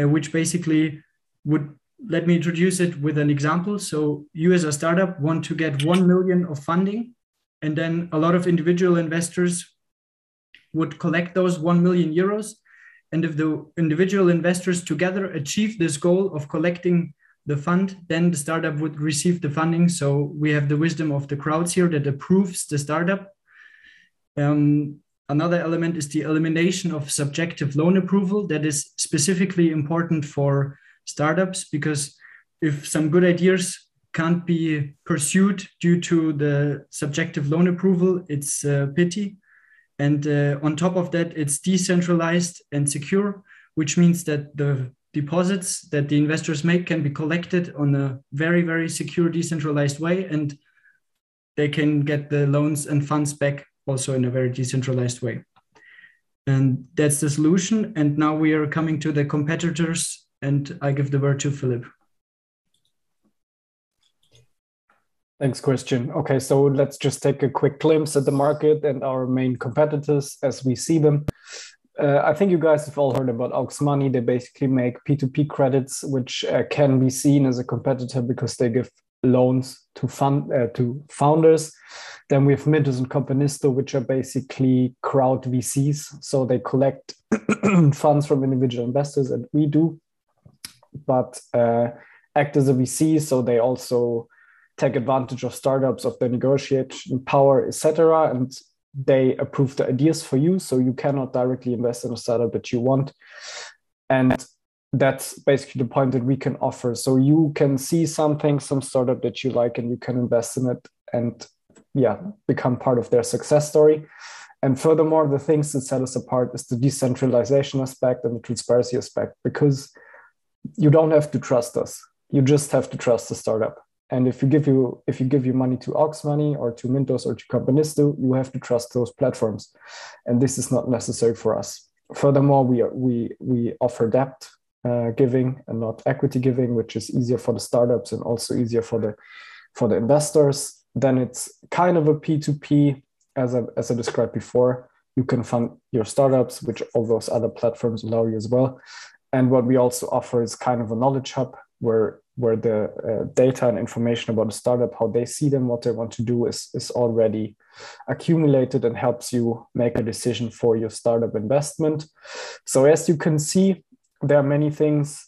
uh, which basically would let me introduce it with an example. So you as a startup want to get 1 million of funding and then a lot of individual investors would collect those 1 million euros and if the individual investors together achieve this goal of collecting the fund, then the startup would receive the funding. So we have the wisdom of the crowds here that approves the startup. Um, another element is the elimination of subjective loan approval. That is specifically important for startups because if some good ideas can't be pursued due to the subjective loan approval, it's a pity. And uh, on top of that, it's decentralized and secure, which means that the deposits that the investors make can be collected on a very, very secure, decentralized way. And they can get the loans and funds back also in a very decentralized way. And that's the solution. And now we are coming to the competitors, and I give the word to Philip. Thanks, Christian. Okay, so let's just take a quick glimpse at the market and our main competitors as we see them. Uh, I think you guys have all heard about Aux Money. They basically make P2P credits, which uh, can be seen as a competitor because they give loans to fund uh, to founders. Then we have Mintos and Companisto, which are basically crowd VCs. So they collect funds from individual investors, and we do, but uh, act as a VC. So they also take advantage of startups of their negotiation power etc and they approve the ideas for you. So you cannot directly invest in a startup that you want. And that's basically the point that we can offer. So you can see something some startup that you like and you can invest in it and yeah become part of their success story. And furthermore the things that set us apart is the decentralization aspect and the transparency aspect because you don't have to trust us. You just have to trust the startup and if you give you if you give your money to Aux Money or to Mintos or to Companisto, you have to trust those platforms, and this is not necessary for us. Furthermore, we are, we we offer debt uh, giving and not equity giving, which is easier for the startups and also easier for the for the investors. Then it's kind of a P two P, as I, as I described before. You can fund your startups, which all those other platforms allow you as well. And what we also offer is kind of a knowledge hub where where the uh, data and information about the startup, how they see them, what they want to do is, is already accumulated and helps you make a decision for your startup investment. So as you can see, there are many things,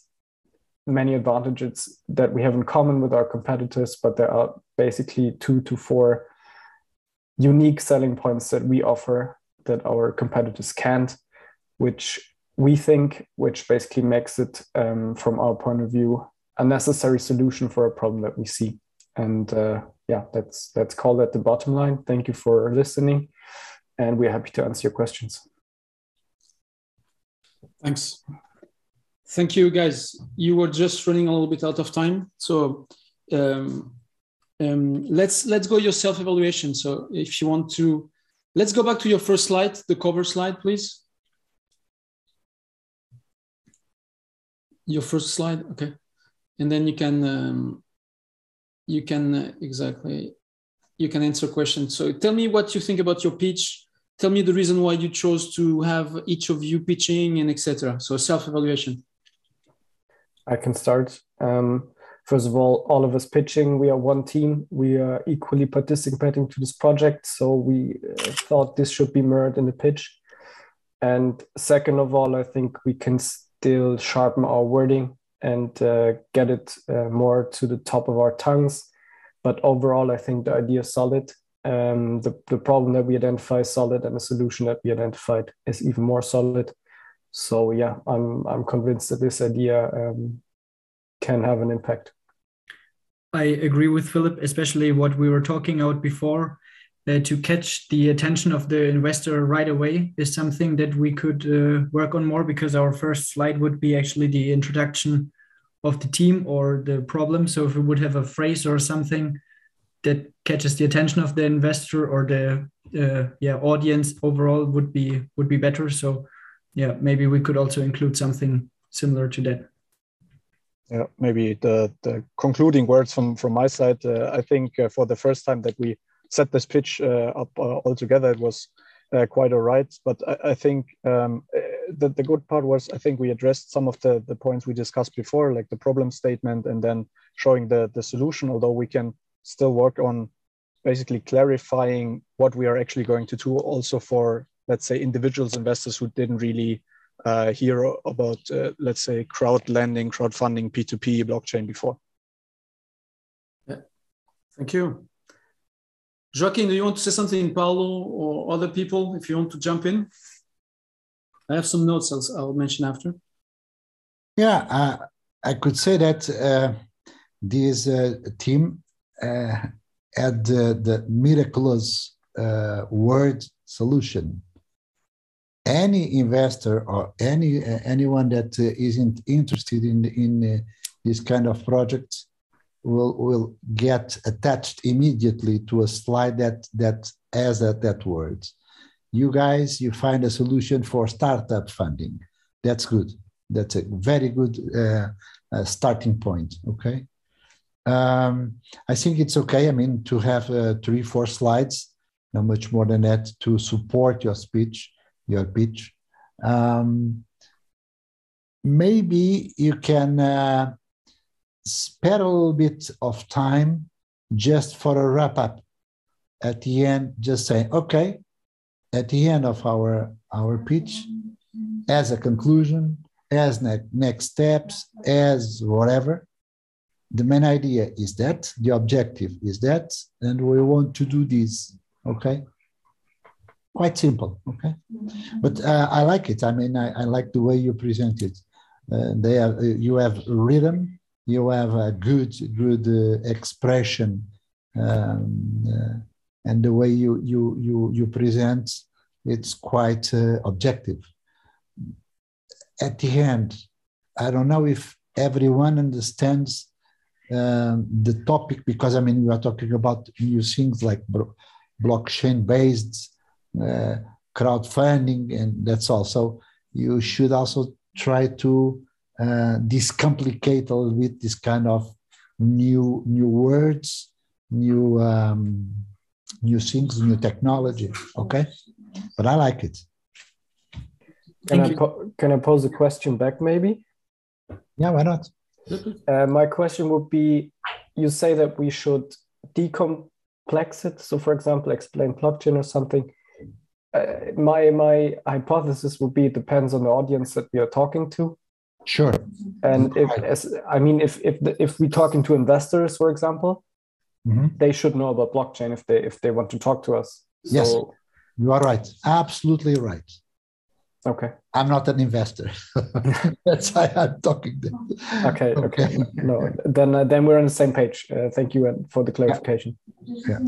many advantages that we have in common with our competitors, but there are basically two to four unique selling points that we offer that our competitors can't, which we think, which basically makes it, um, from our point of view, a necessary solution for a problem that we see. And uh, yeah, that's that's called at the bottom line. Thank you for listening, and we're happy to answer your questions. Thanks. Thank you, guys. You were just running a little bit out of time, so um, um, let's let's go your self evaluation. So if you want to, let's go back to your first slide, the cover slide, please. Your first slide, okay and then you can um, you can uh, exactly you can answer questions. So tell me what you think about your pitch. Tell me the reason why you chose to have each of you pitching and etc. So self-evaluation. I can start. Um, first of all, all of us pitching, we are one team. We are equally participating to this project. So we uh, thought this should be mirrored in the pitch. And second of all, I think we can still sharpen our wording and uh, get it uh, more to the top of our tongues. But overall, I think the idea is solid. Um, the, the problem that we identify is solid, and the solution that we identified is even more solid. So yeah, I'm I'm convinced that this idea um, can have an impact. I agree with Philip, especially what we were talking about before. Uh, to catch the attention of the investor right away is something that we could uh, work on more because our first slide would be actually the introduction of the team or the problem. So if we would have a phrase or something that catches the attention of the investor or the uh, yeah audience overall would be would be better. So yeah, maybe we could also include something similar to that. yeah, maybe the the concluding words from from my side. Uh, I think uh, for the first time that we set this pitch uh, up uh, all together, it was uh, quite all right. But I, I think um, the the good part was I think we addressed some of the the points we discussed before, like the problem statement, and then showing the the solution. Although we can still work on basically clarifying what we are actually going to do, also for let's say individuals investors who didn't really uh, hear about, uh, let's say, crowd lending, crowdfunding, P2P, blockchain before. Yeah. Thank you. Joaquim, do you want to say something, Paulo, or other people, if you want to jump in? I have some notes I'll, I'll mention after. Yeah, uh, I could say that uh, this uh, team uh, had the miraculous word solution any investor or any uh, anyone that uh, isn't interested in in uh, this kind of projects will will get attached immediately to a slide that that has that, that word. You guys, you find a solution for startup funding. That's good. That's a very good uh, uh, starting point. Okay. Um, I think it's okay. I mean, to have uh, three, four slides, not much more than that, to support your speech your pitch. Um, maybe you can uh, spare a little bit of time just for a wrap up at the end, just saying, okay, at the end of our, our pitch, as a conclusion, as ne- next steps, as whatever. The main idea is that, the objective is that, and we want to do this, okay? quite simple okay but uh, i like it i mean I, I, like the way you present it uh, they uh, you have rhythm you have a good good uh, expression um, uh, and the way you you you you present it's quite uh, objective at the end i don't know if everyone understands um, the topic because i mean we are talking about new things like blockchain based uh, crowdfunding, and that's all. So you should also try to uh, discomplicate a little bit this kind of new new words, new um, new things, new technology. Okay, but I like it. Can I, po- can I pose a question back, maybe? Yeah, why not? Uh, my question would be: You say that we should decomplex it. So, for example, explain blockchain or something uh, my my hypothesis would be it depends on the audience that we are talking to. Sure. And if as I mean, if if the, if we talking to investors, for example, mm-hmm. they should know about blockchain if they if they want to talk to us. So, yes, you are right. Absolutely right. Okay. I'm not an investor. That's why I'm talking. Okay, okay. okay. No, then uh, then we're on the same page. Uh, thank you for the clarification. Yeah.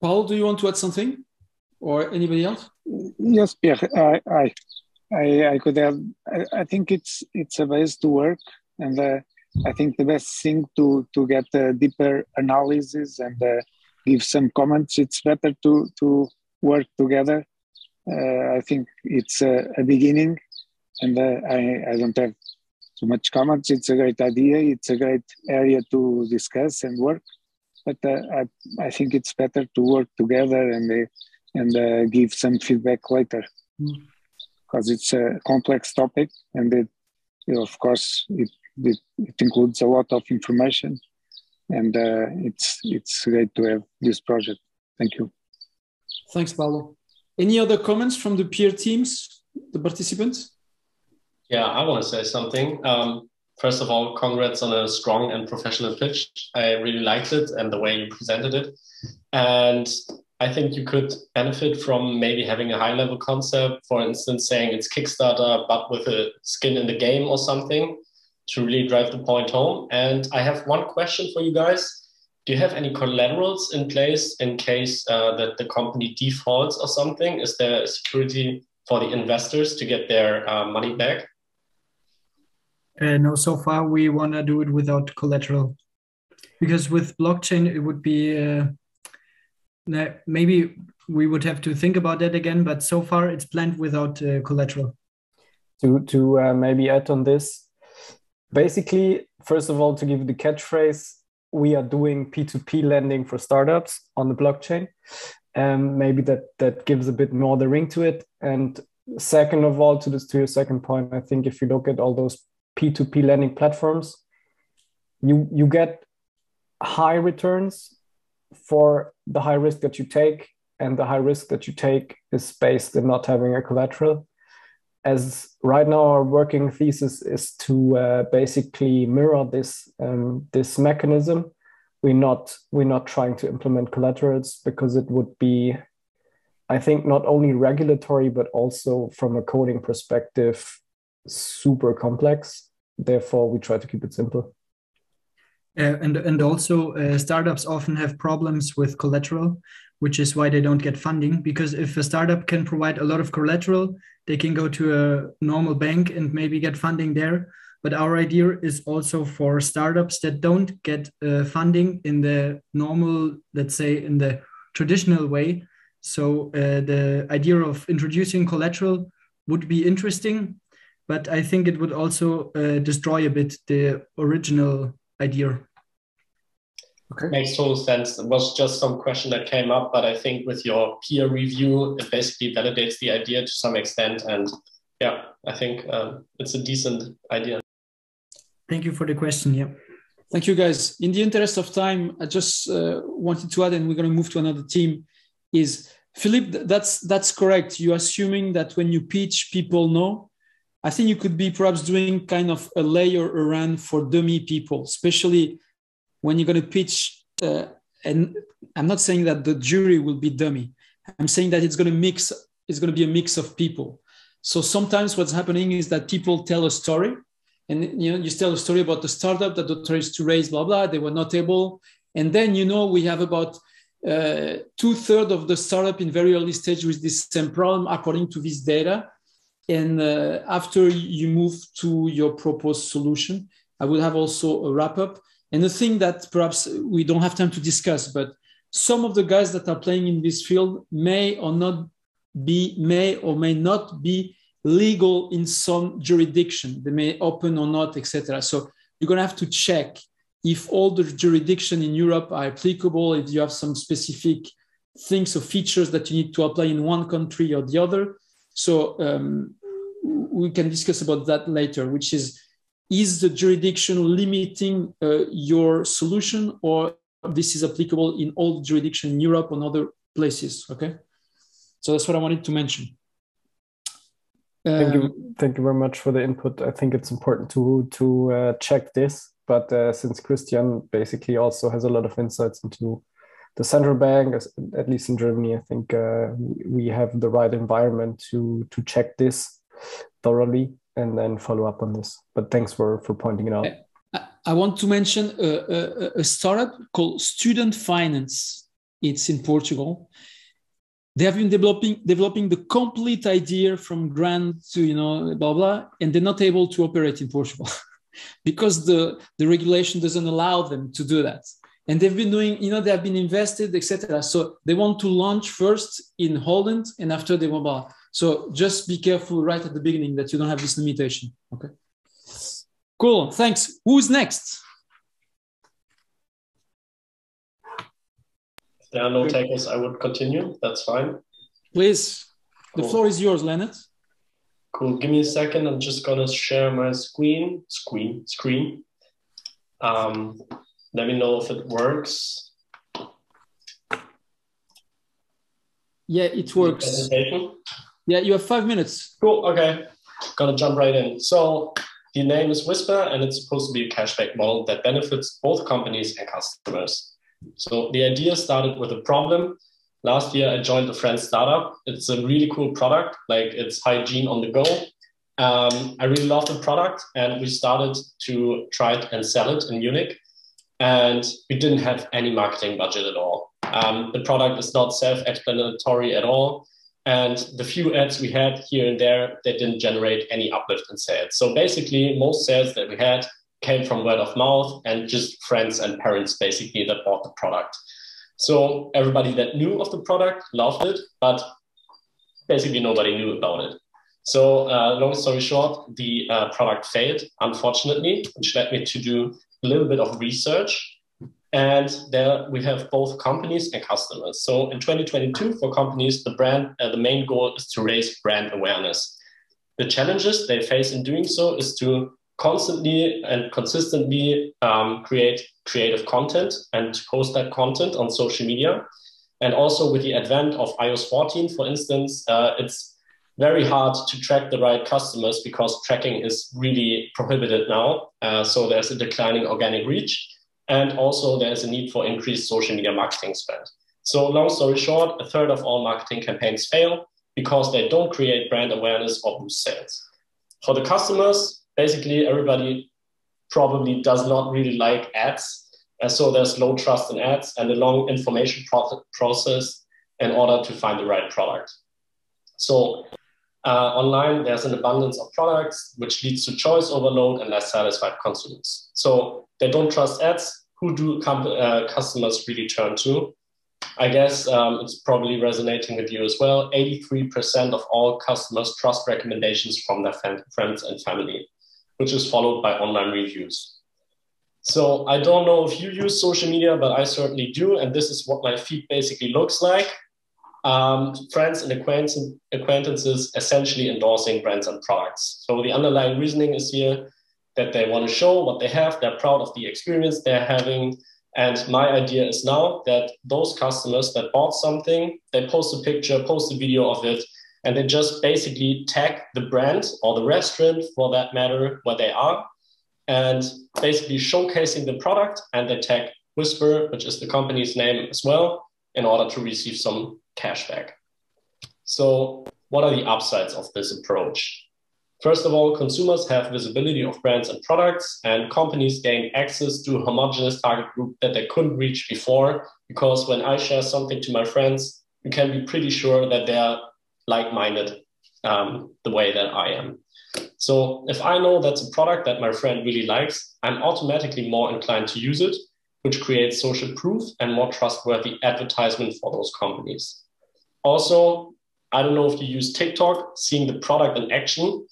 Paul, do you want to add something, or anybody else? Yes, Pierre. I I I, I could add. I, I, think it's it's a base to work, and uh, I think the best thing to to get a deeper analysis and uh, give some comments. It's better to to work together. Uh, I think it's a, a beginning, and uh, I I don't have too much comments. It's a great idea. It's a great area to discuss and work but uh, I, I think it's better to work together and uh, and give some feedback later because it's a complex topic and it, you know, of course it, it, it includes a lot of information and uh, it's it's great to have this project. Thank you. Thanks paulo any other comments from the peer teams the participants? Yeah i want to say something. Um, first of all, congrats on a strong and professional pitch. I really liked it and the way you presented it. And I think you could benefit from maybe having a high level concept, for instance, saying it's Kickstarter, but with a skin in the game or something to really drive the point home. And I have one question for you guys. Do you have any collaterals in place in case uh, that the company defaults or something? Is there security for the investors to get their uh, money back? Uh, no, so far we want to do it without collateral, because with blockchain it would be uh, maybe we would have to think about that again. But so far it's planned without uh, collateral. To to uh, maybe add on this, basically, first of all, to give the catchphrase, we are doing P2P lending for startups on the blockchain. And maybe that that gives a bit more the ring to it. And second of all, to this to your second point, I think if you look at all those P2P lending platforms, you you get high returns for the high risk that you take, and the high risk that you take is based in not having a collateral as right now our working thesis is to uh, basically mirror this um, this mechanism. We're not we're not trying to implement collaterals because it would be, I think, not only regulatory but also from a coding perspective, super complex. Therefore, we try to keep it simple. Uh, and and also uh, startups often have problems with collateral which is why they don't get funding. Because if a startup can provide a lot of collateral, they can go to a normal bank and maybe get funding there. But our idea is also for startups that don't get uh, funding in the normal, let's say, in the traditional way. So uh, the idea of introducing collateral would be interesting, but I think it would also uh, destroy a bit the original idea. Okay. Makes total sense. It was just some question that came up, but I think with your peer review, it basically validates the idea to some extent. And yeah, I think um, it's a decent idea. Thank you for the question. Yeah. Thank you, guys. In the interest of time, I just uh, wanted to add, and we're going to move to another team. Is Philip? That's that's correct. You're assuming that when you pitch, people know. I think you could be perhaps doing kind of a layer around for dummy people, especially when you're going to pitch, uh, and I'm not saying that the jury will be dummy. I'm saying that it's going to mix. It's going to be a mix of people. So sometimes what's happening is that people tell a story, and you know you tell a story about the startup that the tries to raise blah blah. They were not able, and then you know we have about uh, two thirds of the startup in very early stage with this same problem according to this data. And uh, after you move to your proposed solution, I will have also a wrap up. And the thing that perhaps we don't have time to discuss, but some of the guys that are playing in this field may or not be, may or may not be legal in some jurisdiction. They may open or not, etc. So you're going to have to check if all the jurisdiction in Europe are applicable, if you have some specific things or features that you need to apply in one country or the other. So um, we can discuss about that later, which is is the jurisdiction limiting uh, your solution or this is applicable in all jurisdiction in Europe and other places, okay? So that's what I wanted to mention. Um, thank you, um, thank you very much for the input. I think it's important to to uh, check this, but uh, since Christian basically also has a lot of insights into the central bank, at least in Germany, I think uh, we have the right environment to to check this thoroughly and then follow up on this. But thanks for for pointing it out. I want to mention a, a, a startup called Student Finance. It's in Portugal. They have been developing developing the complete idea from grant to you know blah blah, and they're not able to operate in Portugal because the the regulation doesn't allow them to do that. And they've been doing, you know, they have been invested, etc. So they want to launch first in Holland, and after they will. So just be careful right at the beginning that you don't have this limitation. Okay. Cool. Thanks. Who's next? If there are no takers, I would continue. That's fine. Please. The cool. floor is yours, Lenart. Cool. Give me a second. I'm just gonna share my screen. Screen. Screen. Um, let me know if it works. Yeah, it works. Yeah, you have five minutes. Cool. Okay. Gonna jump right in. So the name is Whisper, and it's supposed to be a cashback model that benefits both companies and customers. So the idea started with a problem. Last year, I joined a friend startup. It's a really cool product. Like it's hygiene on the go. Um, I really love the product, and we started to try it and sell it in Munich. And we didn't have any marketing budget at all. Um, the product is not self-explanatory at all. And the few ads we had here and there, they didn't generate any uplift in sales. So basically, most sales that we had came from word of mouth and just friends and parents basically that bought the product. So everybody that knew of the product loved it, but basically nobody knew about it. So uh, long story short, the uh, product failed, unfortunately, which led me to do a little bit of research. And there we have both companies and customers. So in 2022, for companies, the brand, uh, the main goal is to raise brand awareness. The challenges they face in doing so is to constantly and consistently um, create creative content and post that content on social media. And also with the advent of iOS 14, for instance, uh, it's very hard to track the right customers because tracking is really prohibited now. Uh, so there's a declining organic reach. And also there's a need for increased social media marketing spend. So long story short, a third of all marketing campaigns fail because they don't create brand awareness or boost sales. For the customers, basically everybody probably does not really like ads. And so there's low trust in ads and a long information process in order to find the right product. So uh, online, there's an abundance of products, which leads to choice overload and less satisfied consumers. So they don't trust ads. Who do uh, customers really turn to? I guess um, it's probably resonating with you as well. 83% of all customers trust recommendations from their friends and family, which is followed by online reviews. So I don't know if you use social media, but I certainly do. And this is what my feed basically looks like um, friends and acquaintances essentially endorsing brands and products. So the underlying reasoning is here that they want to show what they have, they're proud of the experience they're having. And my idea is now that those customers that bought something, they post a picture, post a video of it, and they just basically tag the brand or the restaurant for that matter where they are and basically showcasing the product and they tag Whisper, which is the company's name as well, in order to receive some cashback. So what are the upsides of this approach? First of all, consumers have visibility of brands and products, and companies gain access to a homogenous target group that they couldn't reach before. Because when I share something to my friends, you can be pretty sure that they're like minded um, the way that I am. So if I know that's a product that my friend really likes, I'm automatically more inclined to use it, which creates social proof and more trustworthy advertisement for those companies. Also, I don't know if you use TikTok, seeing the product in action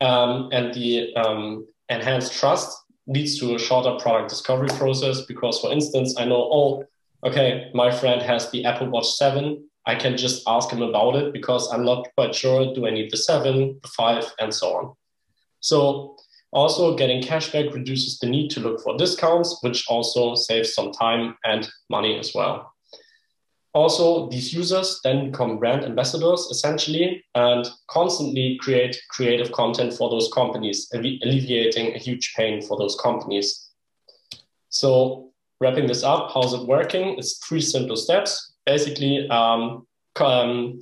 um, and the um, enhanced trust leads to a shorter product discovery process. Because, for instance, I know, oh, okay, my friend has the Apple Watch 7. I can just ask him about it because I'm not quite sure do I need the 7, the 5, and so on. So, also getting cashback reduces the need to look for discounts, which also saves some time and money as well also these users then become brand ambassadors essentially and constantly create creative content for those companies alleviating a huge pain for those companies. So wrapping this up how's it working? It's three simple steps. Basically um, um,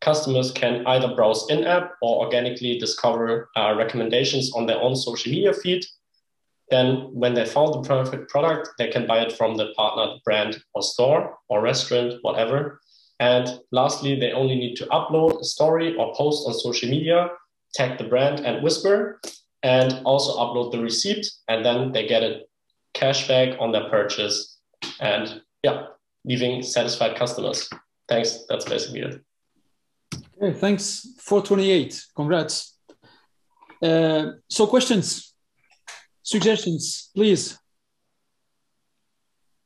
customers can either browse in-app or organically discover uh, recommendations on their own social media feed then when they found the perfect product, they can buy it from the partnered brand or store or restaurant, whatever. And lastly, they only need to upload a story or post on social media, tag the brand and Whisper, and also upload the receipt. And then they get a cashback on their purchase. And yeah, leaving satisfied customers. Thanks. That's basically it. Okay, thanks. 428. Congrats. Uh, so, questions? Suggestions, please.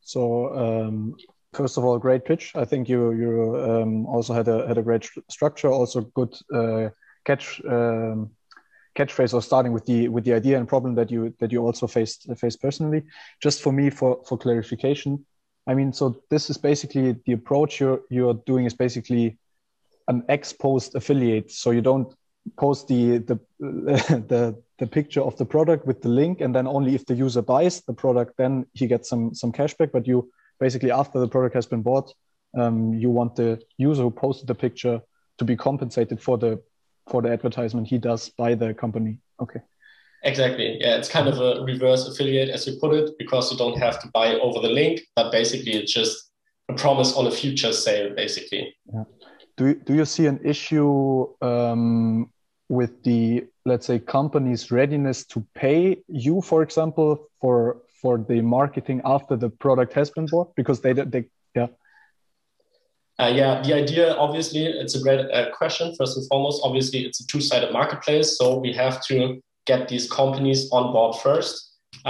So um, first of all, great pitch. I think you you um, also had a had a great structure, also good uh, catch um, catchphrase or starting with the with the idea and problem that you that you also faced faced personally. Just for me, for for clarification, I mean, so this is basically the approach you're you're doing is basically an ex post affiliate. So you don't post the the the the picture of the product with the link and then only if the user buys the product then he gets some some cashback. But you basically after the product has been bought um, you want the user who posted the picture to be compensated for the for the advertisement he does by the company. Okay. Exactly. Yeah it's kind of a reverse affiliate as you put it because you don't have to buy over the link but basically it's just a promise on a future sale basically. Yeah. do, do you see an issue um, with the let's say companies readiness to pay you for example for for the marketing after the product has been bought because they they yeah Uh, yeah, the idea, obviously, it's a great uh, question. First and foremost, obviously, it's a two-sided marketplace, so we have to get these companies on board first.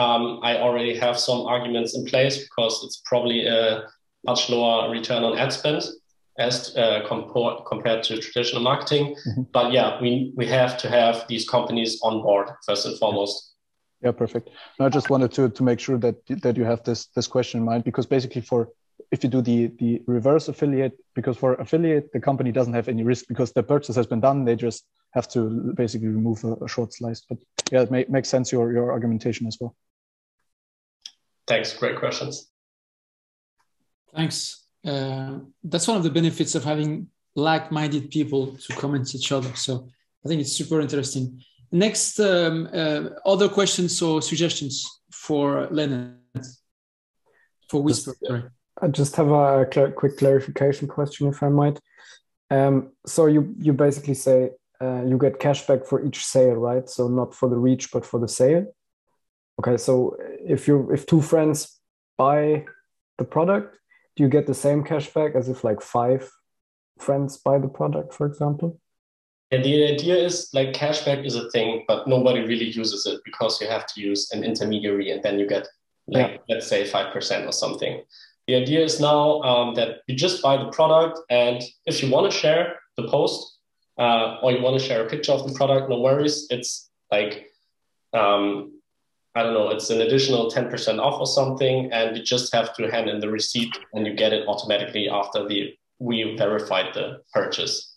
Um, I already have some arguments in place because it's probably a much lower return on ad spend as uh, compo- compared to traditional marketing. Mm-hmm. But yeah, we we have to have these companies on board first and foremost. Yeah, perfect. No, I just wanted to to make sure that that you have this this question in mind because basically for if you do the the reverse affiliate because for affiliate the company doesn't have any risk because the purchase has been done they just have to basically remove a, a short slice but yeah it may, makes sense your your argumentation as well thanks great questions thanks uh, that's one of the benefits of having like-minded people to comment each other so i think it's super interesting next um, uh, other questions or suggestions for lenart for whisper sorry I just have a cl- quick clarification question, if I might. Um, so you you basically say uh, you get cash back for each sale, right? So not for the reach, but for the sale. Okay, so if you if two friends buy the product, do you get the same cash back as if like five friends buy the product, for example? Yeah, the idea is like cashback is a thing, but nobody really uses it because you have to use an intermediary, and then you get like yeah. let's say five percent or something. The idea is now um, that you just buy the product, and if you want to share the post uh, or you want to share a picture of the product, no worries. It's like um, I don't know, it's an additional 10% off or something, and you just have to hand in the receipt and you get it automatically after the we verified the purchase.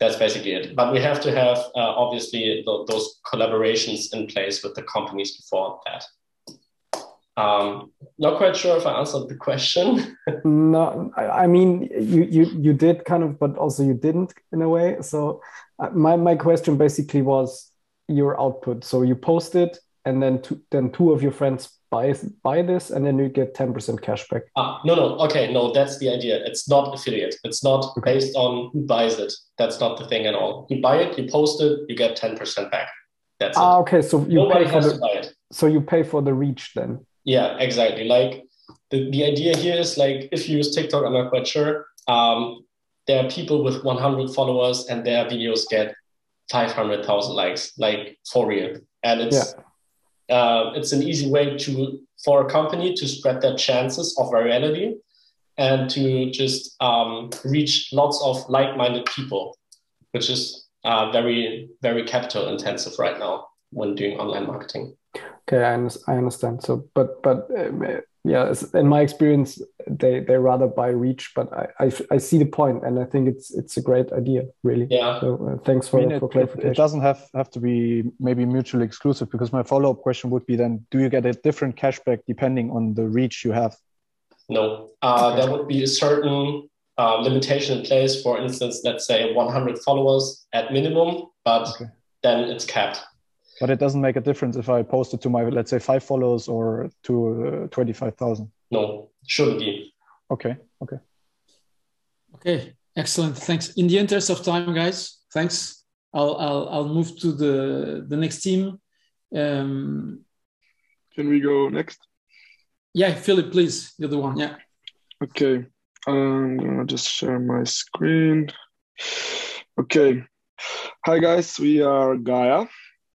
That's basically it. But we have to have uh, obviously th- those collaborations in place with the companies before that. Um, not quite sure if I answered the question. no, I mean you you you did kind of, but also you didn't in a way. So uh, my my question basically was your output. So you post it, and then two, then two of your friends buy buy this, and then you get ten percent cash back. Ah, no, no, okay, no, that's the idea. It's not affiliate. It's not okay. based on who buys it. That's not the thing at all. You buy it, you post it, you get ten percent back. That's ah, it. okay. So you Nobody pay for the, to buy it. So you pay for the reach then. Yeah, exactly. Like the, the idea here is like if you use TikTok, I'm not quite sure. Um, there are people with 100 followers and their videos get 500,000 likes, like for real. And it's yeah. Uh, it's an easy way to for a company to spread their chances of virality and to just um, reach lots of like-minded people, which is uh, very very capital intensive right now when doing online marketing. Okay, I, I understand. So, but but uh, yeah, in my experience, they they rather buy reach, but I, I, I see the point, and I think it's it's a great idea, really. Yeah. So uh, thanks for, I mean, for it, clarification. It, it doesn't have have to be maybe mutually exclusive because my follow up question would be then: Do you get a different cashback depending on the reach you have? No, uh, okay. there would be a certain uh, limitation in place. For instance, let's say 100 followers at minimum, but okay. then it's capped. But it doesn't make a difference if I post it to my, let's say, five followers or to uh, 25,000. No, shouldn't be. Okay. Okay. Okay. Excellent. Thanks. In the interest of time, guys, thanks. I'll, I'll, I'll move to the, the next team. Um, Can we go next? Yeah, Philip, please. You're the one. Yeah. Okay. I'm gonna just share my screen. Okay. Hi guys, we are Gaia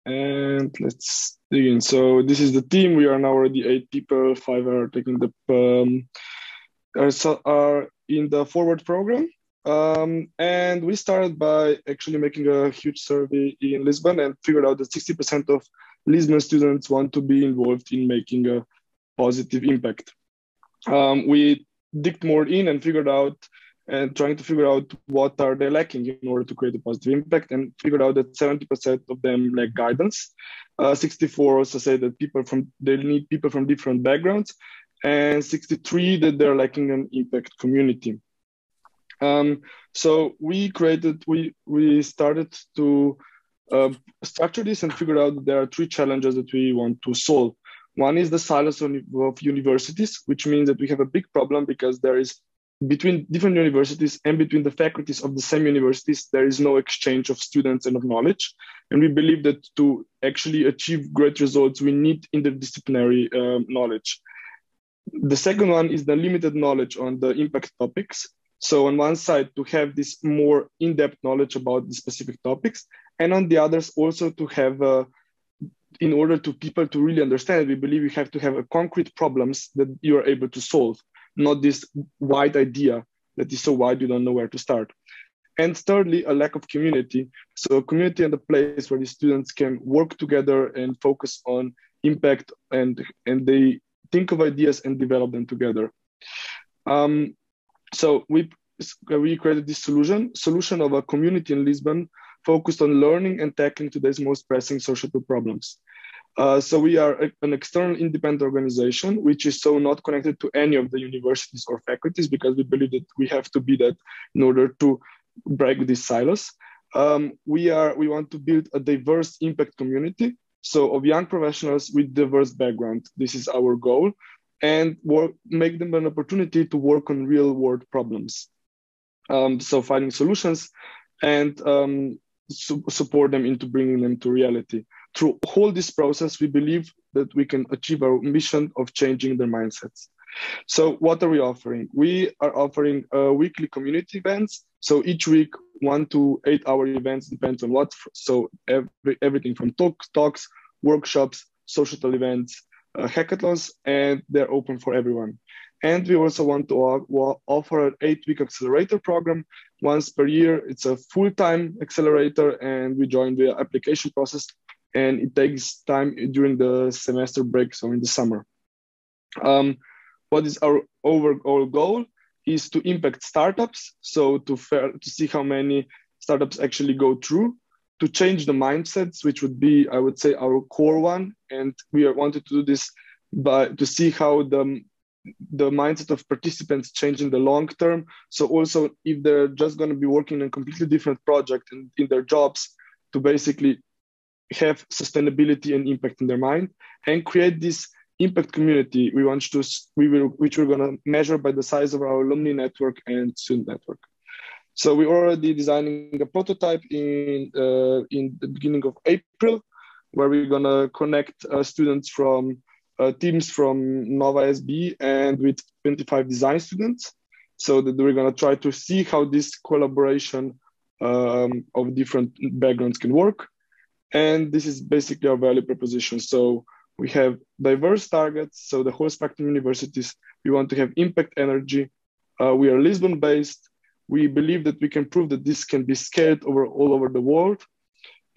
and let's dig in. So this is the team. We are now already eight people. Five are taking the um, are, are in the forward program. Um, and we started by actually making a huge survey in Lisbon and figured out that 60% of Lisbon students want to be involved in making a positive impact. Um, we digged more in and figured out and trying to figure out what are they lacking in order to create a positive impact and figured out that 70% of them lack guidance. Uh, 64 also say that people from they need people from different backgrounds and 63 that they're lacking an impact community. Um, so we created we we started to uh, structure this and figure out there are three challenges that we want to solve. One is the silence of universities which means that we have a big problem because there is between different universities and between the faculties of the same universities, there is no exchange of students and of knowledge. And we believe that to actually achieve great results, we need interdisciplinary um, knowledge. The second one is the limited knowledge on the impact topics. So on one side, to have this more in-depth knowledge about the specific topics, and on the others also to have, uh, in order to people to really understand, we believe you have to have a concrete problems that you are able to solve, not this wide idea that is so wide you don't know where to start. And thirdly, a lack of community. So a community and a place where the students can work together and focus on impact and, and they think of ideas and develop them together. Um, so we, we created this solution, solution of a community in Lisbon focused on learning and tackling today's most pressing social problems. Uh, so we are a, an external independent organization, which is so not connected to any of the universities or faculties because we believe that we have to be that in order to break these silos. Um, we are we want to build a diverse impact community, so of young professionals with diverse background. This is our goal, and work, make them an opportunity to work on real world problems. Um, so finding solutions and um, su support them into bringing them to reality. Through all this process, we believe that we can achieve our mission of changing their mindsets. So what are we offering? We are offering uh, weekly community events. So each week, one to eight hour events depends on what. So every, everything from talks, talks, workshops, social events, uh, hackathons, and they're open for everyone. And we also want to offer an eight-week accelerator program once per year. It's a full-time accelerator, and we join the application process. And it takes time during the semester break, so in the summer. Um, what is our overall goal is to impact startups. So to fair, to see how many startups actually go through, to change the mindsets, which would be, I would say, our core one. And we are wanted to do this by to see how the the mindset of participants change in the long term. So also if they're just going to be working on a completely different project in, in their jobs to basically have sustainability and impact in their mind and create this impact community we want to we will which we're going to measure by the size of our alumni network and student network. So we're already designing a prototype in uh, in the beginning of april where we're going to connect uh, students from uh, teams from Nova SBE and with 25 design students. So that we're going to try to see how this collaboration um, of different backgrounds can work and this is basically our value proposition so we have diverse targets. So the whole spectrum universities, we want to have impact energy. Uh, we are Lisbon based. We believe that we can prove that this can be scaled over all over the world.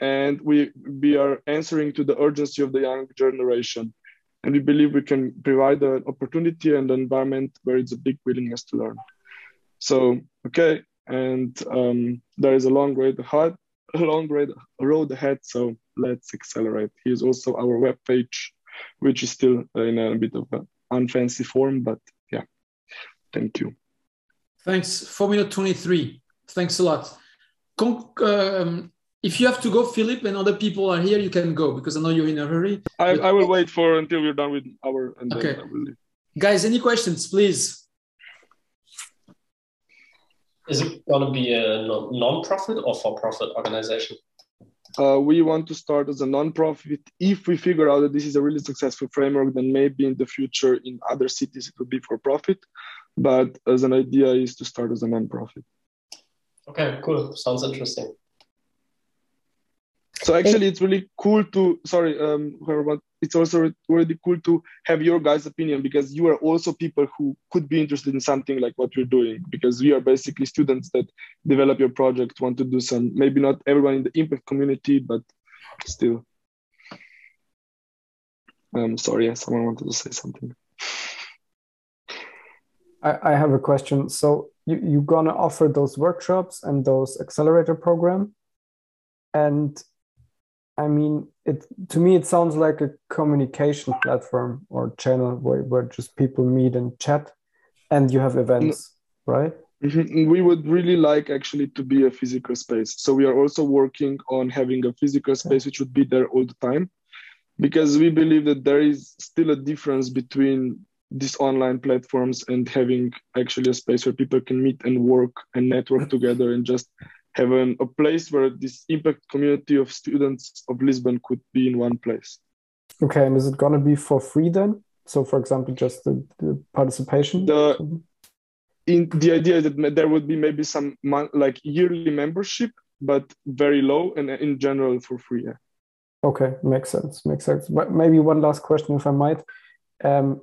And we, we are answering to the urgency of the young generation. And we believe we can provide an opportunity and an environment where it's a big willingness to learn. So, okay. And um, there is a long road ahead, a long road ahead. So let's accelerate. Here's also our web page, which is still in a bit of an unfancy form, but yeah, thank you. Thanks. Four minute 23. Thanks a lot. Um, if you have to go, Philip, and other people are here, you can go because I know you're in a hurry. I, I will wait for until we're done with our. And okay. Guys, any questions, please? Is it going to be a non-profit or for-profit organization? uh, we want to start as a non-profit. If we figure out that this is a really successful framework, then maybe in the future in other cities it will be for profit. But as an idea is to start as a non-profit. Okay, cool. Sounds interesting. So actually, it's really cool to sorry, um, whoever, it's also really cool to have your guys' opinion because you are also people who could be interested in something like what you're doing because we are basically students that develop your project, want to do some maybe not everyone in the impact community, but still. Um, sorry, someone wanted to say something. I, I have a question. So you, you're gonna offer those workshops and those accelerator program, and I mean, it to me it sounds like a communication platform or channel where, where just people meet and chat, and you have events, right? Mm-hmm. We would really like actually to be a physical space. So we are also working on having a physical space which would be there all the time, because we believe that there is still a difference between these online platforms and having actually a space where people can meet and work and network together and just have an, a place where this impact community of students of Lisbon could be in one place. Okay, and is it going to be for free then? So, for example, just the, the participation? The, in the idea that there would be maybe some like yearly membership, but very low, and in general for free. Yeah. Okay, makes sense. Makes sense. But maybe one last question, if I might. Um,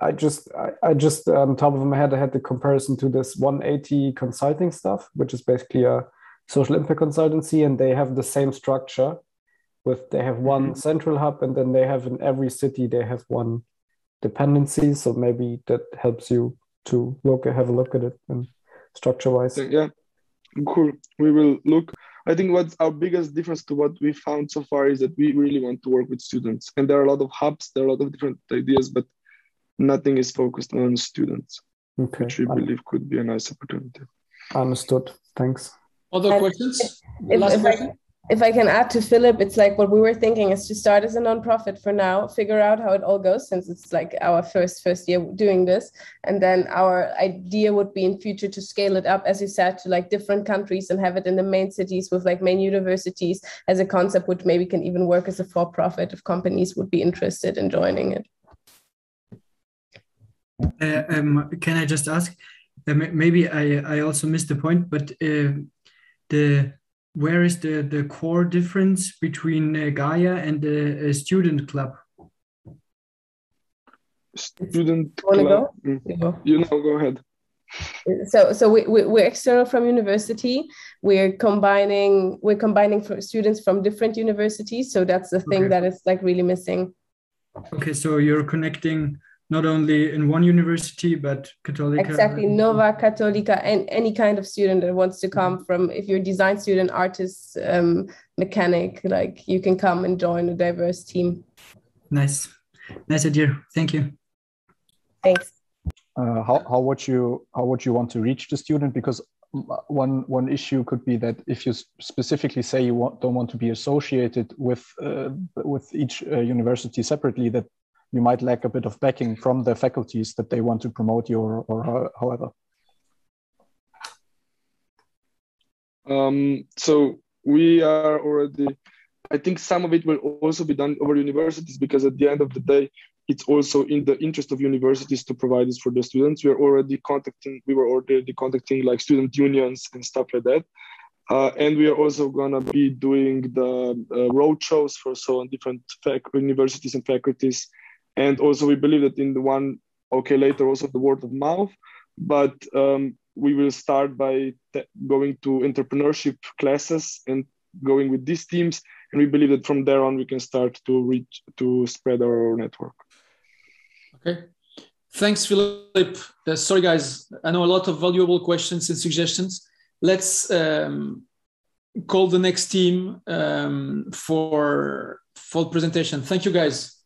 I just, I, I just on top of my head, I had the comparison to this 180 consulting stuff, which is basically a social impact consultancy, and they have the same structure. With they have one mm-hmm. central hub, and then they have in every city they have one dependency. So maybe that helps you to look have a look at it and structure wise. Yeah, cool. We will look. I think what's our biggest difference to what we found so far is that we really want to work with students, and there are a lot of hubs, there are a lot of different ideas, but nothing is focused on students, okay. which we believe could be a nice opportunity. Understood. Thanks. Other questions? If, Last if question? I, if I can add to Philip, it's like what we were thinking is to start as a nonprofit for now, figure out how it all goes since it's like our first first year doing this, and then our idea would be in future to scale it up, as you said, to like different countries and have it in the main cities with like main universities as a concept, which maybe can even work as a for-profit if companies would be interested in joining it. Uh, um, can I just ask? Uh, maybe I I also missed the point, but uh, the where is the, the core difference between uh, Gaia and the student club? Student club. Go? Mm. You know, go ahead. So, so we, we, we're external from university. We're combining we're combining for students from different universities. So that's the thing okay. that is like really missing. Okay, so you're connecting not only in one university but Católica. Exactly, Nova Católica, and any kind of student that wants to come from. If you're a design student, artist, um, mechanic, like you can come and join a diverse team. Nice, nice idea. Thank you. Thanks. Uh, how how would you how would you want to reach the student? Because one one issue could be that if you specifically say you want, don't want to be associated with uh, with each uh, university separately, that you might lack a bit of backing from the faculties that they want to promote you or, or however. Um, so we are already, I think some of it will also be done over universities because at the end of the day, it's also in the interest of universities to provide this for the students. We are already contacting, we were already contacting like student unions and stuff like that. Uh, and we are also gonna be doing the uh, road shows for so on different universities and faculties and also we believe that in the one okay later also the word of mouth but um, we will start by going to entrepreneurship classes and going with these teams. And we believe that from there on we can start to reach to spread our network. Okay. Thanks philip. Uh, sorry guys. I know a lot of valuable questions and suggestions. Let's um, call the next team um, for full presentation. Thank you guys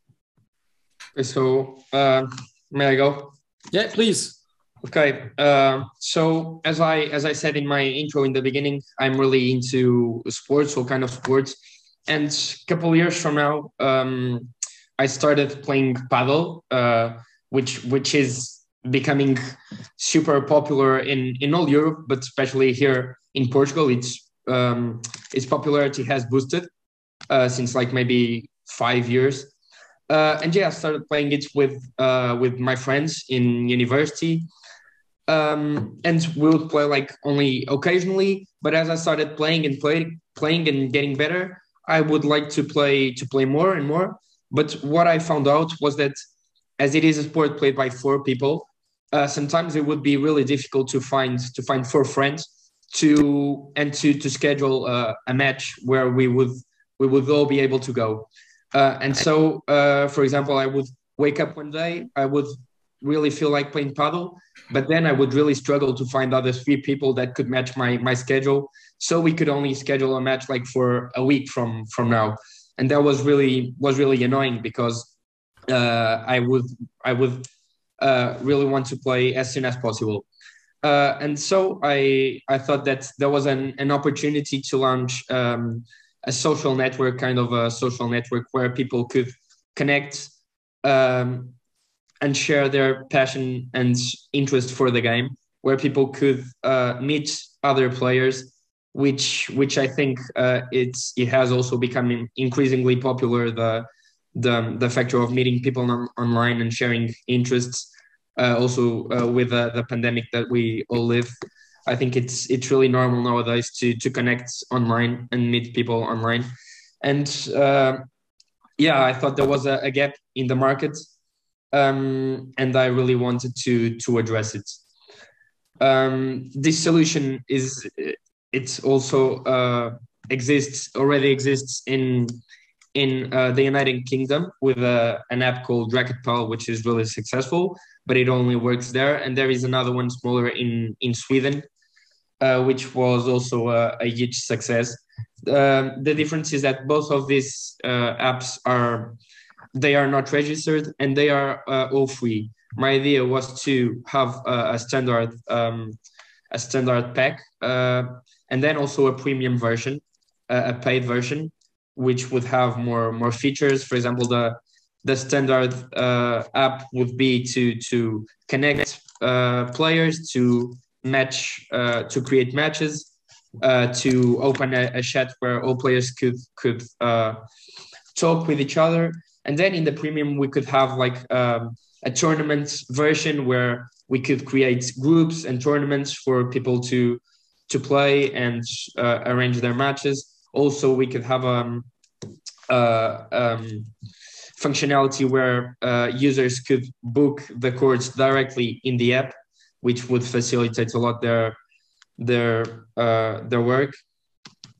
so uh, may I go? Yeah, please. Okay. Uh, so as I as I said in my intro in the beginning, I'm really into sports, all kind of sports. And a couple years from now, um, I started playing padel, uh, which which is becoming super popular in in all Europe, but especially here in Portugal. It's um, its popularity has boosted uh, since like maybe five years uh, and yeah, I started playing it with uh, with my friends in university, um, and we would play like only occasionally. But as I started playing and playing, playing and getting better, I would like to play to play more and more. But what I found out was that as it is a sport played by four people, uh, sometimes it would be really difficult to find to find four friends to and to to schedule uh, a match where we would we would all be able to go. Uh, and so, uh, for example, I would wake up one day, I would really feel like playing padel, but then I would really struggle to find other three people that could match my my schedule. So we could only schedule a match like for a week from from now, and that was really was really annoying because uh, I would I would uh, really want to play as soon as possible. Uh, and so I I thought that there was an, an opportunity to launch um, a social network, kind of a social network where people could connect um, and share their passion and interest for the game, where people could uh, meet other players, which which I think uh, it's it has also become increasingly popular. The the the factor of meeting people on, online and sharing interests. uh, also uh, with uh, the pandemic that we all live. I think it's it's really normal nowadays to to connect online and meet people online, and uh, yeah, I thought there was a, a gap in the market, um, and I really wanted to to address it. Um, this solution is it's also uh, exists already exists in in uh, the United Kingdom with a, an app called Racquetball, which is really successful, but it only works there. And there is another one smaller in in Sweden, uh, which was also a, a huge success. Um, the difference is that both of these uh, apps are they are not registered and they are uh, all free. My idea was to have a standard um, a standard pack uh, and then also a premium version, a paid version which would have more more features. For example, the the standard uh, app would be to to connect uh, players to match uh, to create matches uh, to open a, a, chat where all players could could uh, talk with each other. And then in the premium we could have like um, a tournament version where we could create groups and tournaments for people to to play and uh, arrange their matches. Also, we could have um, uh, um, functionality where uh, users could book the courts directly in the app, which would facilitate a lot their their uh, their work.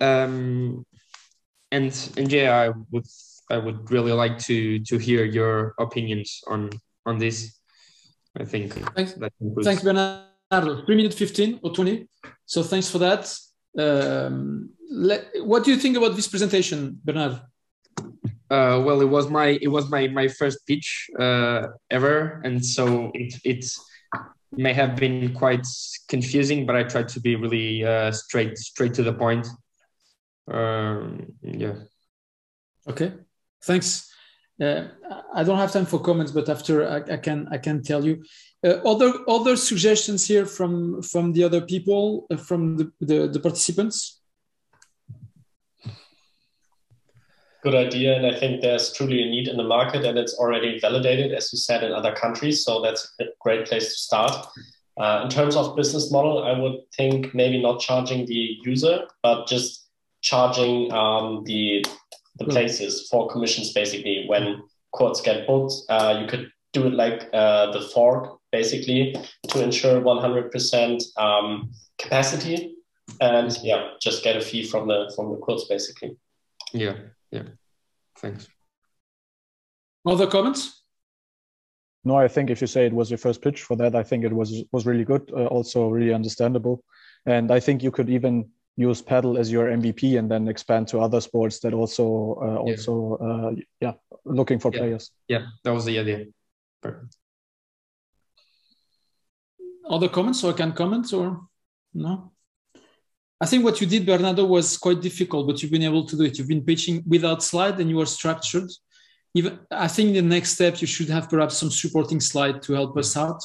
Um, and and yeah, I would I would really like to to hear your opinions on on this. I think thanks. Thanks, Bernardo. Three minutes fifteen or twenty. So thanks for that. Um, let, what do you think about this presentation, Bernard? Uh, well, it was my it was my my first pitch uh, ever, and so it it may have been quite confusing, but I tried to be really uh, straight straight to the point. Um, yeah. Okay. Thanks. Uh, I don't have time for comments, but after I, I can I can tell you. Uh, other other suggestions here from from the other people uh, from the, the, the participants. Good idea, and I think there's truly a need in the market, and it's already validated, as you said, in other countries. So that's a great place to start. Uh, in terms of business model, I would think maybe not charging the user, but just charging um, the the places for commissions basically when courts get booked uh, you could do it like uh, TheFork basically to ensure 100% um, capacity and yeah just get a fee from the from the courts basically yeah yeah thanks other comments no i think if you say it was your first pitch for that i think it was was really good uh, also really understandable and i think you could even use Padel as your MVP and then expand to other sports that also uh, also yeah. Uh, yeah looking for yeah. players. Yeah, that was the idea. Perfect. Other comments, or I can comment, or no? I think what you did, Bernardo, was quite difficult, but you've been able to do it. You've been pitching without slide, and you are structured. Even I think the next step you should have perhaps some supporting slide to help us out.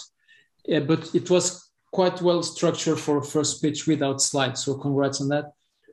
Yeah, but it was quite well structured for a first pitch without slide. So congrats on that.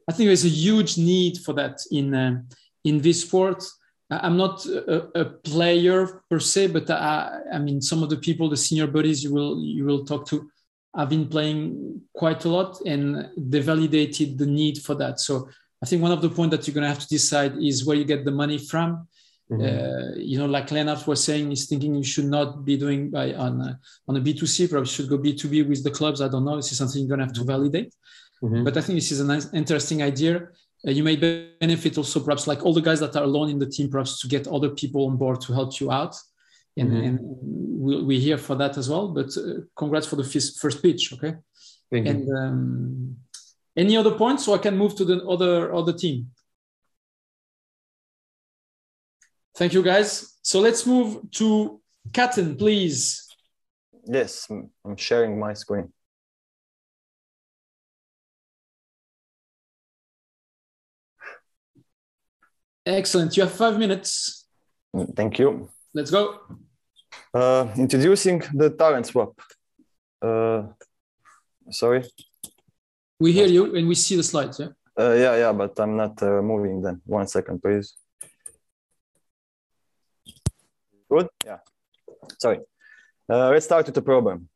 I think there's a huge need for that in uh, in this sport. I'm not a, a player per se, but I, I, mean some of the people, the senior buddies you will you will talk to, have been playing quite a lot, and they validated the need for that. So I think one of the points that you're going to have to decide is where you get the money from. Mm-hmm. Uh, you know, like Lennart was saying, he's thinking you should not be doing by on a, on a B2C, perhaps you should go B2B with the clubs. I don't know. This is something you're going to have to mm-hmm. validate. Mm-hmm. But I think this is a nice, interesting idea. Uh, you may benefit also, perhaps like all the guys that are alone in the team, perhaps to get other people on board to help you out. And, mm-hmm. and we'll, we're here for that as well. But uh, congrats for the first, first pitch. Okay. Thank and um, any other points so I can move to the other other team? Thank you, guys. So let's move to Catan, please. Yes, I'm sharing my screen. Excellent. You have five minutes. Thank you. Let's go. Uh, introducing the talent swap. Uh, sorry. We hear you and we see the slides. Yeah. Uh, yeah, yeah, but I'm not uh, moving. Then one second, please. Good. Yeah. Sorry. Uh, let's start with the problem.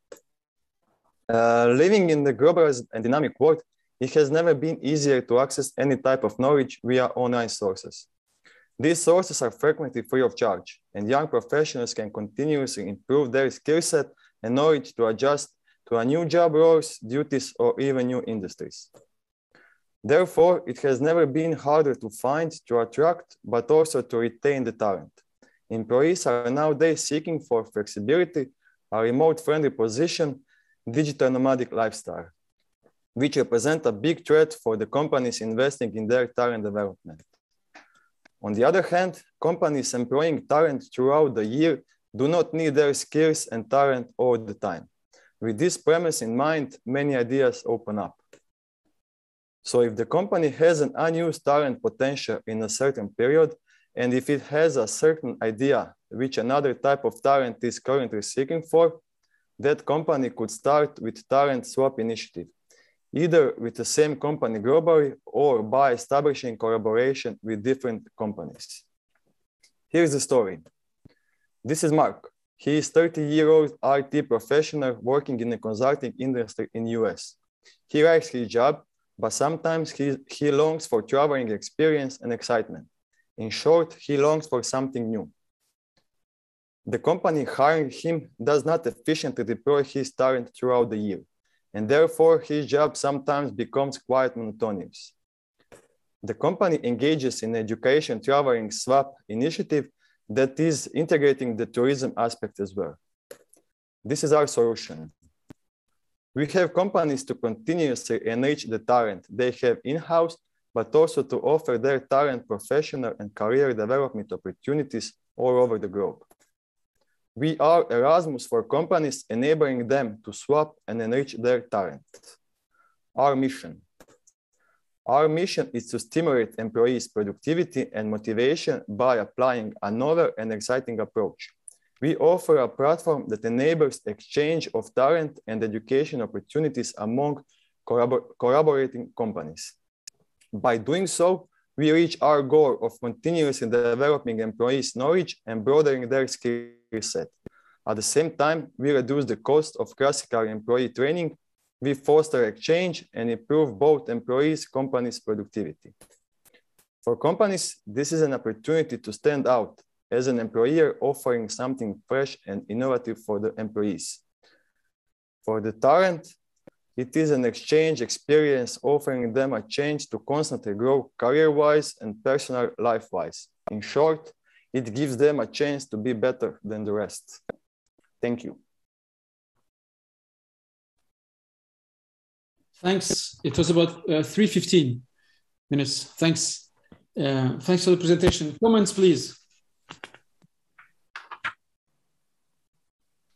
Uh, living in the globalized and dynamic world, it has never been easier to access any type of knowledge via online sources. These sources are frequently free of charge, and young professionals can continuously improve their skill set and knowledge to adjust to a new job roles, duties, or even new industries. Therefore, it has never been harder to find, to attract, but also to retain the talent. Employees are nowadays seeking for flexibility, a remote-friendly position, digital nomadic lifestyle, which represent a big threat for the companies investing in their talent development. On the other hand, companies employing talent throughout the year do not need their skills and talent all the time. With this premise in mind, many ideas open up. So if the company has an unused talent potential in a certain period, and if it has a certain idea which another type of talent is currently seeking for, that company could start with talent swap initiative, either with the same company globally or by establishing collaboration with different companies. Here's the story. This is Mark. He is 30-year-old IT professional working in the consulting industry in US. He likes his job, but sometimes he, he longs for traveling experience and excitement. In short, he longs for something new. The company hiring him does not efficiently deploy his talent throughout the year, and therefore his job sometimes becomes quite monotonous. The company engages in education traveling swap initiative that is integrating the tourism aspect as well. This is our solution. We have companies to continuously enrich the talent they have in-house, but also to offer their talent professional and career development opportunities all over the globe. We are Erasmus for companies enabling them to swap and enrich their talent. Our mission. Our mission is to stimulate employees' productivity and motivation by applying a novel and exciting approach. We offer a platform that enables exchange of talent and education opportunities among collabor collaborating companies. By doing so, we reach our goal of continuously developing employees' knowledge and broadening their skill set. At the same time, we reduce the cost of classical employee training, we foster exchange and improve both employees' companies' productivity. For companies, this is an opportunity to stand out as an employer offering something fresh and innovative for the employees. For the talent, it is an exchange experience offering them a chance to constantly grow career-wise and personal life-wise. In short, it gives them a chance to be better than the rest. Thank you. Thanks. It was about uh, 3.15 minutes. Thanks. Uh, thanks for the presentation. Comments, please.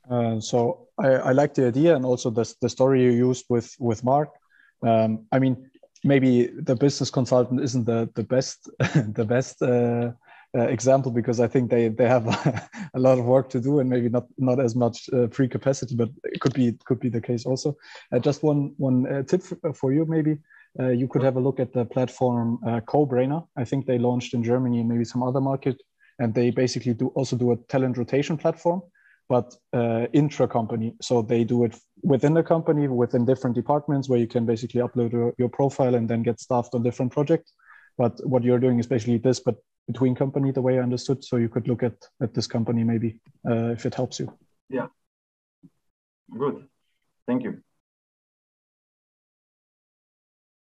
Uh, so I, I, like the idea and also the, the story you used with with Mark. Um, I mean, maybe the business consultant isn't the the best the best uh, uh, example because I think they they have a lot of work to do and maybe not not as much uh, free capacity, but it could be could be the case also. Uh, just one one tip for you maybe. you could have a look at the platform CoBrainer. I think they launched in Germany and maybe some other market, and they basically do also do a talent rotation platform but uh, intra company. So they do it within the company, within different departments where you can basically upload your, your, profile and then get staffed on different projects. But what you're doing is basically this, but between company, the way I understood. So you could look at, at this company maybe uh, if it helps you. Yeah. Good. Thank you.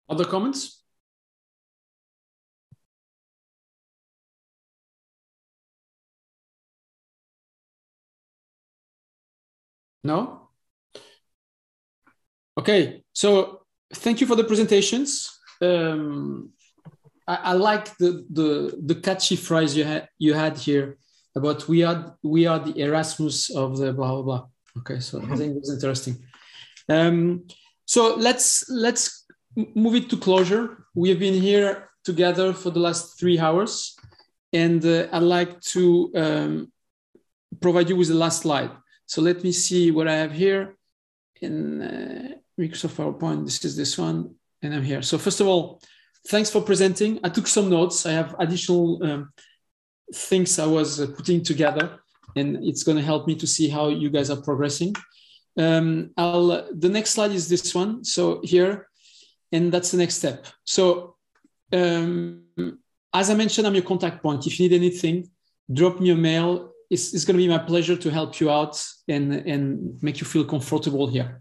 Other comments? No? Okay, so thank you for the presentations. Um, I, I, like the, the, the catchy phrase you had, you had here about we are, we are the Erasmus of the blah, blah, blah. Okay, so I think it's interesting. Um, so let's, let's move it to closure. We have been here together for the last three hours, and uh, I'd like to um, provide you with the last slide. So let me see what I have here in uh, Microsoft PowerPoint. This is this one, and I'm here. So first of all, thanks for presenting. I took some notes. I have additional um, things I was uh, putting together. and it's going to help me to see how you guys are progressing. Um, I'll, the next slide is this one. So here, and that's the next step. So um, as I mentioned, I'm your contact point. If you need anything, drop me a mail. It's, it's going to be my pleasure to help you out and, and make you feel comfortable here.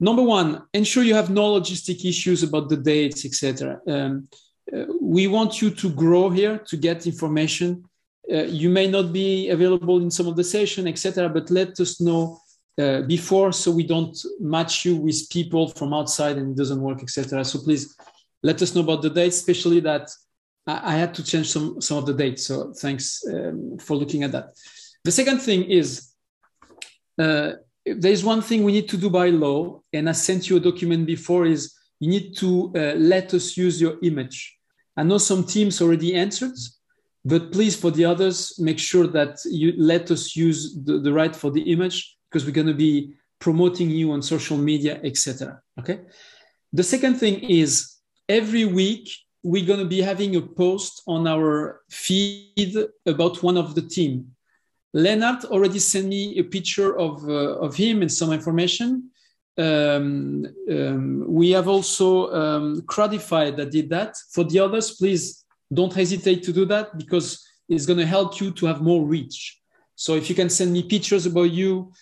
Number one, ensure you have no logistic issues about the dates, etc. Um, uh, we want you to grow here to get information. Uh, you may not be available in some of the session, etc. But let us know uh, before so we don't match you with people from outside and it doesn't work, etc. So please let us know about the dates, especially that I, had to change some some of the dates. So thanks um, for looking at that. The second thing is there is one thing we need to do by law, and I sent you a document before. Is you need to uh, let us use your image. I know some teams already answered, but please, for the others, make sure that you let us use the, the right for the image because we're going to be promoting you on social media, etc. Okay. The second thing is every week we're going to be having a post on our feed about one of the team. Lennart already sent me a picture of, uh, of him and some information. Um, um, we have also um, that did that. For the others, please don't hesitate to do that because it's going to help you to have more reach. So if you can send me pictures about you,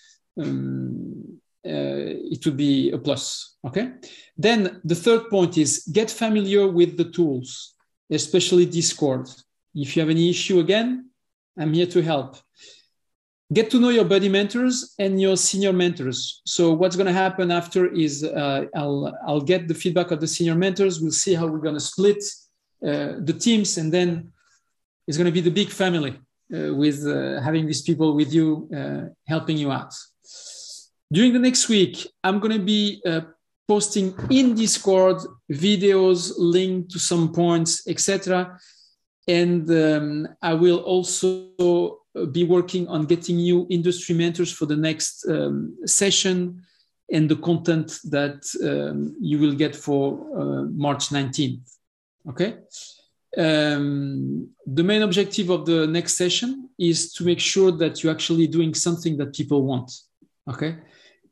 um, uh, it would be a plus. Okay. Then the third point is get familiar with the tools, especially Discord. If you have any issue again, I'm here to help. Get to know your buddy mentors and your senior mentors. So what's going to happen after is uh, I'll I'll get the feedback of the senior mentors. We'll see how we're going to split uh, the teams, and then it's going to be the big family uh, with uh, having these people with you uh, helping you out. During the next week, I'm going to be uh, posting in Discord videos linked to some points, etc. And um, I will also be working on getting you industry mentors for the next um, session and the content that um, you will get for uh, March 19th. Okay. Um, the main objective of the next session is to make sure that you're actually doing something that people want. Okay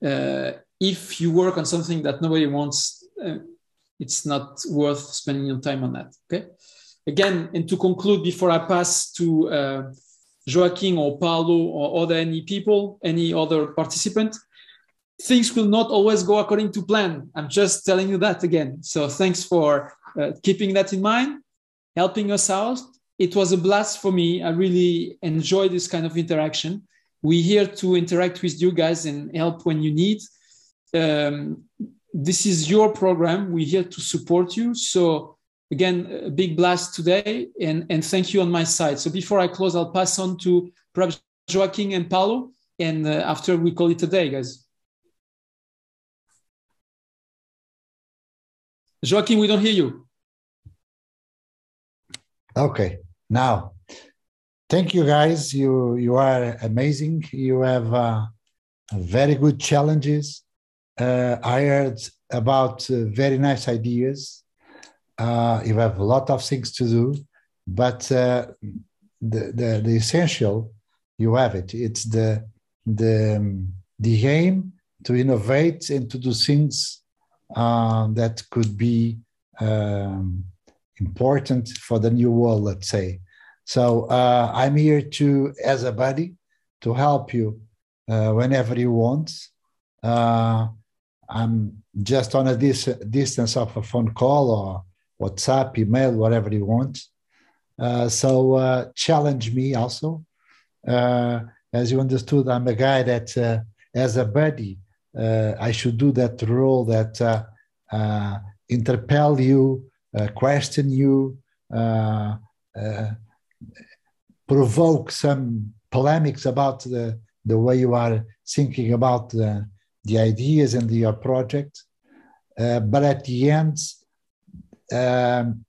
uh, if you work on something that nobody wants, uh, it's not worth spending your time on that. Okay. Again, and to conclude, before I pass to uh, Joaquim or Paulo or other any people, any other participant, things will not always go according to plan. I'm just telling you that again. So thanks for uh, keeping that in mind, helping us out. It was a blast for me. I really enjoy this kind of interaction. We're here to interact with you guys and help when you need. Um, this is your program. We're here to support you. So again, a big blast today and, and thank you on my side. So before I close, I'll pass on to perhaps Joaquim and Paulo. And uh, after we call it a day, guys. Joaquim, we don't hear you. Okay, now Thank you, guys. You you are amazing. You have uh, very good challenges. Uh, I heard about uh, very nice ideas. Uh, you have a lot of things to do, but uh, the, the the essential you have it. It's the the um, the aim to innovate and to do things uh, that could be um, important for the new world. Let's say so uh, I'm here to, as a buddy, to help you uh, whenever you want. Uh, I'm just on a dis- distance of a phone call or WhatsApp, email, whatever you want. Uh, so uh, challenge me also. Uh, as you understood, I'm a guy that, as a buddy, I should do that role that interpel you, question you, provoke some polemics about the, the way you are thinking about the, the ideas and the, your project. Uh, but at the end, um,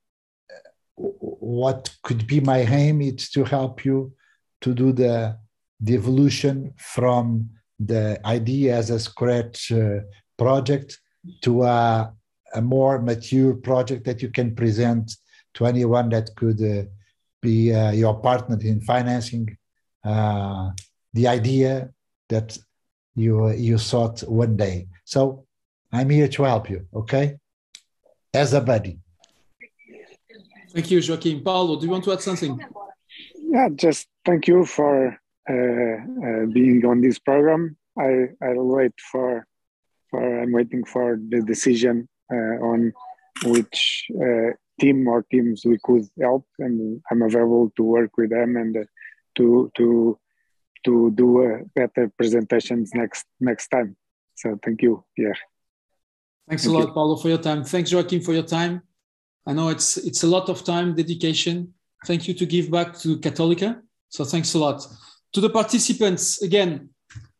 what could be my aim is to help you to do the, the evolution from the idea as a scratch uh, project to a, a, more mature project that you can present to anyone that could uh, be uh, your partner in financing uh, the idea that you you thought one day. So I'm here to help you, okay? As a buddy. Thank you, Joaquim. Paulo, do you want to add something? Yeah, just thank you for uh, uh, being on this program. I I'll wait for for I'm waiting for the decision uh, on which uh, team or teams we could help, and I'm available to work with them and uh, to to to do uh, better presentations next next time. So thank you, Pierre. Thanks thank a lot, you. Paulo, for your time. Thanks, Joaquim, for your time. I know it's it's a lot of time, dedication. Thank you to give back to Católica. So thanks a lot. To the participants, again,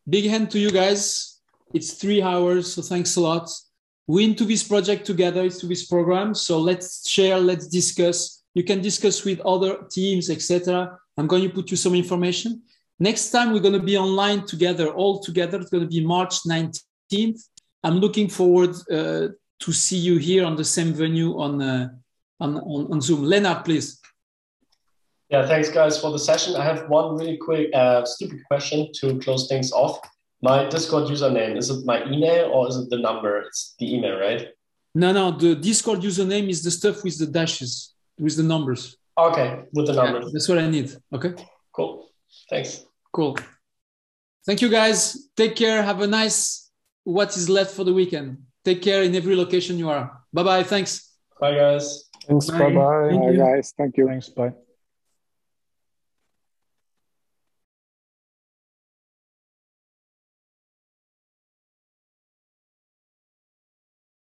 big hand to you guys. It's three hours, so thanks a lot. We into this project together, into this program. So let's share, let's discuss. You can discuss with other teams, etc. I'm going to put you some information. Next time we're going to be online together, all together. It's going to be March 19th. I'm looking forward uh, to see you here on the same venue on, uh, on, on, on Zoom. Lennart, please. Yeah, thanks guys for the session. I have one really quick, uh, stupid question to close things off. My Discord username, is it my email or is it the number? It's the email, right? No, no, the Discord username is the stuff with the dashes, with the numbers. Okay, with the numbers. Yeah, that's what I need. Okay. Cool. Thanks. Cool. Thank you guys. Take care. Have a nice what is left for the weekend. Take care in every location you are. Bye bye. Thanks. Bye guys. Thanks. Bye bye. Bye guys. Thank you. Thanks. Bye.